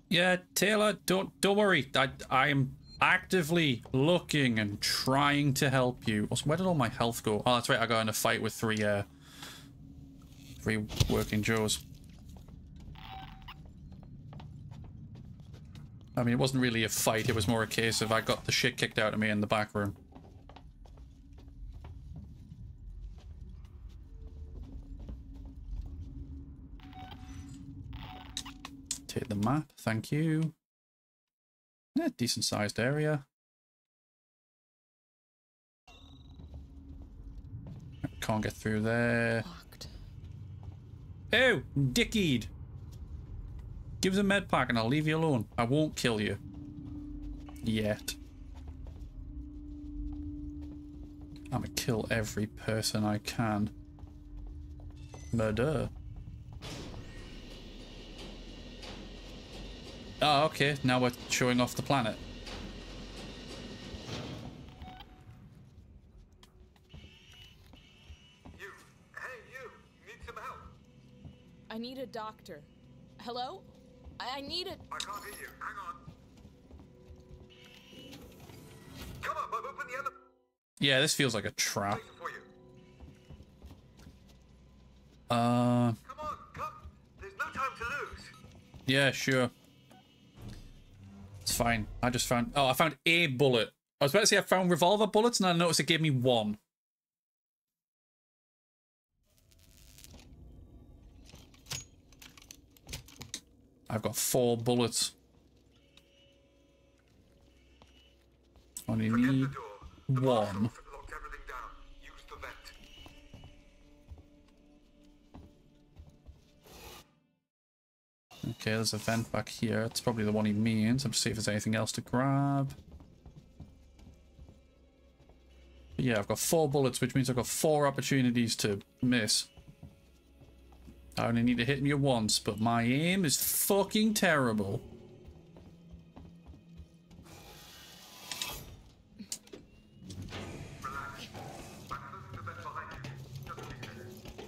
Yeah, Taylor, don't don't worry. I I am actively looking and trying to help you. Also, Where did all my health go? Oh, that's right. I got in a fight with three uh three working Joes. I mean, it wasn't really a fight. It was more a case of I got the shit kicked out of me in the back room. Take the map, thank you. Yeah, decent sized area. Can't get through there. Oh, dickied. Give us a med pack and I'll leave you alone. I won't kill you. Yet. I'm gonna kill every person I can. Murder. Oh, okay. Now we're showing off the planet. You, hey you, need some help? I need a doctor. Hello? I I need a. I can't hear you. Hang on. Come on, Bob, open the other Yeah, this feels like a trap. for you. Uh, Come on, come. There's no time to lose. yeah, sure. It's fine. I just found. Oh, I found a bullet. I was about to say I found revolver bullets, and I noticed it gave me one. I've got four bullets. Only need one. Okay, there's a vent back here. It's probably the one he means. I'm just see if there's anything else to grab. But yeah, I've got four bullets, which means I've got four opportunities to miss. I only need to hit you once, but my aim is fucking terrible.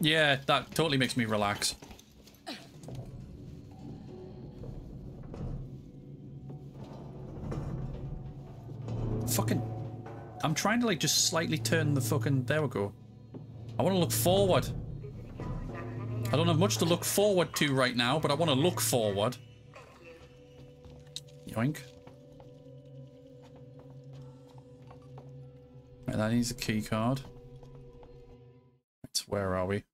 Yeah, that totally makes me relax. Fucking... I'm trying to, like, just slightly turn the fucking... There we go. I want to look forward. I don't have much to look forward to right now, but I want to look forward. Yoink. Right, that needs a key card. Right, where are we?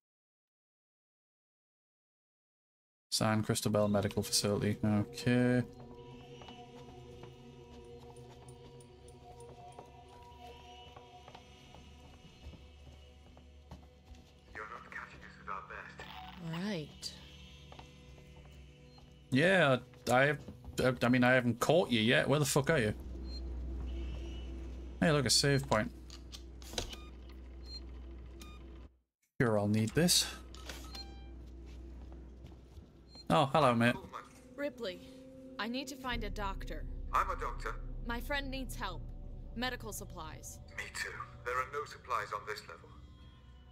San Cristobal Medical Facility. Okay. Best. Right. Yeah, I, I mean, I haven't caught you yet. Where the fuck are you? Hey, look, a save point. Sure, I'll need this. Oh, hello, mate. Ripley, I I need to find a doctor. I'm a doctor. My friend needs help. Medical supplies. Me too. There are no supplies on this level.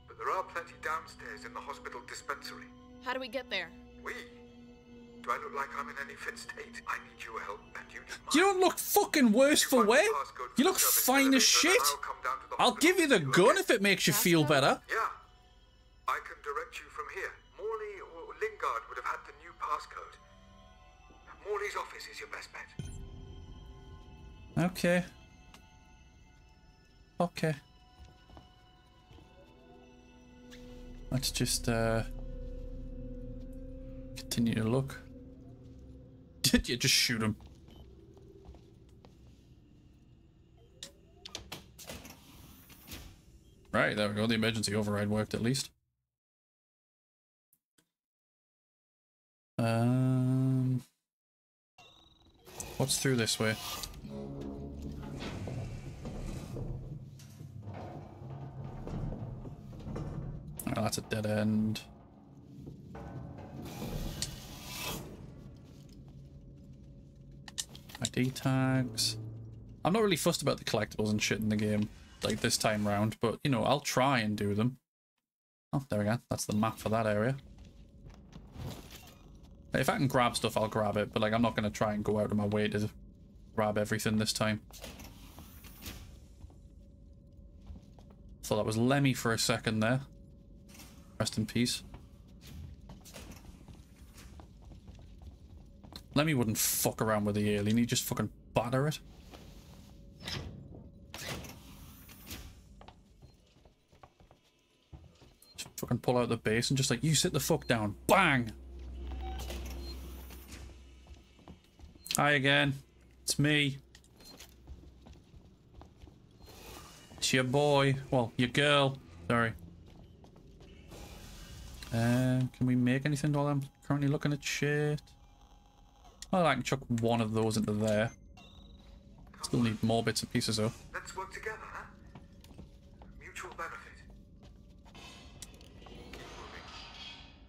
But there are plenty downstairs in the hospital dispensary. How do we get there? We? Do I look like I'm in any fit state? I need your help, and you need mine. You don't look fucking worse for wear. You look fine as shit. I'll give you the gun if it makes you feel better. Yeah. I can direct you from here. Morley or Lingard would have had the new passcode. Morley's office is your best bet. Okay. Okay. Let's just uh continue to look. Did you just shoot him? Right, there we go. The emergency override worked at least. Um, what's through this way? Oh, that's a dead end. ID tags. I'm not really fussed about the collectibles and shit in the game, like this time round, but, you know, I'll try and do them. Oh, there we go. That's the map for that area. If I can grab stuff, I'll grab it, but, like, I'm not going to try and go out of my way to grab everything this time. Thought that was Lemmy for a second there. Rest in peace. Lemmy wouldn't fuck around with the alien, he'd just fucking batter it. Just fucking pull out the base and just like, you sit the fuck down. Bang! Hi again. It's me. It's your boy. Well, your girl. Sorry. Uh, can we make anything while I'm currently looking at shit? Well, I can chuck one of those into there. Still need more bits and pieces though. Let's work together, huh? Mutual benefit.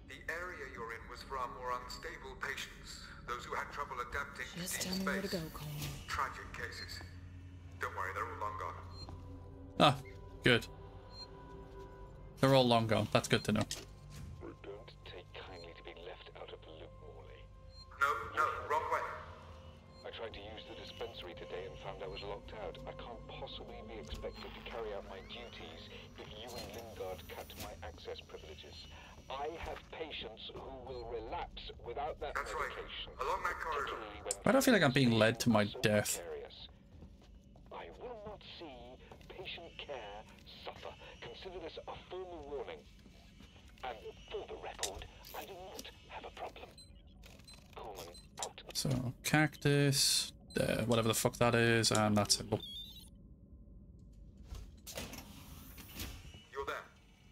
The area you're in was for our more unstable patients. Those who had trouble adapting Just to tell deep me where to go, Kuhlman. Tragic cases. Don't worry, they're all long gone. Ah, good. They're all long gone. That's good to know. I can't possibly be expected to carry out my duties if you and Lingard cut my access privileges. I have patients who will relapse without that That's right. medication. Along that corridor. Why do I feel like I'm being led to my death? I will not see patient care suffer. Consider this a formal warning. And for the record, I do not have a problem. Kuhlman out. So, cactus, uh, whatever the fuck that is, and that symbol. You're there.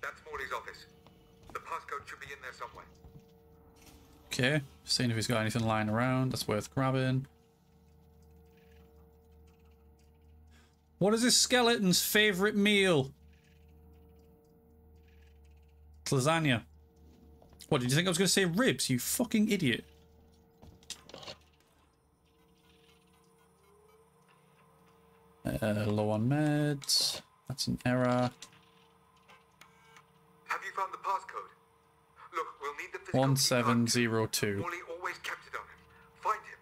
That's Morley's office. The passcode should be in there somewhere. Okay, seeing if he's got anything lying around that's worth grabbing. What is this skeleton's favorite meal? It's lasagna. What, did you think I was going to say ribs, you fucking idiot? Uh, low on meds. That's an error. Have you found the passcode? Look, we'll need the physical 1702. Morley always kept it on him. Find him.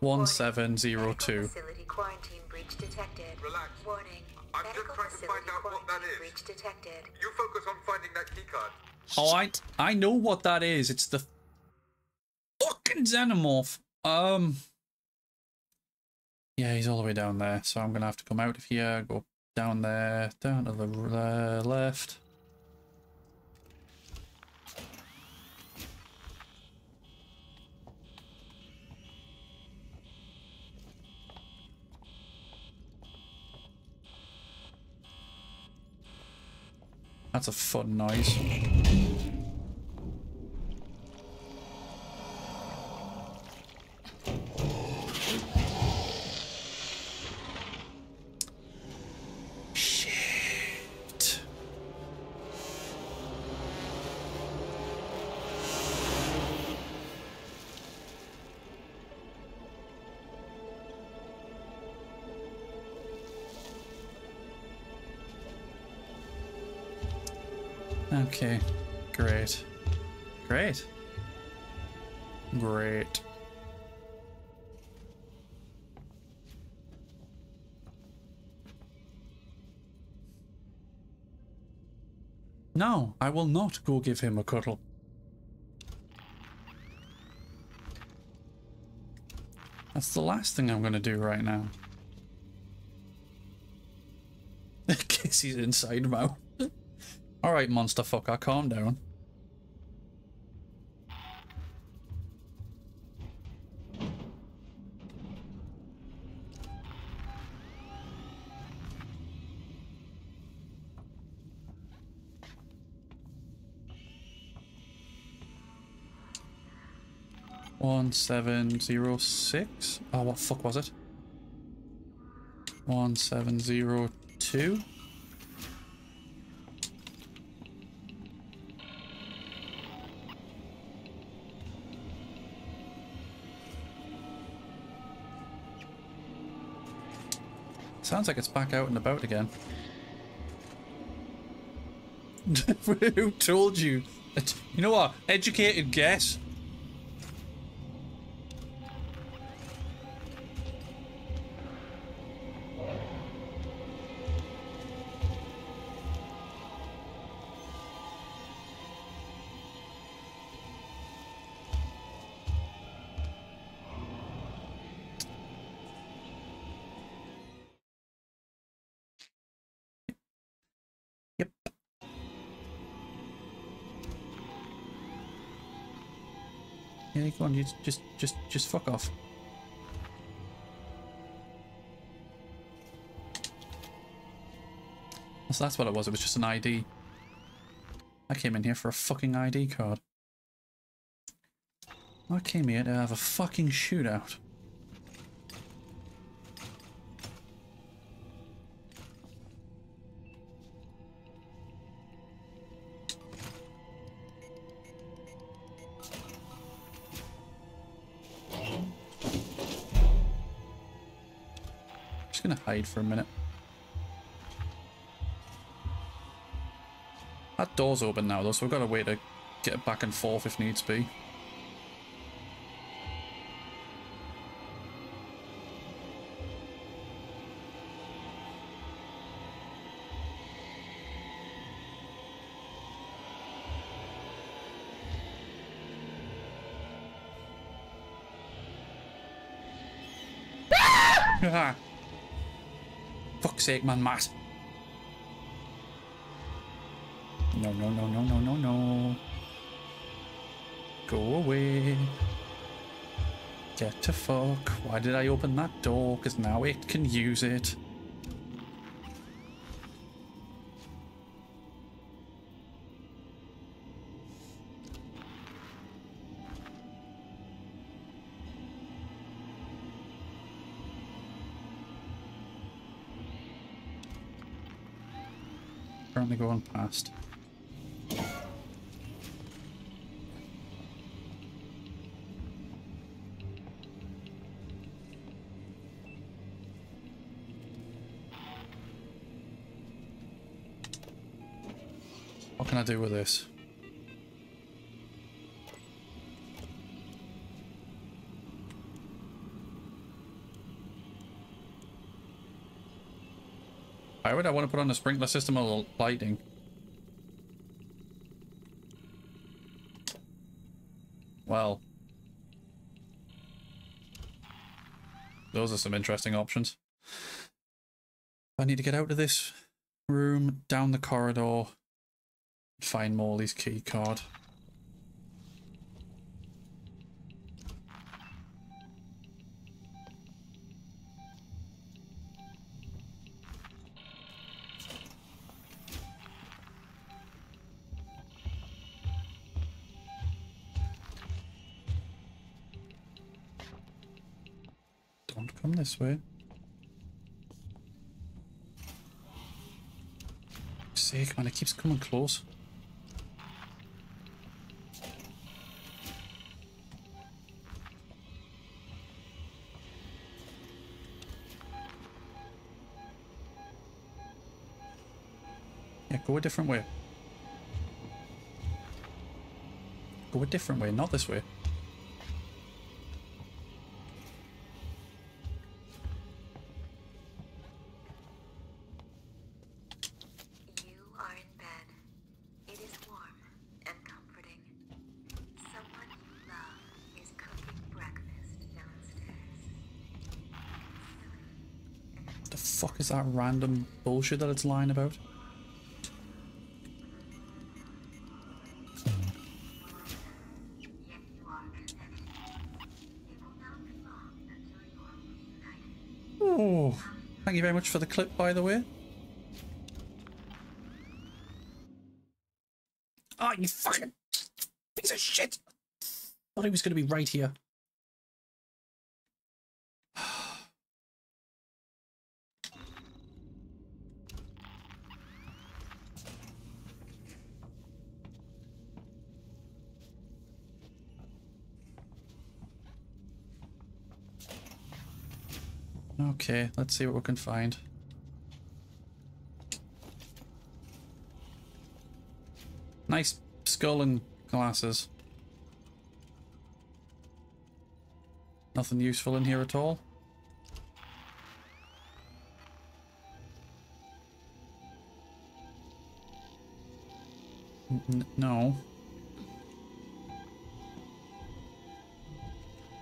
1702. Facility quarantine breach detected. Relax. Warning. I'm Medical just trying to find out what that is. breach detected. You focus on finding that keycard. Oh, I I know what that is. It's the fucking xenomorph. Um. Yeah, he's all the way down there, so I'm gonna have to come out of here, go down there, down to the uh, left. That's a fun noise. No, I will not go give him a cuddle. That's the last thing I'm going to do right now. [laughs] Guess he's inside mouth. [laughs] Alright, monster fucker, calm down. One seven zero six. Oh, what fuck was it? One seven zero two. Sounds like it's back out and about again. [laughs] Who told you? You know what? Educated guess. On, you just just just fuck off. So that's what it was, it was just an ID. I came in here for a fucking ID card. I came here to have a fucking shootout. Hide for a minute. That door's open now though, so we've got a way to get back and forth if needs be. [laughs] Ah! Fuck's sake, man, Matt. No, no, no, no, no, no, no. Go away. Get to fuck. Why did I open that door? Because now it can use it. Going past. What can I do with this? Why would I want to put on a sprinkler system or lighting? Well. Those are some interesting options. I need to get out of this room, down the corridor, find Morley's key card. This way. Sake, man, it keeps coming close. Yeah, go a different way. Go a different way, not this way. Random bullshit that it's lying about? Oh, thank you very much for the clip, by the way. Oh, you fucking piece of shit! Thought he was going to be right here. Okay, let's see what we can find. Nice skull and glasses. Nothing useful in here at all. N no.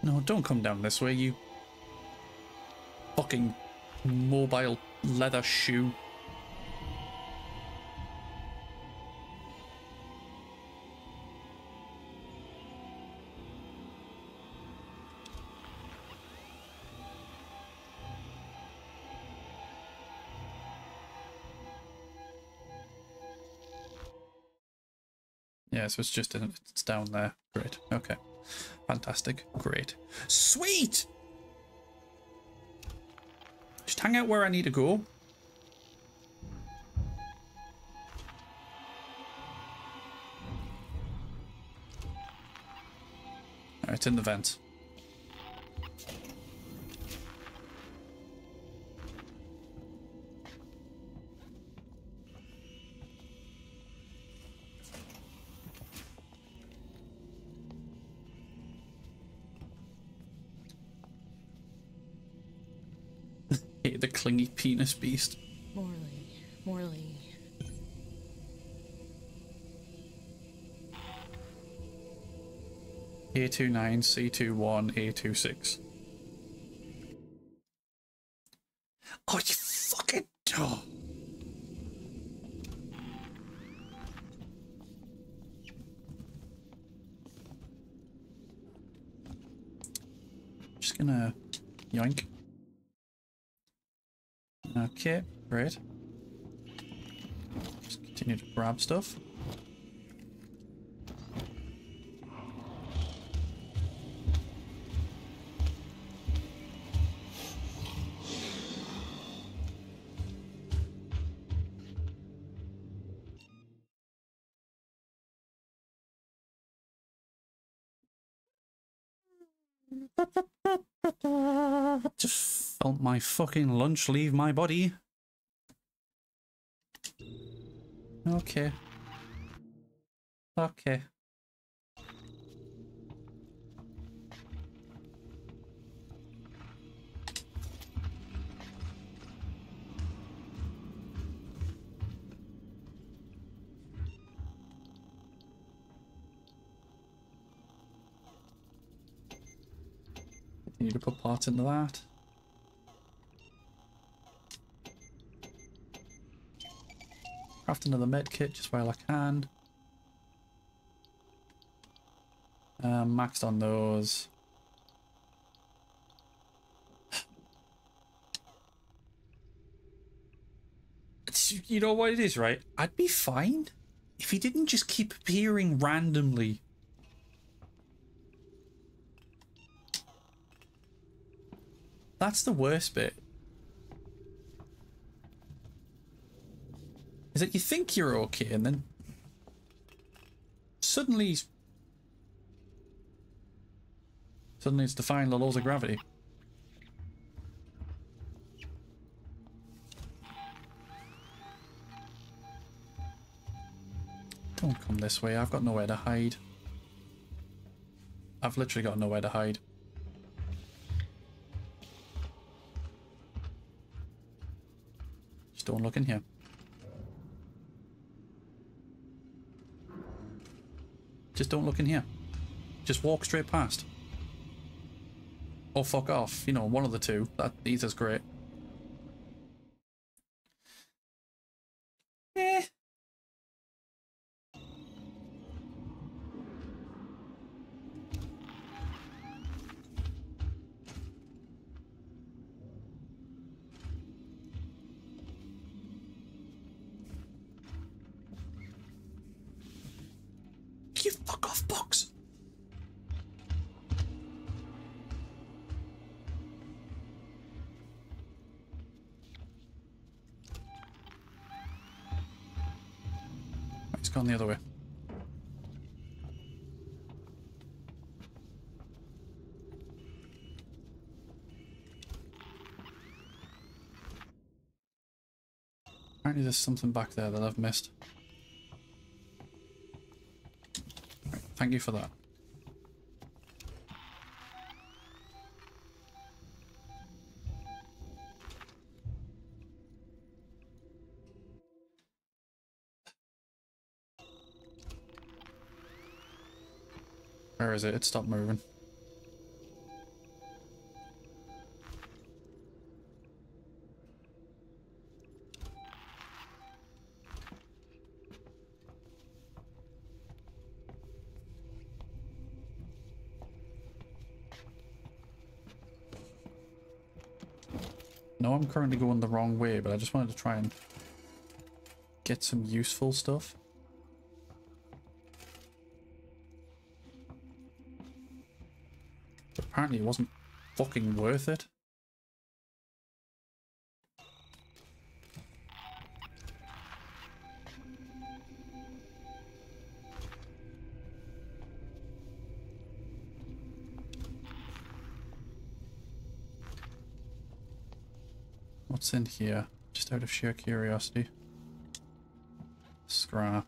No, don't come down this way, you fucking mobile leather shoe. Yeah, so it's just in, it's down there. Great. Okay. Fantastic. Great. Sweet! Hang out where I need to go. Alright, in the vent. Clingy penis beast. Morley, Morley. A29, C21, A26. Stuff. [laughs] Just felt oh, my fucking lunch leave my body. Okay. Okay. Continue to put parts into that. Craft another med kit just while I can. Um, maxed on those. You know what it is, right? I'd be fine if he didn't just keep appearing randomly. That's the worst bit. That you think you're okay and then suddenly suddenly it's defying the laws of gravity. Don't come this way, I've got nowhere to hide. I've literally got nowhere to hide. Just don't look in here. Just don't look in here. Just walk straight past. Or fuck off. You know, one of the two. That either's great. There's something back there that I've missed. Right, thank you for that. Where is it? It stopped moving. Currently going the wrong way, but I just wanted to try and get some useful stuff. But apparently it wasn't fucking worth it. Here? Just out of sheer curiosity. Scrap.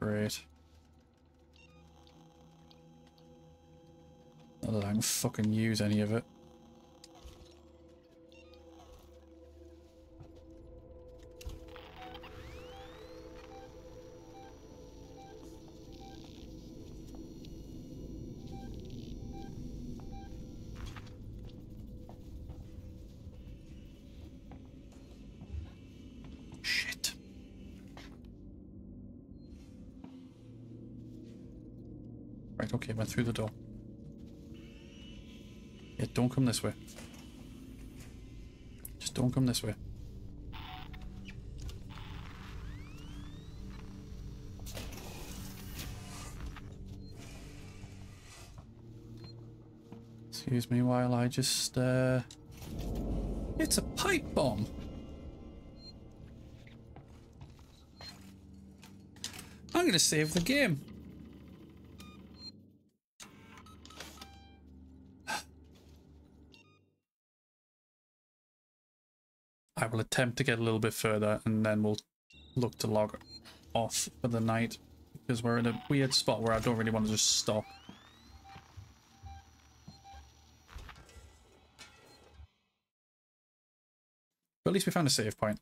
Great. I can fucking use any of it. Through the door. Yeah, don't come this way. Just don't come this way. Excuse me while I just, uh... It's a pipe bomb! I'm gonna save the game. Attempt to get a little bit further and then we'll look to log off for the night because we're in a weird spot where I don't really want to just stop. But at least we found a save point.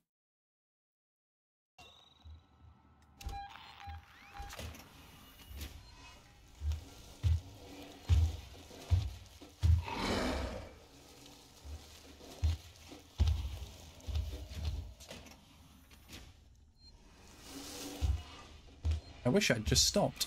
Wish I'd just stopped.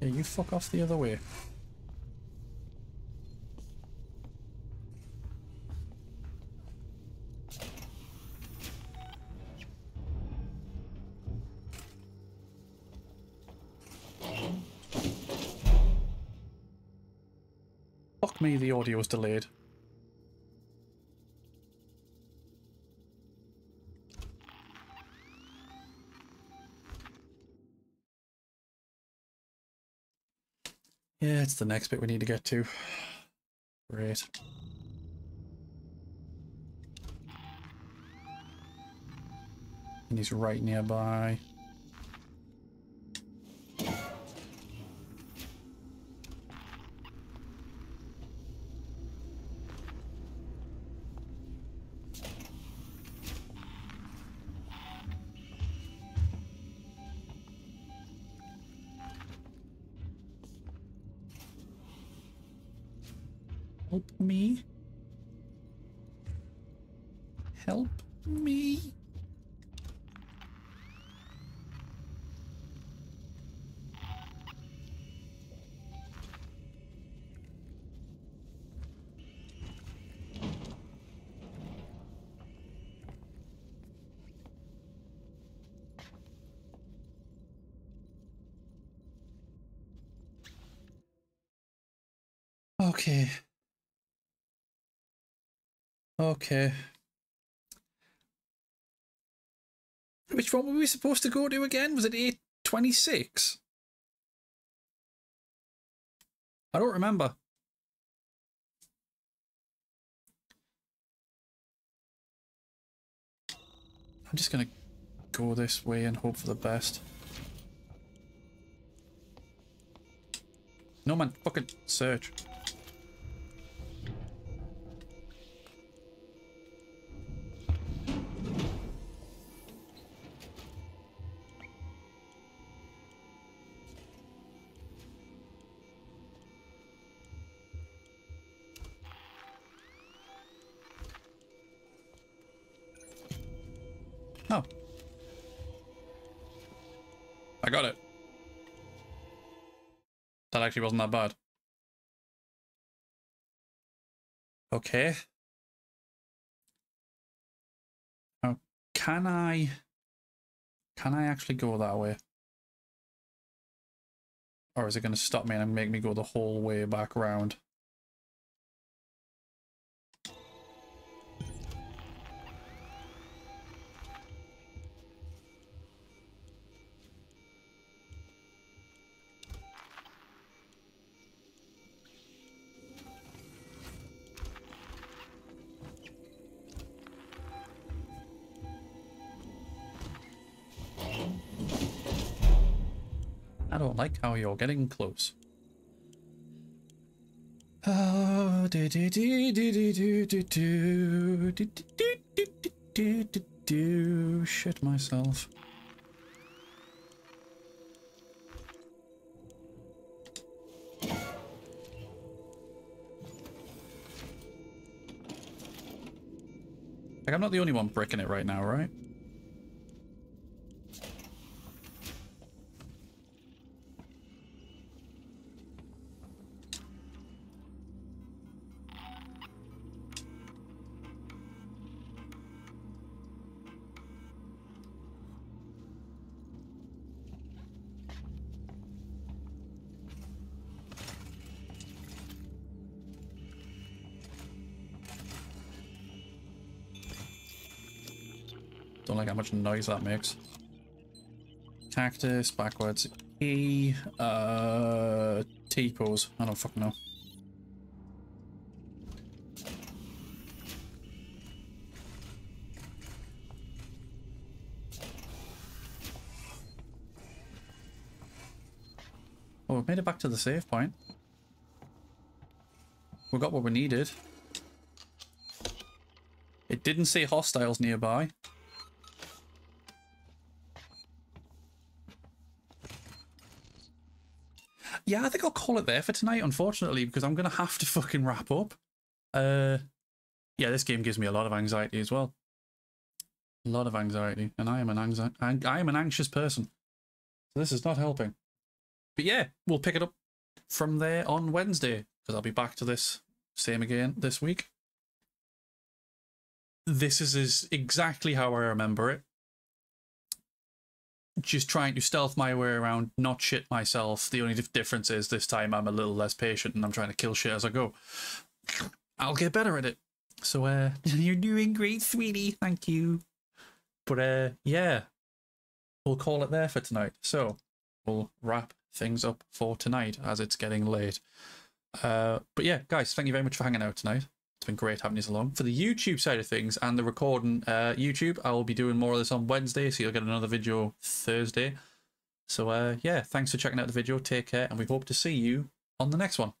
Yeah, you fuck off the other way. Me, the audio was delayed. Yeah, it's the next bit we need to get to. Great. And he's right nearby. Okay. Which one were we supposed to go to again? Was it 826? I don't remember. I'm just gonna go this way and hope for the best. No man, fucking search. Actually wasn't that bad. Okay. Now, can I... Can I actually go that way? Or is it going to stop me and make me go the whole way back around? You're getting close. Oh, shit myself. Like I'm not the only one bricking it right now, right? Much noise that makes. Cactus, backwards, E, uh, T-pose. I don't fucking know. Oh, we've made it back to the save point. We got what we needed. It didn't say hostiles nearby. Yeah, I think I'll call it there for tonight, unfortunately, because I'm going to have to fucking wrap up. Uh, yeah, this game gives me a lot of anxiety as well. A lot of anxiety, and I am an anxi- I am an anxious person. So this is not helping. But yeah, we'll pick it up from there on Wednesday, because I'll be back to this same again this week. This is, is exactly how I remember it just trying to stealth my way around, not shit myself. The only difference is this time I'm a little less patient and I'm trying to kill shit as I go. I'll get better at it. So, uh, [laughs] you're doing great, sweetie. Thank you. But, uh, yeah, we'll call it there for tonight. So, we'll wrap things up for tonight as it's getting late. Uh, but yeah, guys, thank you very much for hanging out tonight. Been great having along. For the YouTube side of things and the recording, uh, YouTube, I will be doing more of this on Wednesday, so you'll get another video Thursday. So uh, yeah, thanks for checking out the video. Take care, and we hope to see you on the next one.